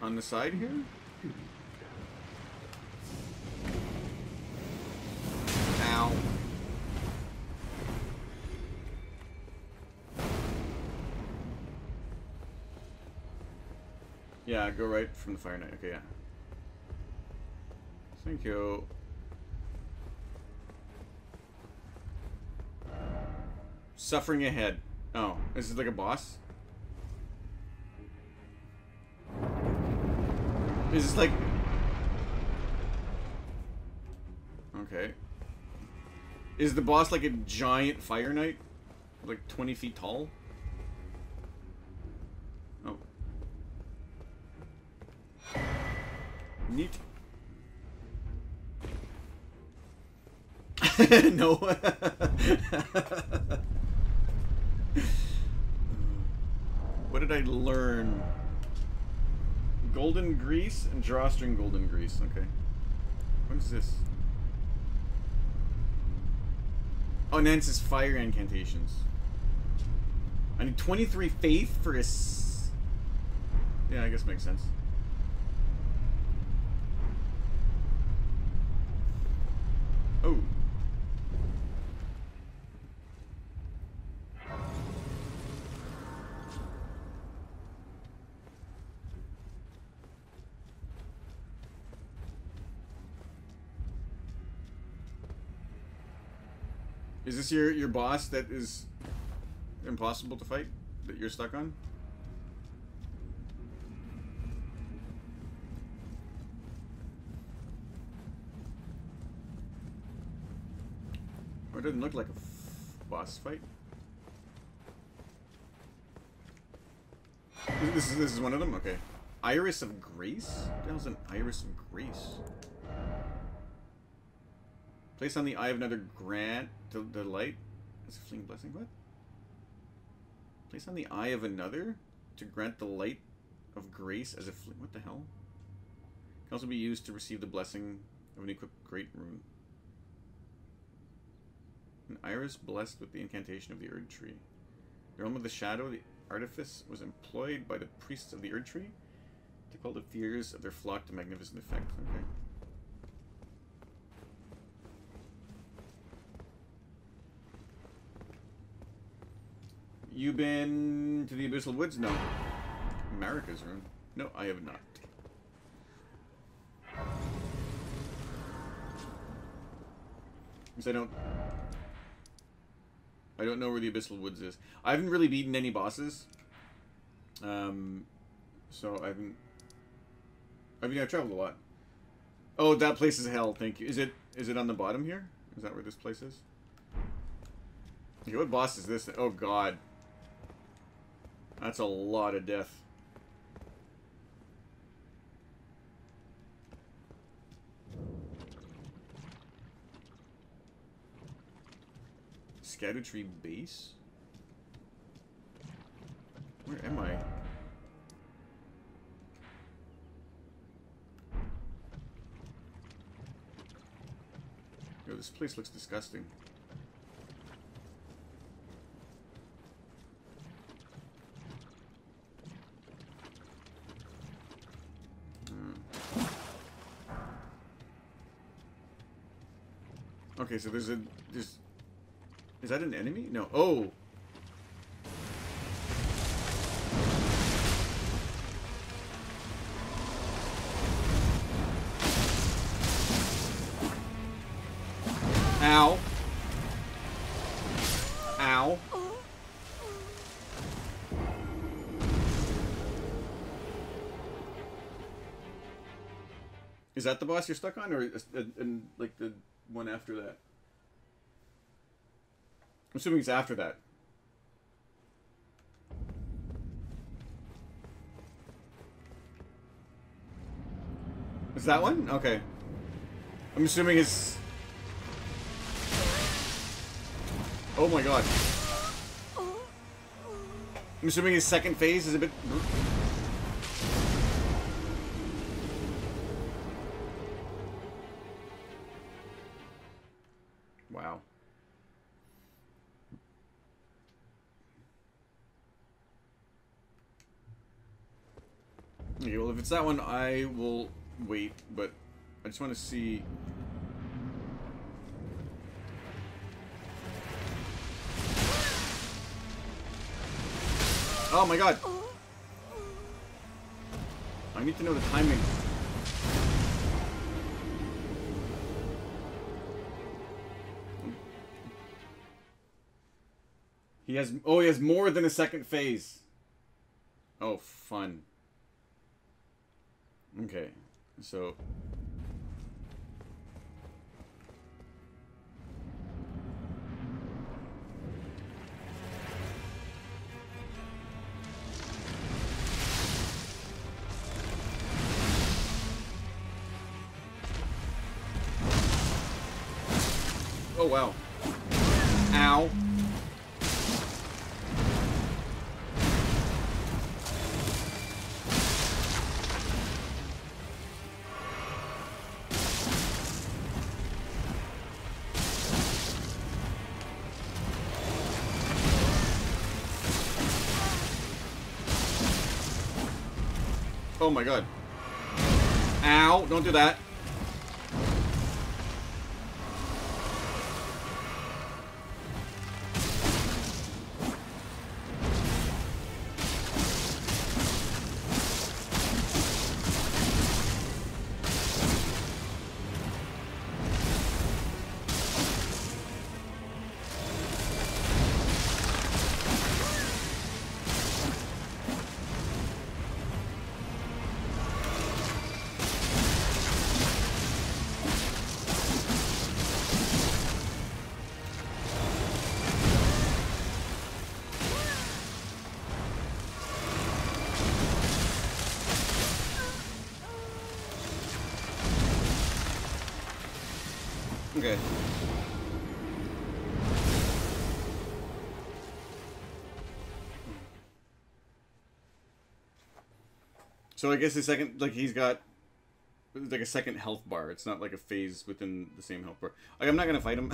on the side here? Yeah, go right from the fire knight. Okay, yeah. Thank you. Suffering ahead. Oh, is this like a boss? Is this like... Okay. Is the boss like a giant fire knight? Like 20 feet tall? Oh. Neat. no. what did I learn? Golden grease and drawstring golden grease. Okay. What is this? Oh, Nance's fire incantations. I need 23 faith for his. Yeah, I guess makes sense. Oh. Is this your your boss that is impossible to fight that you're stuck on? didn't look like a boss fight. This is, this is one of them? Okay. Iris of Grace? That was an Iris of Grace. Place on the eye of another grant the, the light. As a fling blessing. What? Place on the eye of another to grant the light of grace as a fling. What the hell? Can also be used to receive the blessing of an equipped great rune. An iris blessed with the incantation of the Erdtree. The realm of the shadow, the artifice was employed by the priests of the Erdtree to quell the fears of their flock to magnificent effect. Okay. You been to the Abyssal Woods? No. Marika's room? No, I have not. Because I don't... I don't know where the Abyssal Woods is. I haven't really beaten any bosses. Um, so I haven't... I mean, I've traveled a lot. Oh, that place is hell, thank you. Is it is it on the bottom here? Is that where this place is? Okay, what boss is this? Oh, God. That's a lot of death. Tree base? Where am I? Yo, this place looks disgusting. Hmm. Okay, so there's a there's is that an enemy? No. Oh. Ow. Ow. Is that the boss you're stuck on, or uh, and like the one after that? I'm assuming it's after that. Is that one? Okay. I'm assuming it's... Oh my god. I'm assuming his second phase is a bit... it's that one, I will wait, but I just want to see... Oh my god! I need to know the timing. He has... Oh, he has more than a second phase. Oh, fun. Okay, so... Oh my god. Ow, don't do that. So I guess the second, like he's got like a second health bar. It's not like a phase within the same health bar. Like I'm not gonna fight him.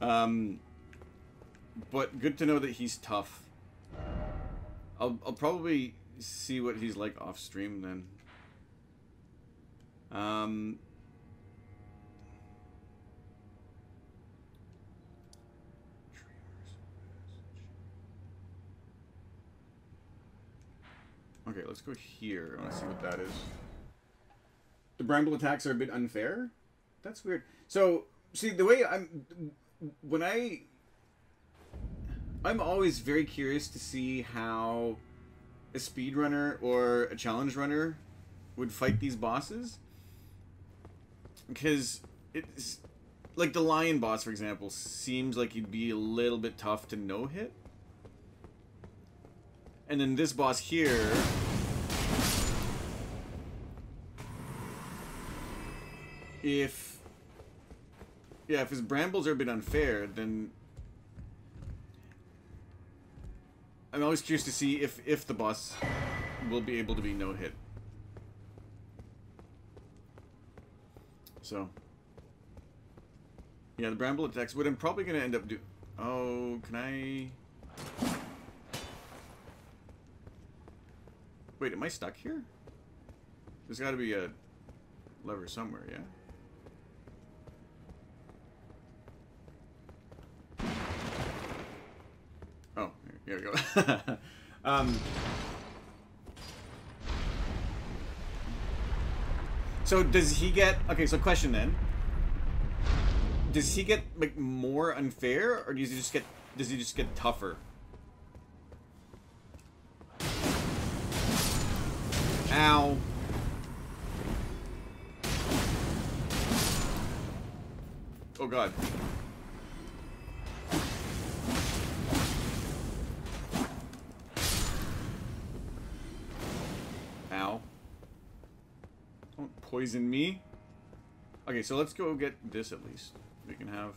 um, but good to know that he's tough. I'll I'll probably see what he's like off stream then. Um. Okay, let's go here. I want to see what that is. The bramble attacks are a bit unfair. That's weird. So, see, the way I'm... When I... I'm always very curious to see how a speedrunner or a challenge runner would fight these bosses. Because it's... Like the lion boss, for example, seems like he'd be a little bit tough to no-hit. And then this boss here... If... Yeah, if his brambles are a bit unfair, then... I'm always curious to see if, if the boss will be able to be no-hit. So... Yeah, the bramble attacks. What I'm probably going to end up do... Oh, can I... Wait, am I stuck here? There's got to be a lever somewhere, yeah? Oh, here we go. um, so does he get... Okay, so question then. Does he get like more unfair, or does he just get does he just get tougher? Ow. Oh god. Ow. Don't poison me. Okay, so let's go get this at least. We can have...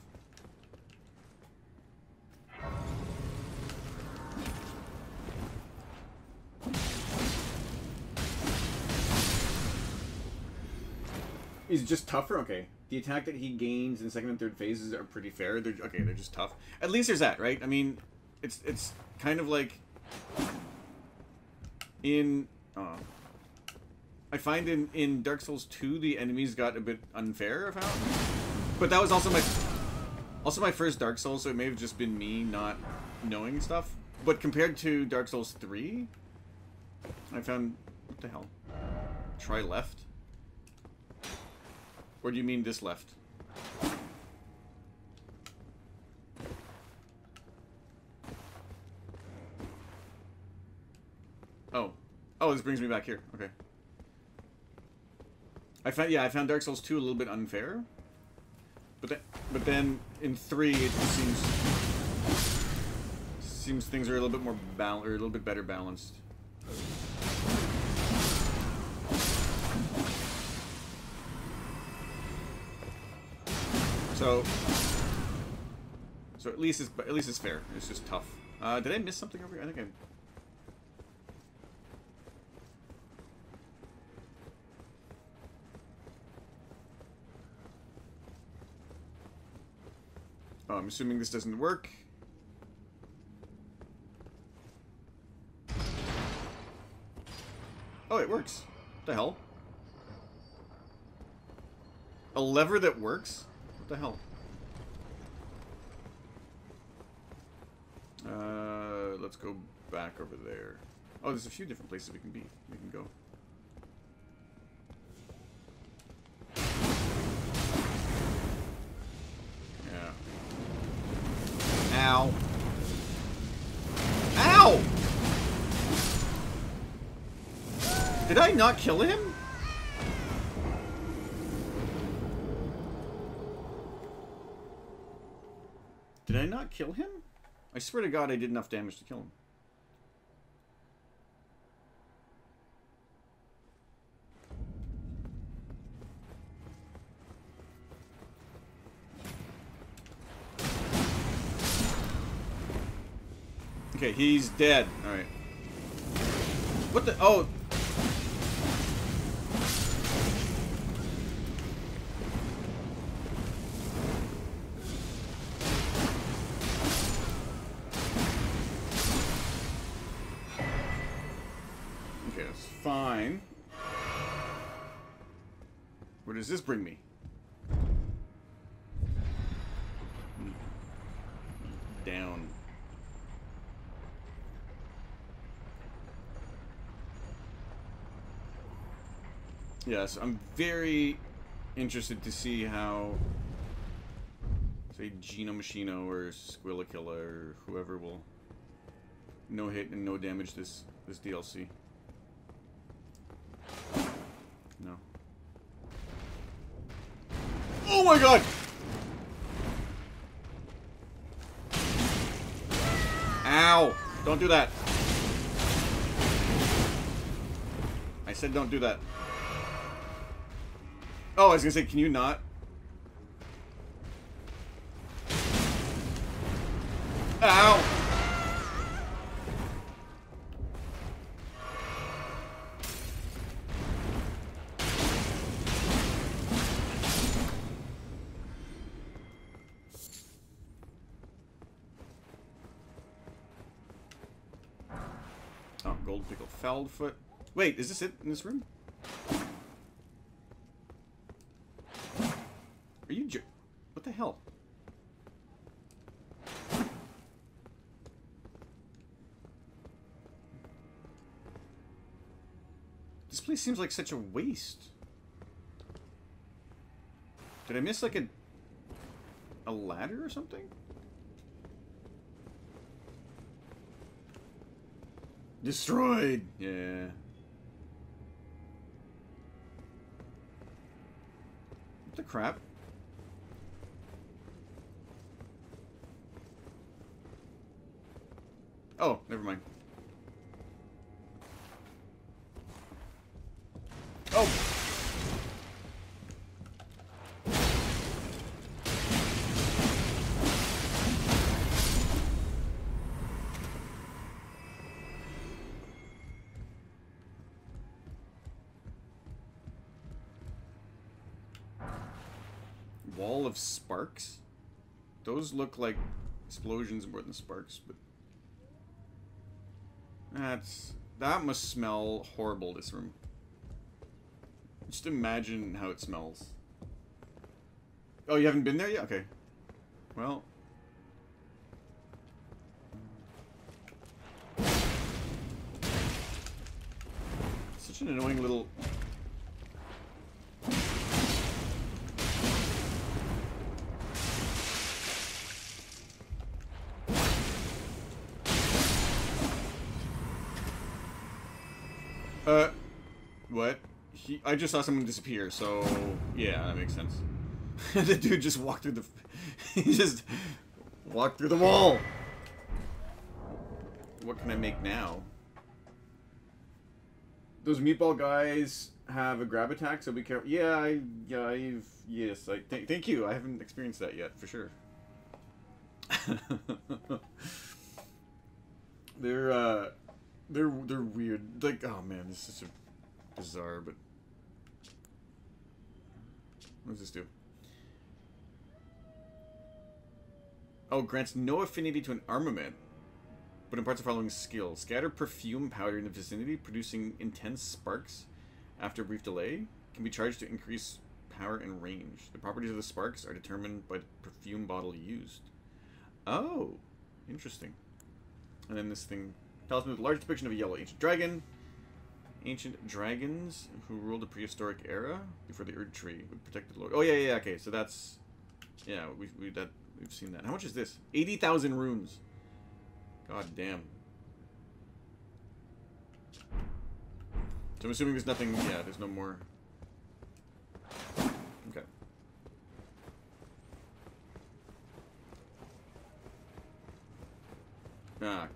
He's just tougher? Okay. The attack that he gains in second and third phases are pretty fair. They're okay, they're just tough. At least there's that, right? I mean, it's it's kind of like in uh, I find in in Dark Souls 2 the enemies got a bit unfair, I found. But that was also my also my first Dark Souls, so it may have just been me not knowing stuff. But compared to Dark Souls 3, I found what the hell? Try left? Or do you mean this left? Oh. Oh, this brings me back here. Okay. I found yeah, I found Dark Souls 2 a little bit unfair. But then but then in 3 it seems seems things are a little bit more balanced or a little bit better balanced. So, so at least it's at least it's fair. It's just tough. Uh, did I miss something over here? I think I. Oh, I'm assuming this doesn't work. Oh, it works. What the hell? A lever that works? The hell? Uh, let's go back over there. Oh, there's a few different places we can be. We can go. Yeah. Ow. Ow! Did I not kill him? Did I not kill him? I swear to God I did enough damage to kill him. Okay, he's dead. Alright. What the? Oh, bring me? Down. Yes, I'm very interested to see how, say, Gino Machino or Squillakilla or whoever will no hit and no damage this this DLC. No. Oh my god! Ow! Don't do that. I said don't do that. Oh, I was gonna say, can you not? Ow! Oh, gold foot. Wait, is this it in this room? Are you What the hell? This place seems like such a waste. Did I miss like a a ladder or something? Destroyed. Yeah. What the crap? Oh, never mind. Sparks? Those look like explosions more than sparks, but... That's... That must smell horrible, this room. Just imagine how it smells. Oh, you haven't been there yet? Okay. Well... Such an annoying little... Uh, what? He, I just saw someone disappear, so yeah, that makes sense. the dude just walked through the, he just walked through the wall. What can I make now? Those meatball guys have a grab attack, so be careful. Yeah, I, yeah, I've, yes, I th thank you. I haven't experienced that yet, for sure. they're, uh, they're, they're weird. Like, oh man, this is bizarre, but what does this do? Oh, grants no affinity to an armament, but imparts the following skill. Scatter perfume powder in the vicinity, producing intense sparks after a brief delay. Can be charged to increase power and range. The properties of the sparks are determined by the perfume bottle used. Oh, interesting. And then this thing tells me the large depiction of a yellow ancient dragon. Ancient dragons who ruled the prehistoric era before the Erdtree would protect the Lord. Oh yeah, yeah, okay. So that's yeah, we we that we've seen that. How much is this? Eighty thousand runes. God damn. So I'm assuming there's nothing. Yeah, there's no more. Okay. Ah,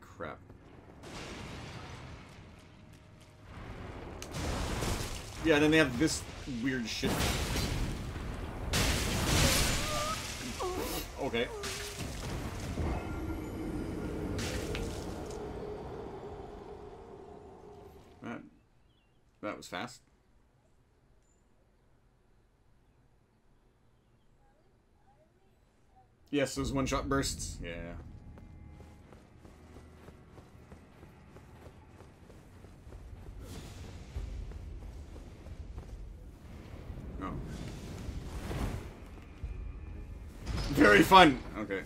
crap. Yeah, and then they have this weird shit. Okay. That, that was fast. Yes, those one-shot bursts. Yeah. Very fun! Okay.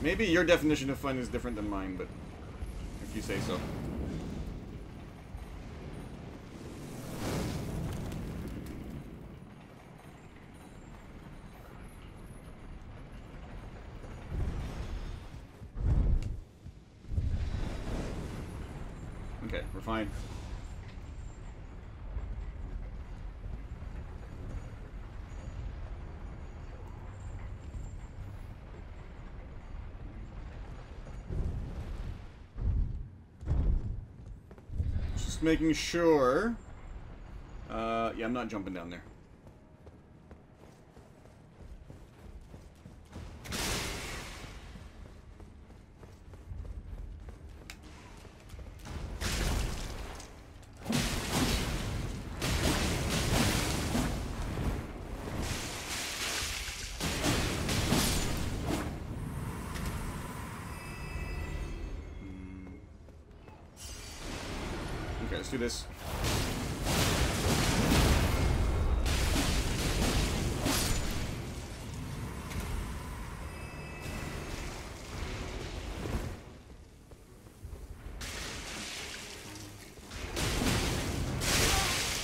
Maybe your definition of fun is different than mine, but if you say so. Okay, we're fine. Just making sure. Uh, yeah, I'm not jumping down there. Do this.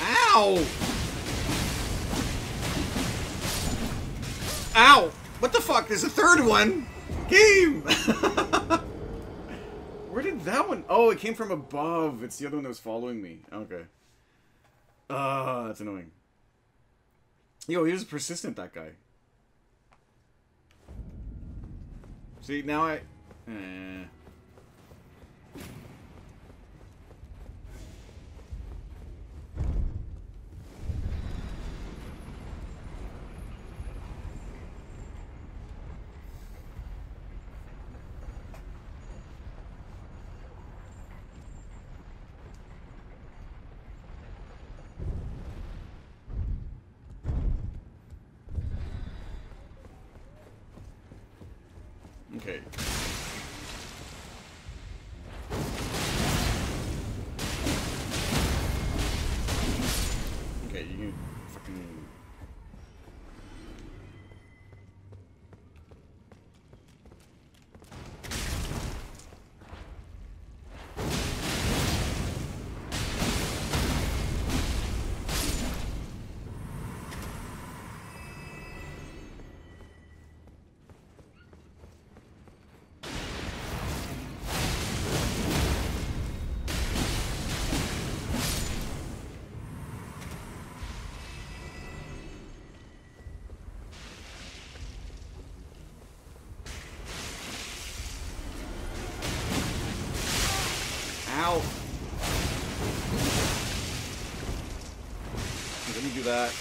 Ow! Ow! What the fuck? There's a third one! Game! Where did that one? Oh, it came from above. It's the other one that was following me. Okay. Ah, that's annoying. Yo, he was persistent, that guy. See, now I... Eh. That.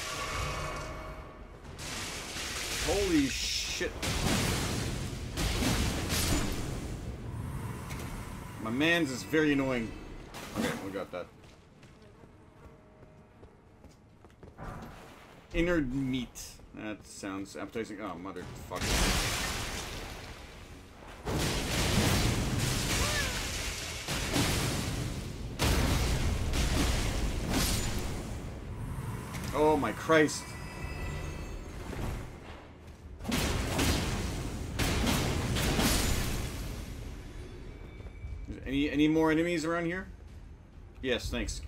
Holy shit. My man's is very annoying. Okay, we got that. Inner meat. That sounds appetizing. Oh, motherfucker. Christ. Any any more enemies around here? Yes, thanks.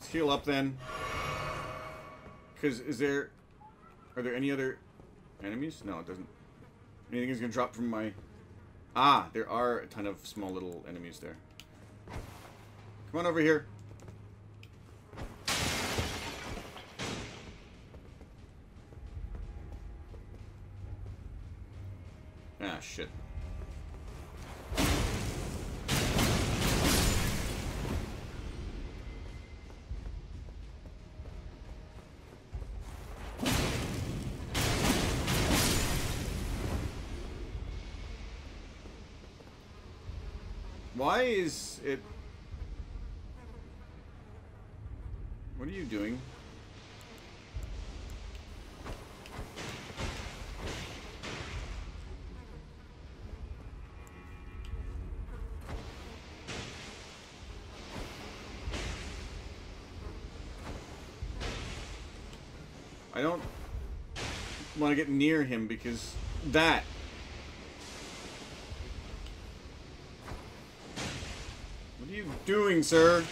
Let's heal up then. Because is there... Are there any other enemies? No, it doesn't. Anything is going to drop from my... Ah, there are a ton of small little enemies there. Come on over here. It... What are you doing? I don't want to get near him because that What are you doing, sir?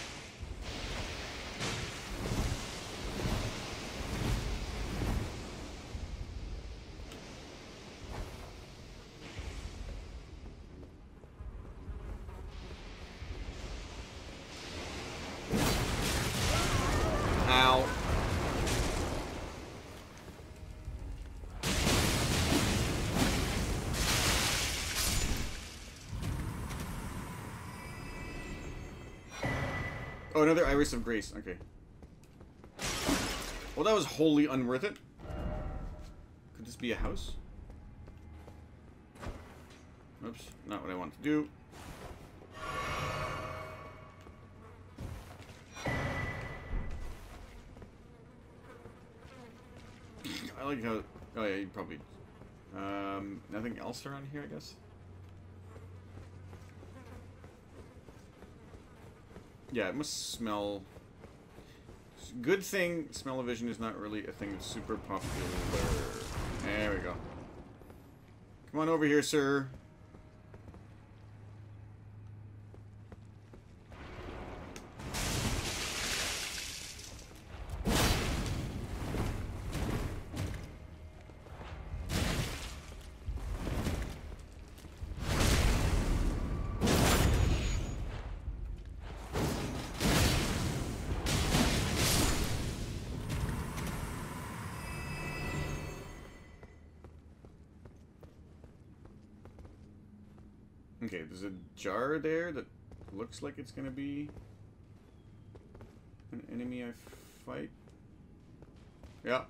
Oh, another Iris of Grace. Okay. Well, that was wholly unworth it. Could this be a house? Oops, not what I want to do. I like how... Oh yeah, you probably... Um, nothing else around here, I guess? Yeah, it must smell... Good thing smell-o-vision is not really a thing that's super popular. There we go. Come on over here, sir. Jar there that looks like it's gonna be an enemy I fight. Yeah.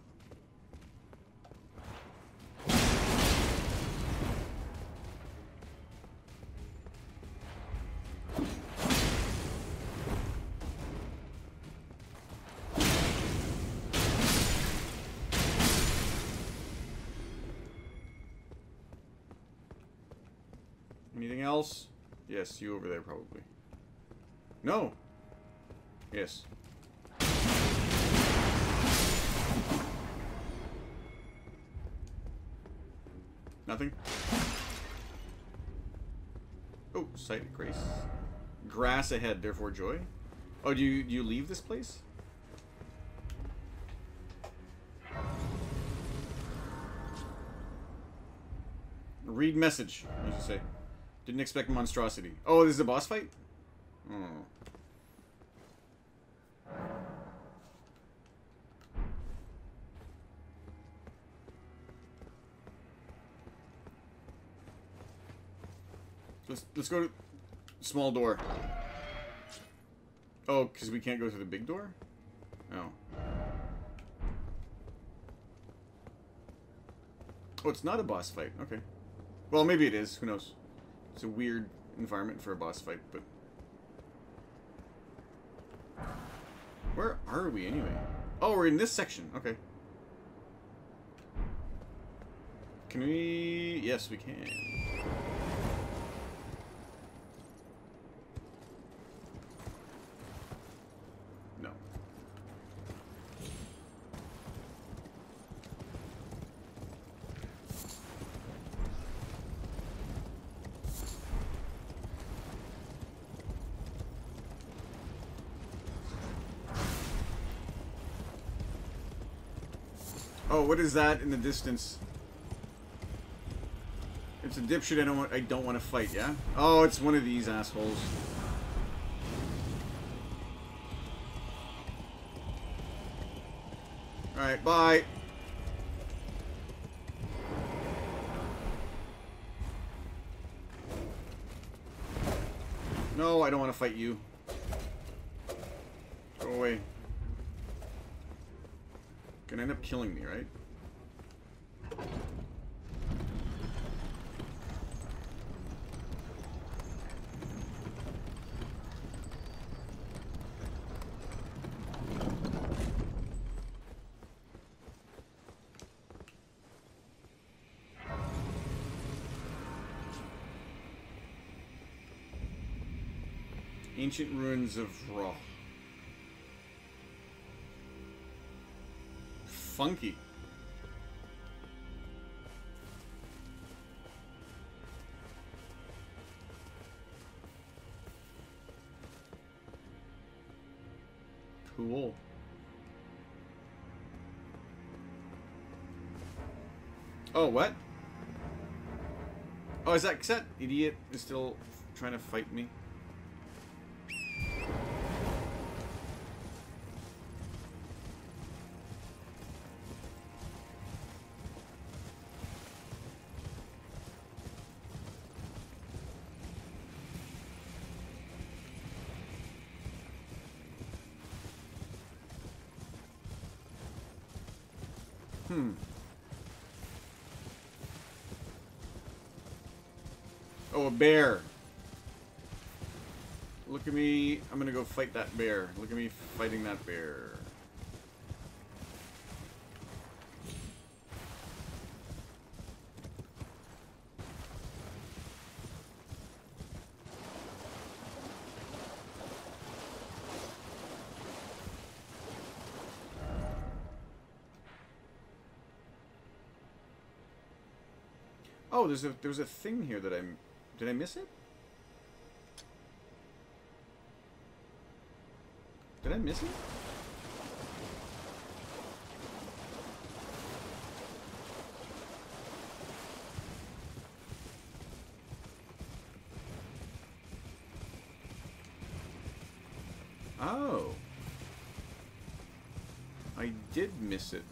Yes, you over there probably. No. Yes. Nothing? Oh, site of grace. Grass ahead, therefore joy. Oh, do you, do you leave this place? Read message, you say. Didn't expect monstrosity. Oh, this is a boss fight? Oh. Let's let's go to small door. Oh, because we can't go through the big door? Oh. Oh, it's not a boss fight. Okay. Well, maybe it is. Who knows? It's a weird environment for a boss fight, but... Where are we, anyway? Oh, we're in this section. Okay. Can we... Yes, we can. what is that in the distance? It's a dipshit I don't want I don't want to fight, yeah? Oh, it's one of these assholes. Alright, bye. No, I don't want to fight you. Killing me, right? Ancient ruins of Rauh. Funky. Cool. Oh, what? Oh, is that, that idiot is still trying to fight me? Bear. Look at me. I'm gonna go fight that bear. Look at me fighting that bear. Oh, there's a there's a thing here that I'm. Did I miss it? Did I miss it? Oh. I did miss it.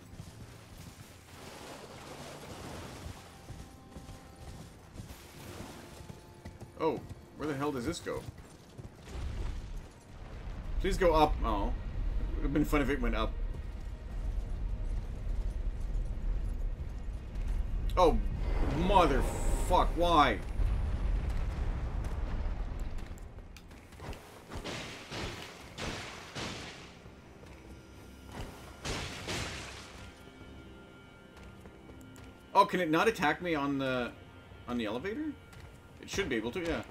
Oh, where the hell does this go? Please go up. Oh. It Would have been fun if it went up. Oh, motherfuck, why? Oh, can it not attack me on the on the elevator? It should be able to, yeah.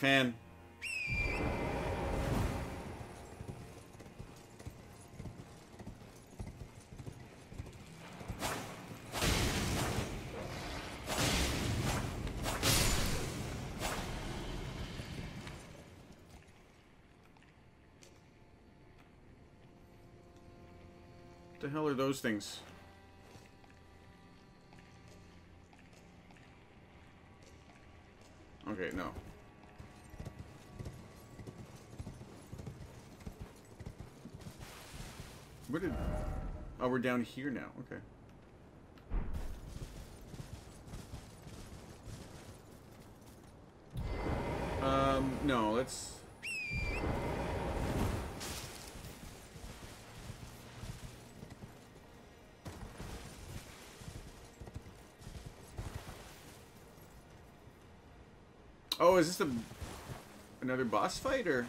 Fan. What the hell are those things? Okay, no. Where did... Oh, we're down here now. Okay. Um, no, let's... Oh, is this a another boss fight or?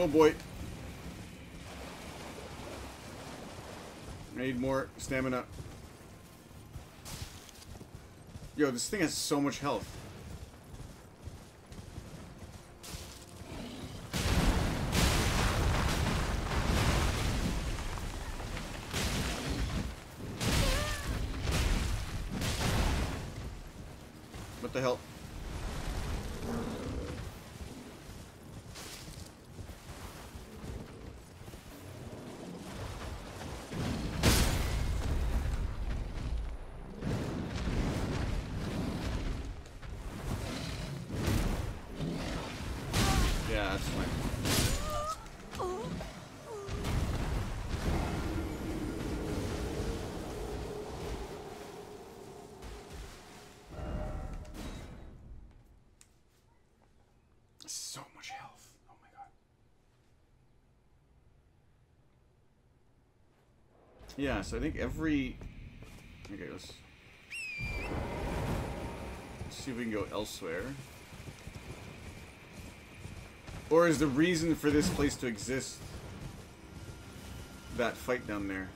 Oh boy. I need more stamina. Yo, this thing has so much health. Yeah, so I think every. Okay, let's. let's see if we can go elsewhere. Or is the reason for this place to exist that fight down there?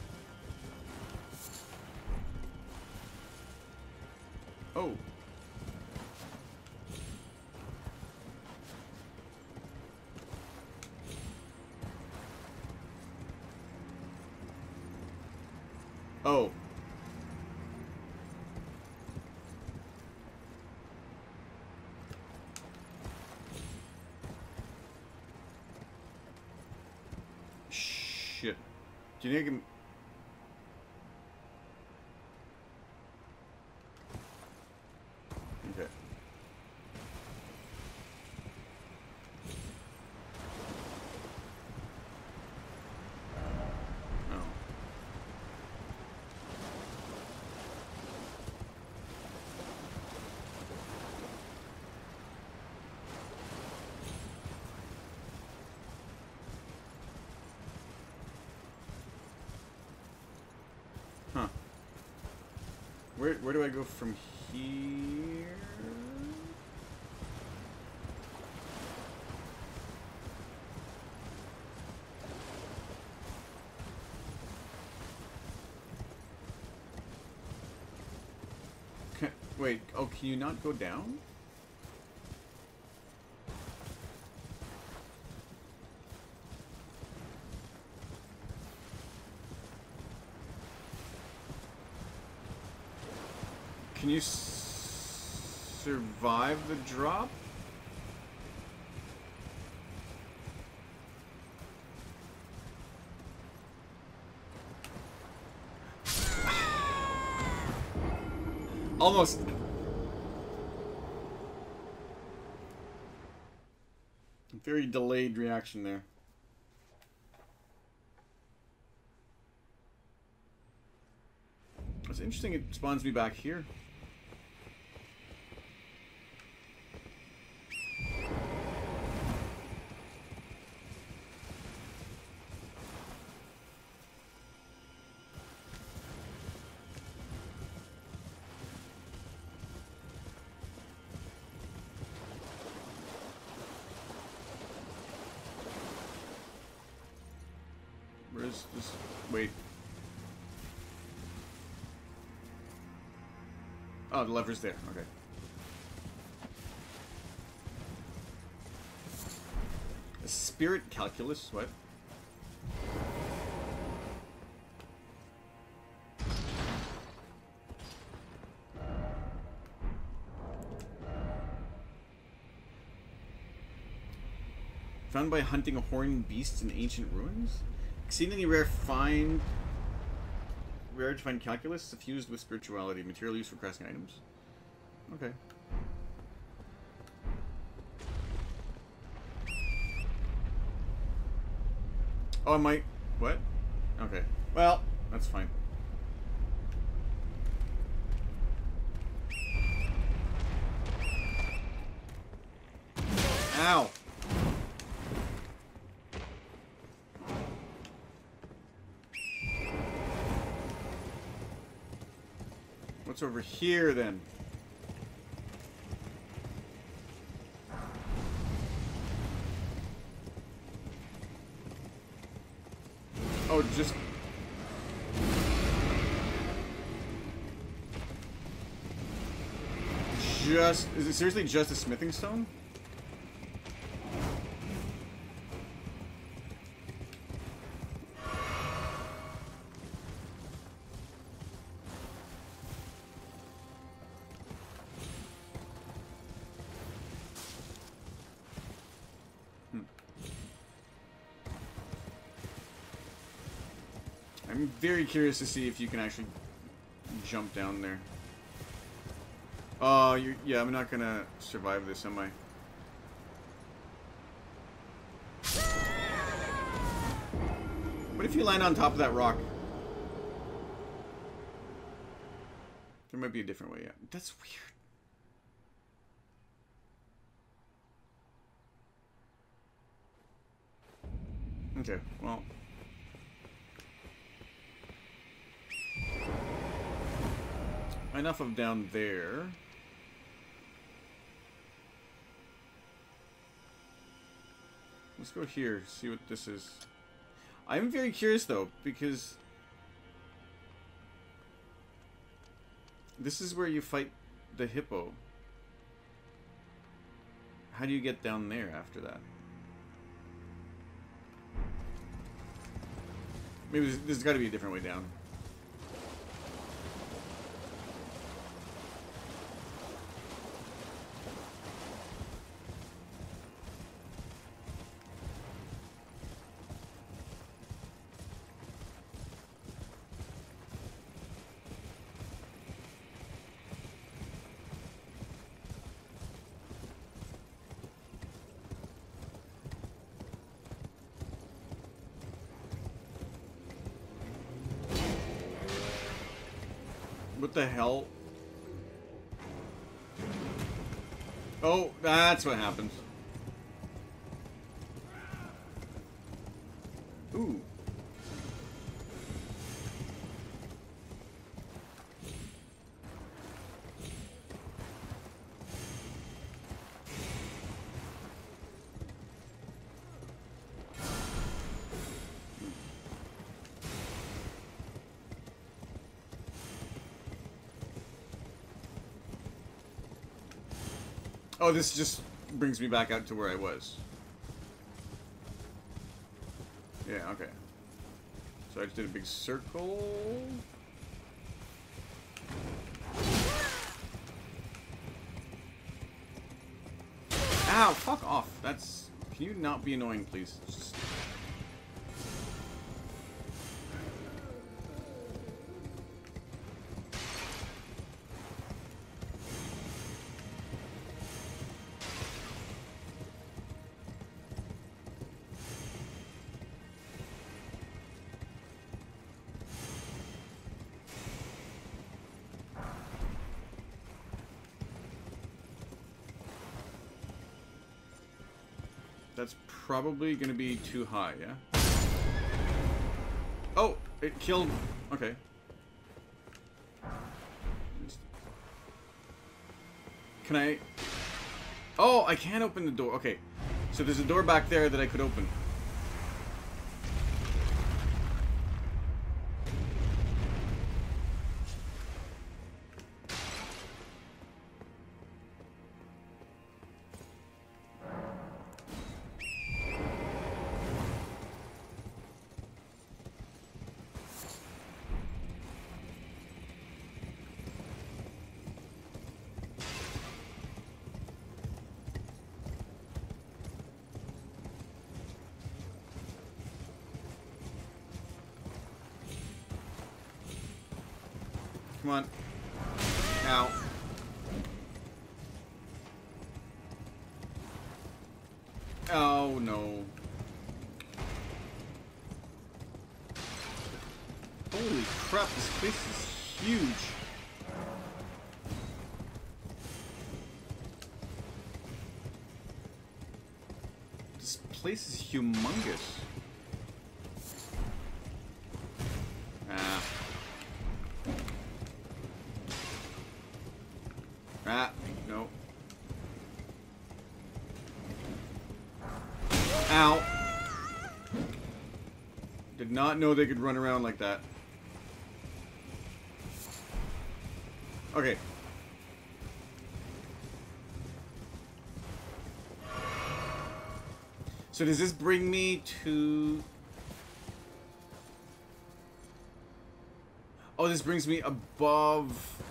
You think I can... Okay. Oh. Huh. Where where do I go from here? Wait, oh, can you not go down? Can you survive the drop? Almost. Very delayed reaction there. It's interesting it spawns me back here. Oh, the lever's there. Okay. A spirit calculus? What? Found by hunting a horned beasts in ancient ruins? Exceedingly rare find rare to find calculus suffused with spirituality, material used for crafting items. Okay. Oh, I might. What? Okay. Well, that's fine. here then. Oh, just... Just... Is it seriously just a smithing stone? Curious to see if you can actually jump down there. Uh, oh, you yeah, I'm not gonna survive this, am I? What if you land on top of that rock? There might be a different way, yeah. That's weird. Okay, well... Enough of down there. Let's go here, see what this is. I'm very curious though, because this is where you fight the hippo. How do you get down there after that? Maybe there's, there's got to be a different way down. What the hell? Oh, that's what happens. Oh, this just brings me back out to where I was. Yeah, okay. So I just did a big circle. Ow, fuck off. That's... Can you not be annoying, please? Just... probably to be too high, yeah? Oh! It killed... Okay. Can I... Oh, I can't open the door. Okay. So there's a door back there that I could open. Come on. Ow. Oh, no. Holy crap, this place is huge. This place is humongous. Not know they could run around like that. Okay. So does this bring me to... Oh, this brings me above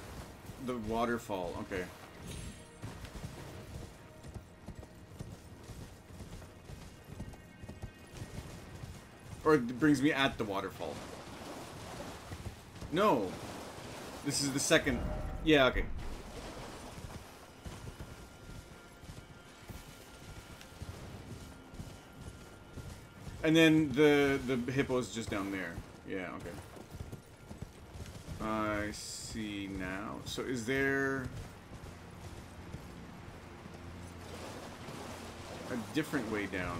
the waterfall. Okay. Or it brings me at the waterfall. No. This is the second. Yeah, okay. And then the the hippo's just down there. Yeah, okay. I see now. So is there a different way down?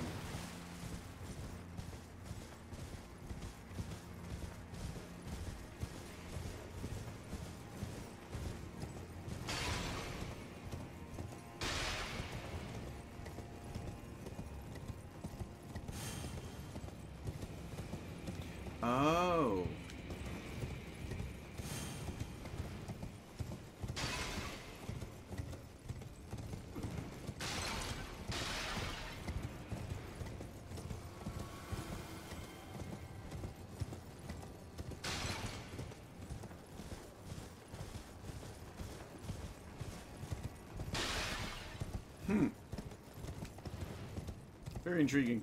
Very intriguing.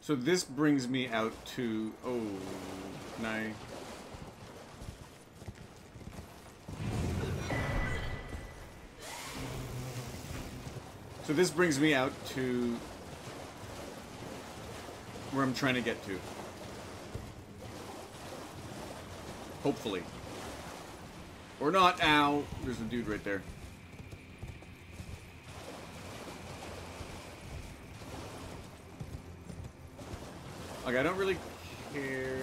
So this brings me out to... Oh, can I... So this brings me out to where I'm trying to get to. Hopefully. Or not. Ow. There's a dude right there. Like, I don't really care.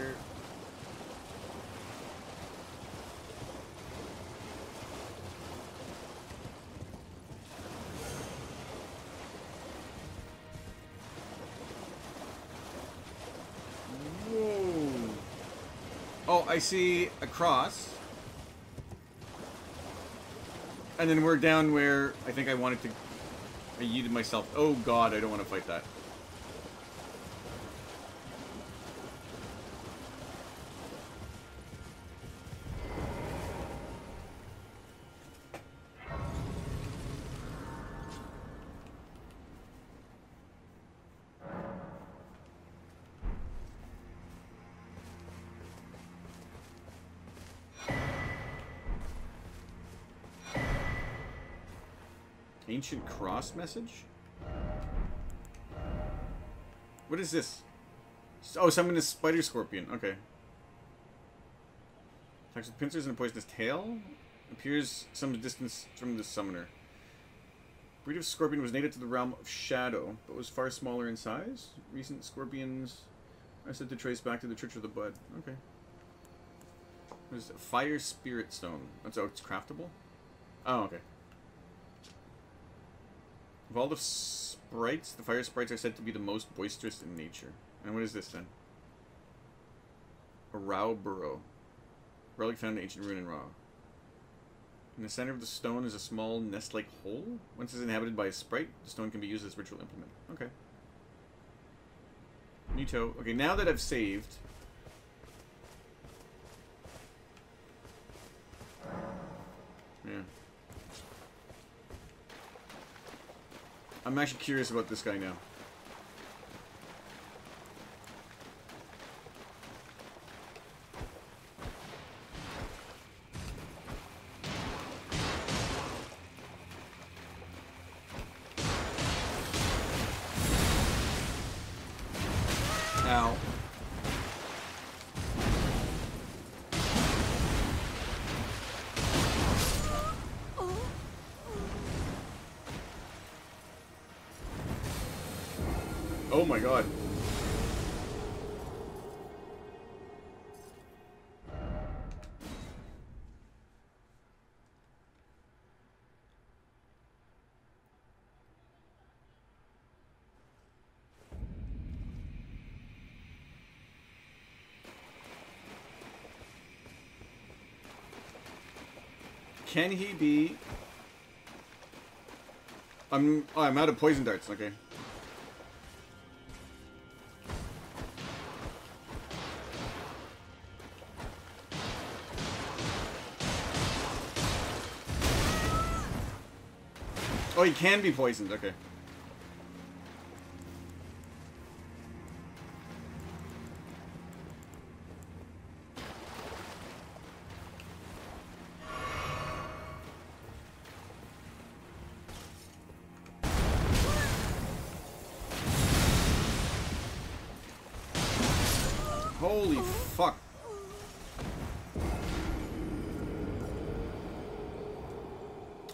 I see a cross. And then we're down where I think I wanted to... I yeeted myself. Oh god, I don't want to fight that. Ancient cross message? What is this? Oh, summon a spider scorpion. Okay. Attacks with pincers and a poisonous tail. Appears some distance from the summoner. Breed of scorpion was native to the realm of shadow, but was far smaller in size. Recent scorpions are said to trace back to the Church of the Bud. Okay. There's a fire spirit stone. That's oh, it's craftable. Oh, okay. Of all the sprites, the fire sprites are said to be the most boisterous in nature. And what is this then? A Rauh Burrow. Relic found in ancient ruin in Rauh. In the center of the stone is a small nest-like hole. Once it's inhabited by a sprite, the stone can be used as a ritual implement. Okay. Nito. Okay, now that I've saved... Yeah. I'm actually curious about this guy now. Can he be... I'm, oh, I'm out of poison darts, okay. Oh, he can be poisoned, okay.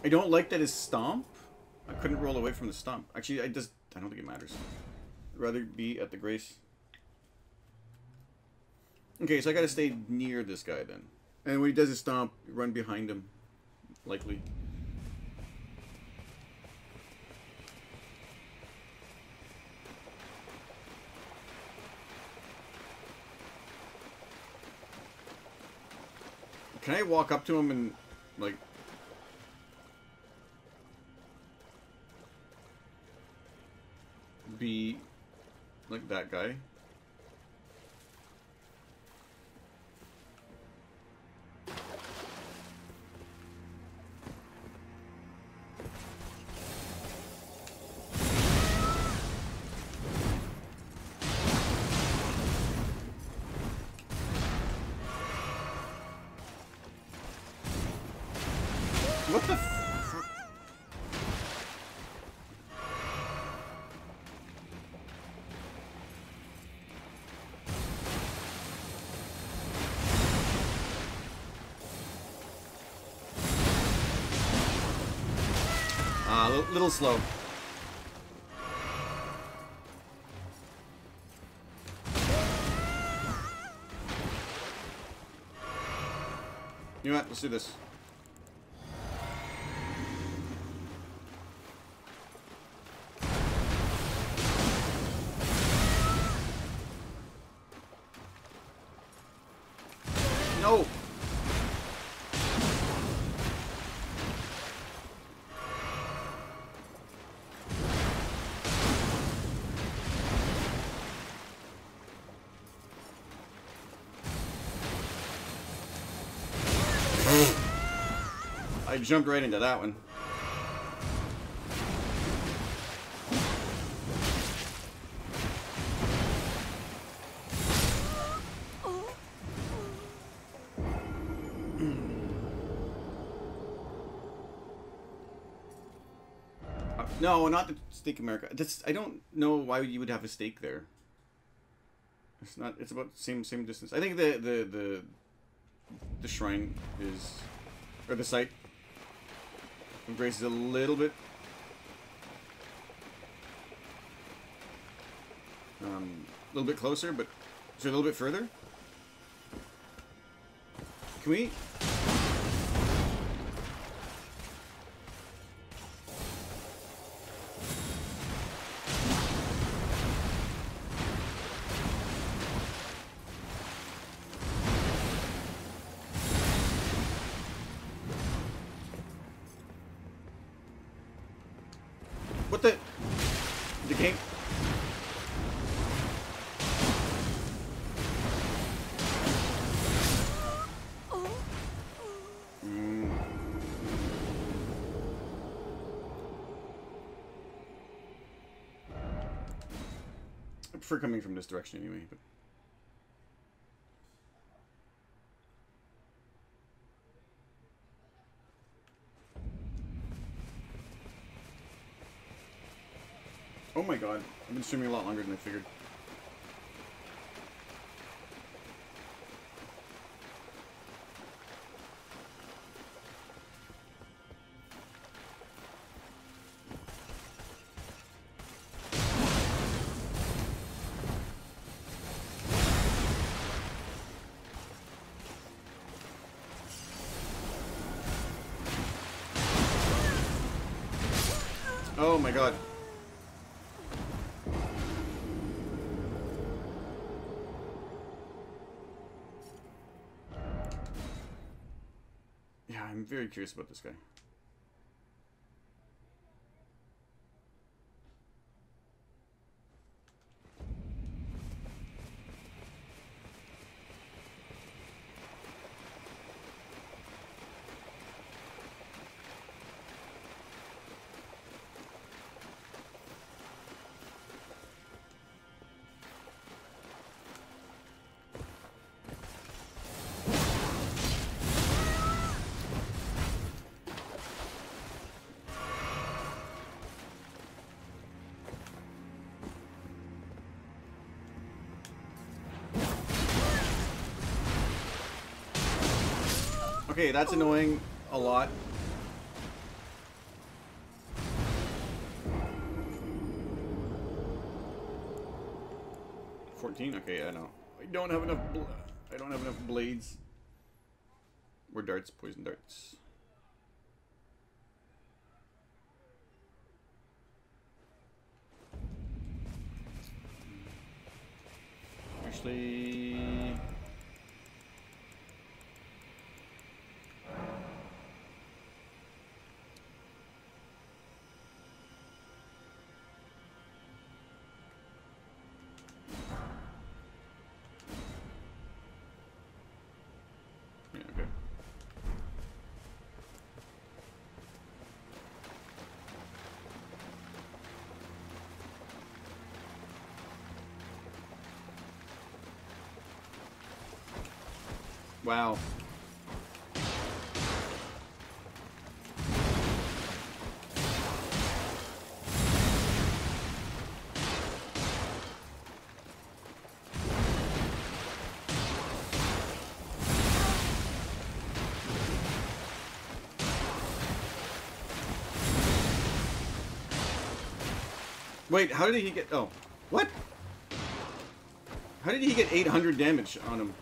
I don't like that his stomp. I couldn't roll uh. away from the stomp. Actually, I just I don't think it matters. I'd rather be at the grace. Okay, so I gotta stay near this guy then. And when he does his stomp, run behind him. Likely. Can I walk up to him and, like... Be... Like that guy? Little, slow. You know what? Let's do this. Jumped right into that one. Uh, No, not the Stake of Marika. That's I don't know why you would have a stake there. It's not. It's about same same distance. I think the the the the shrine is or the site is a little bit um a little bit closer, but so a little bit further. Can we? Prefer coming from this direction anyway, but. Oh my god, I've been streaming a lot longer than I figured. Very curious about this guy. Okay, that's annoying a lot. Fourteen. Okay, I know. I don't have enough. I don't have enough blades. Or darts, poison darts. Wow. Wait, how did he get... Oh. What? How did he get 800 damage on him?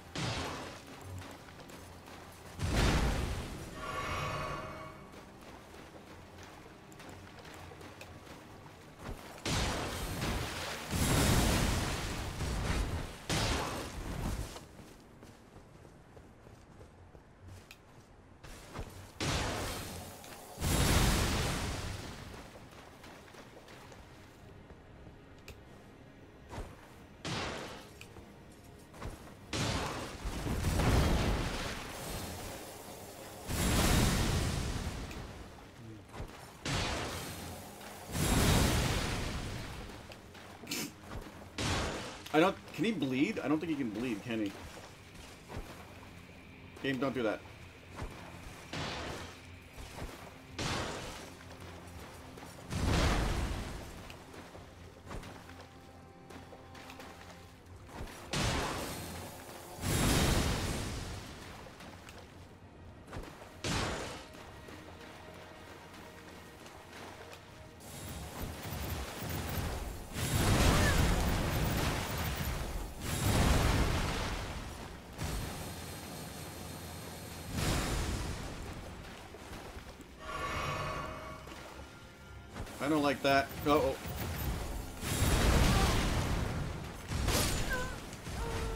Can he bleed? I don't think he can bleed, can he? Game, don't do that. I don't like that. Uh oh.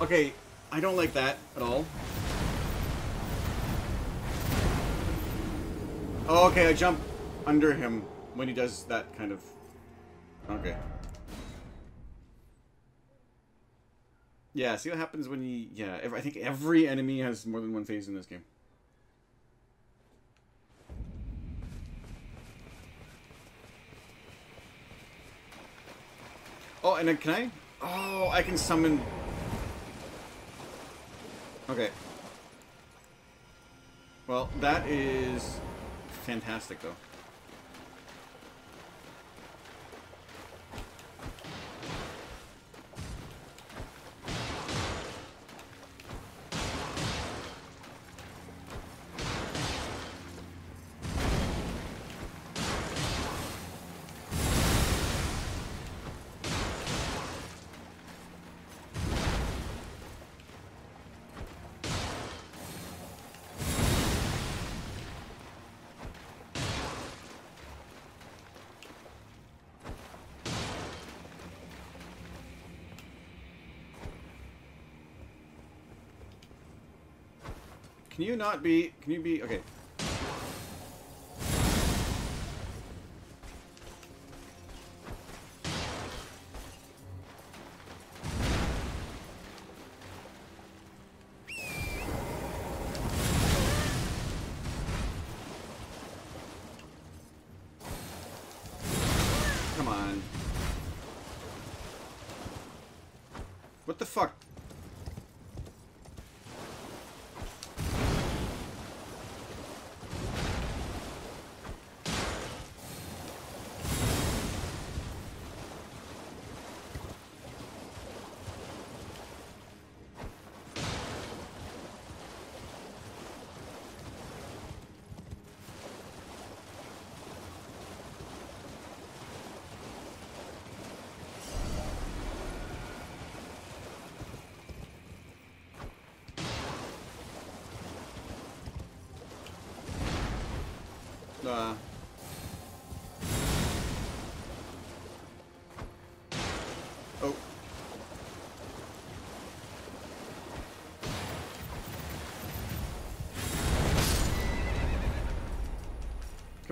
Okay, I don't like that at all. Oh, okay, I jump under him when he does that kind of... Okay. Yeah, see what happens when he... Yeah, I think every enemy has more than one phase in this game. And then can I? Oh, I can summon... Okay. Well, that is fantastic, though. Can you not be... Can you be... Okay.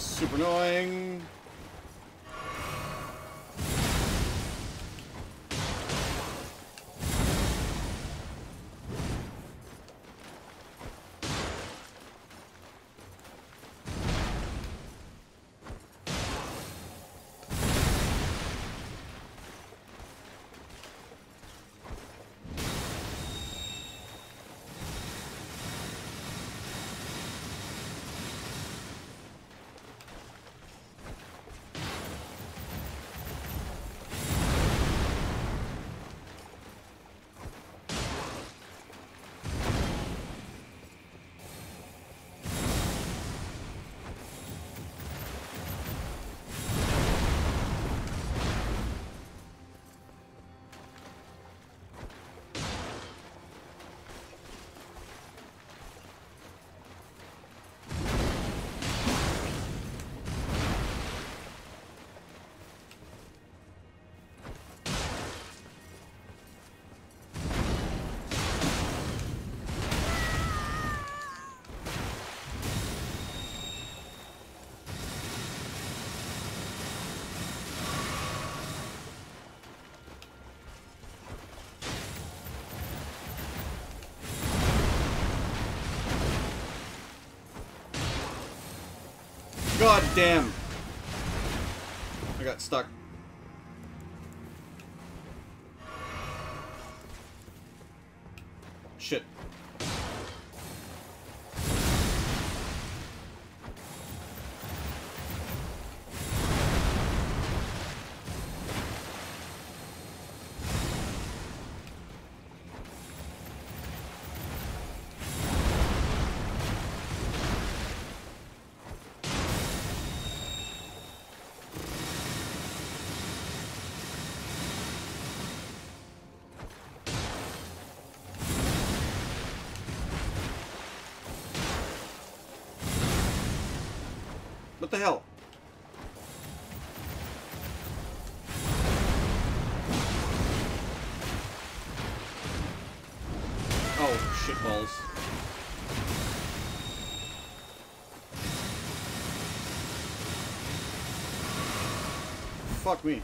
Super annoying. God damn. I got stuck. Fuck me.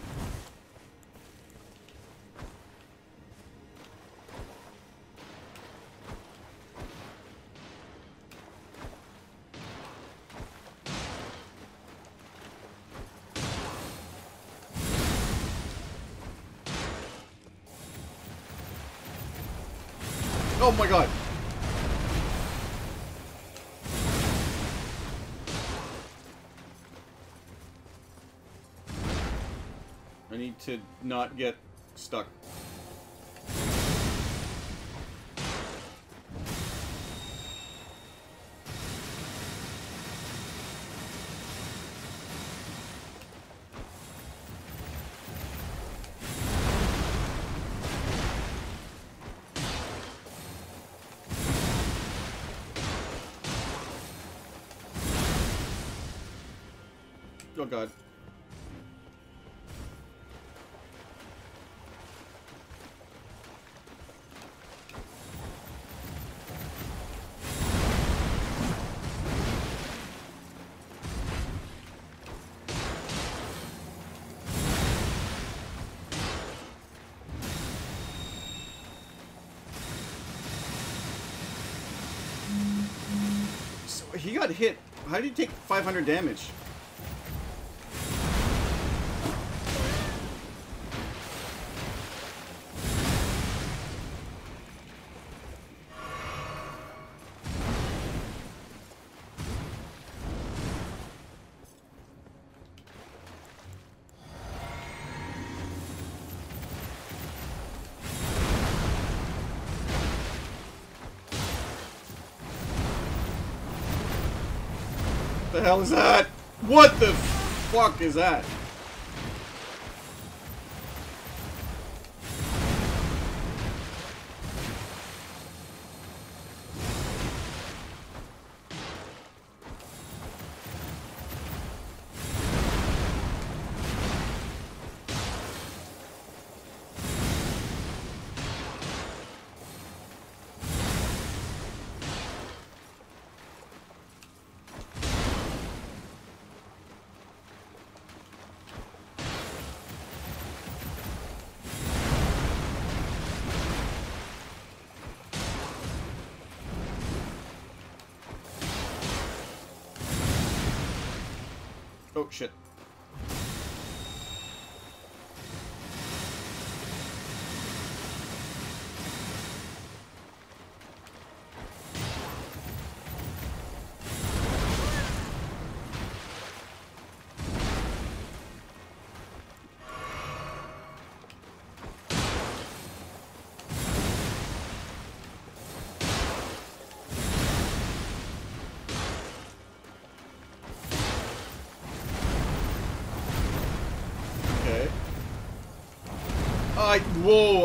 Oh my god. To not get stuck. Got hit. How did you take 500 damage? Hell is that? What the fuck is that?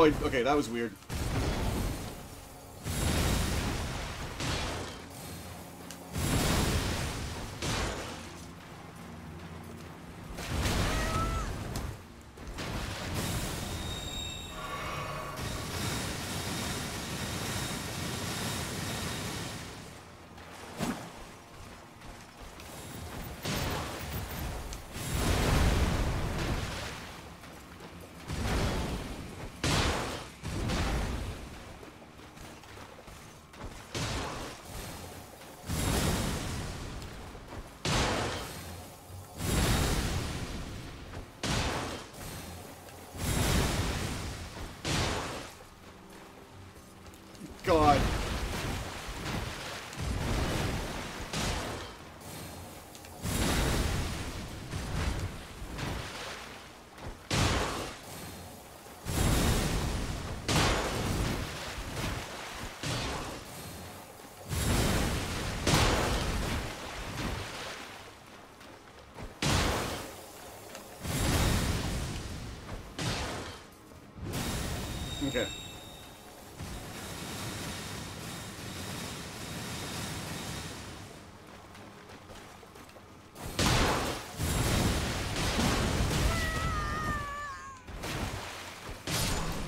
Oh, I, okay, that was weird.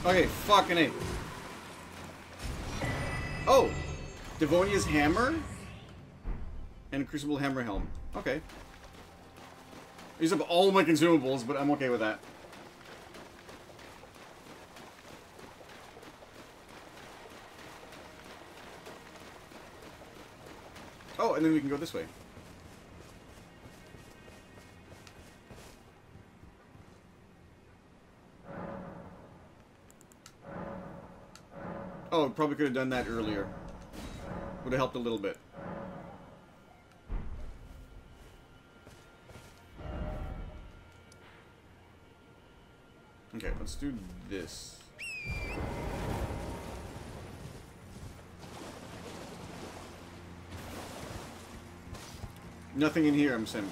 Okay, fucking A. Oh! Devonia's hammer? And Crucible Hammer Helm. Okay. I use up all my consumables, but I'm okay with that. Oh, and then we can go this way. Probably could have done that earlier. Would have helped a little bit. Okay, let's do this. Nothing in here, I'm saying.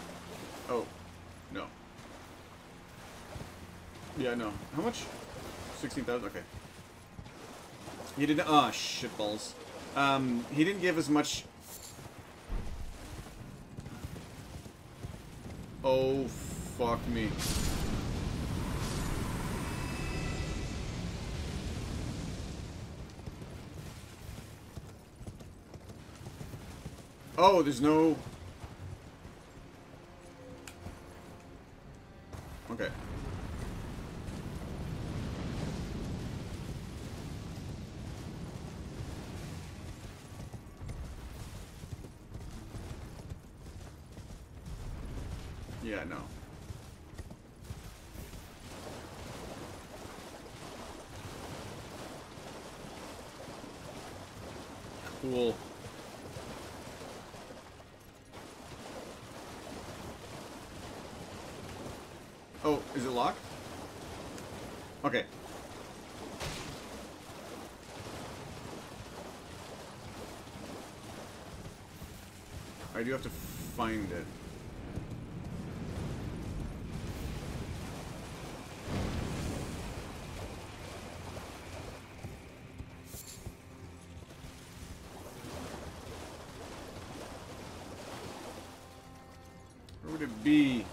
Oh. No. Yeah, no. How much? 16,000? Okay. He didn't... Oh, shitballs. Um, he didn't give as much... Oh, fuck me. Oh, there's no... Okay. Yeah, no. Cool. Oh, is it locked? Okay. Do have to find it. Where would it be?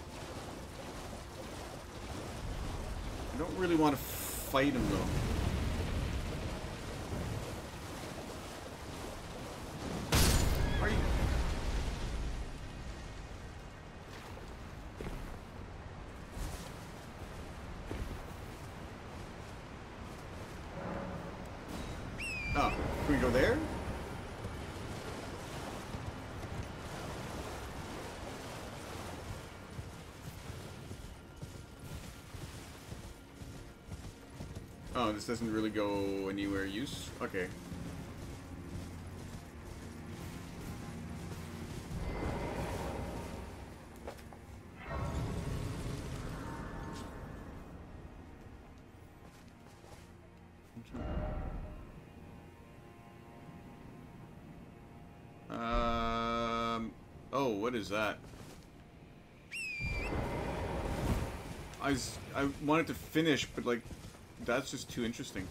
I don't really want to fight him, though. Are you... Oh, can we go there? Oh, this doesn't really go anywhere use? Okay. Um. Oh, what is that? I was, I wanted to finish, but like, that's just too interesting.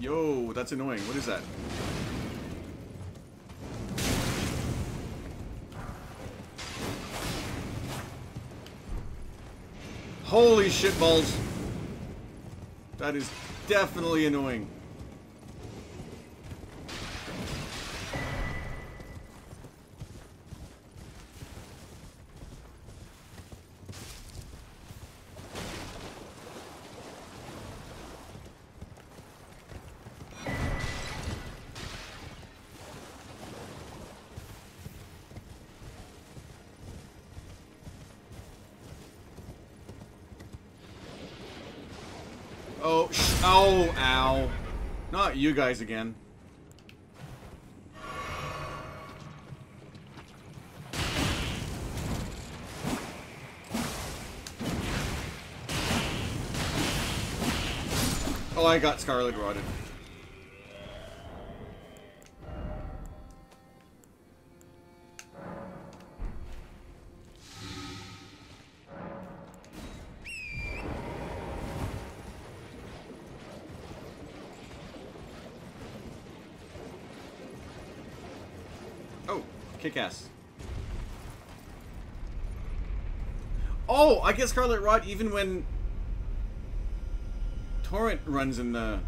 Yo, that's annoying. What is that? Holy shitballs! That is definitely annoying. Oh, sh oh, ow. Not you guys again. Oh, I got Scarlet Rotted. Kick ass. Oh, I get Scarlet Rot even when Torrent runs in the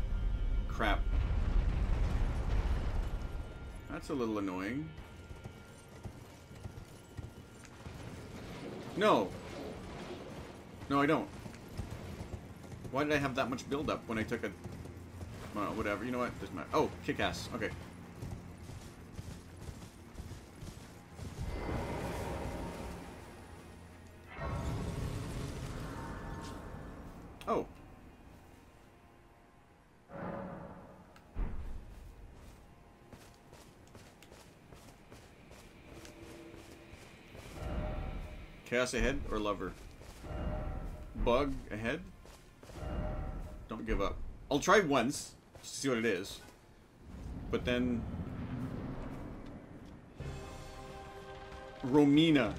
crap. That's a little annoying. No. No, I don't. Why did I have that much buildup when I took a... Well, whatever. You know what? Doesn't matter. Oh, kick ass. Okay. Ahead or lover? bug ahead. Don't give up. I'll try once, to see what it is. But then... Romina.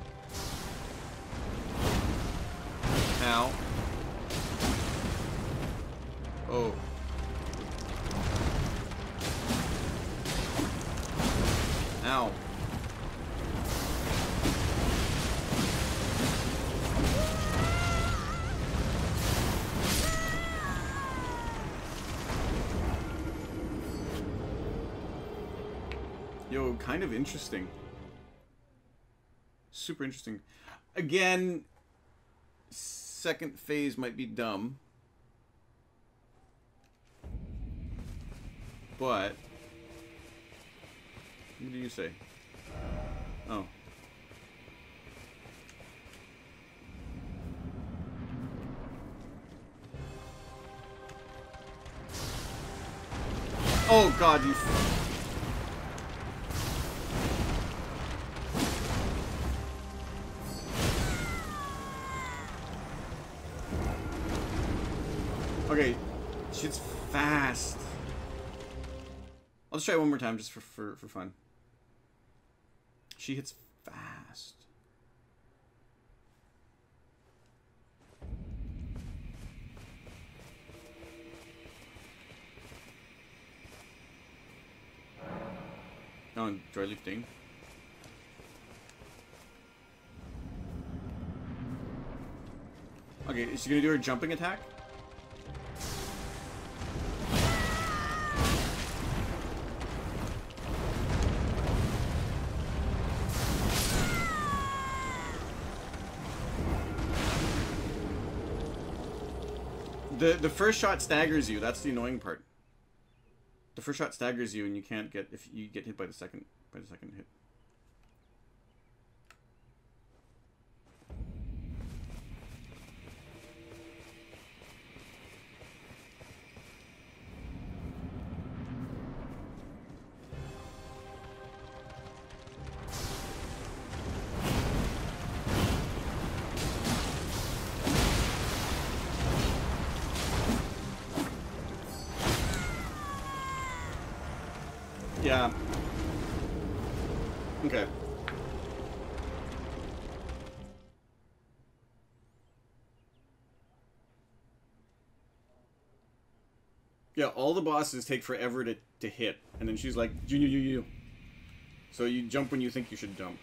Interesting. Super interesting. Again, second phase might be dumb. But... What do you say? Just try it one more time just for, for, for fun. She hits fast. Oh, dry lifting. Okay, is she gonna do her jumping attack? The first shot staggers you. That's the annoying part. The first shot staggers you, and you can't get if you get hit by the second by the second all the bosses take forever to, to hit, and then she's like, Junior, you, you. So you jump when you think you should jump.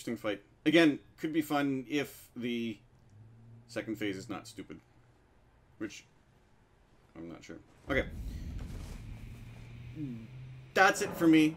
Interesting fight. Again, could be fun if the second phase is not stupid. Which, I'm not sure. Okay. That's it for me.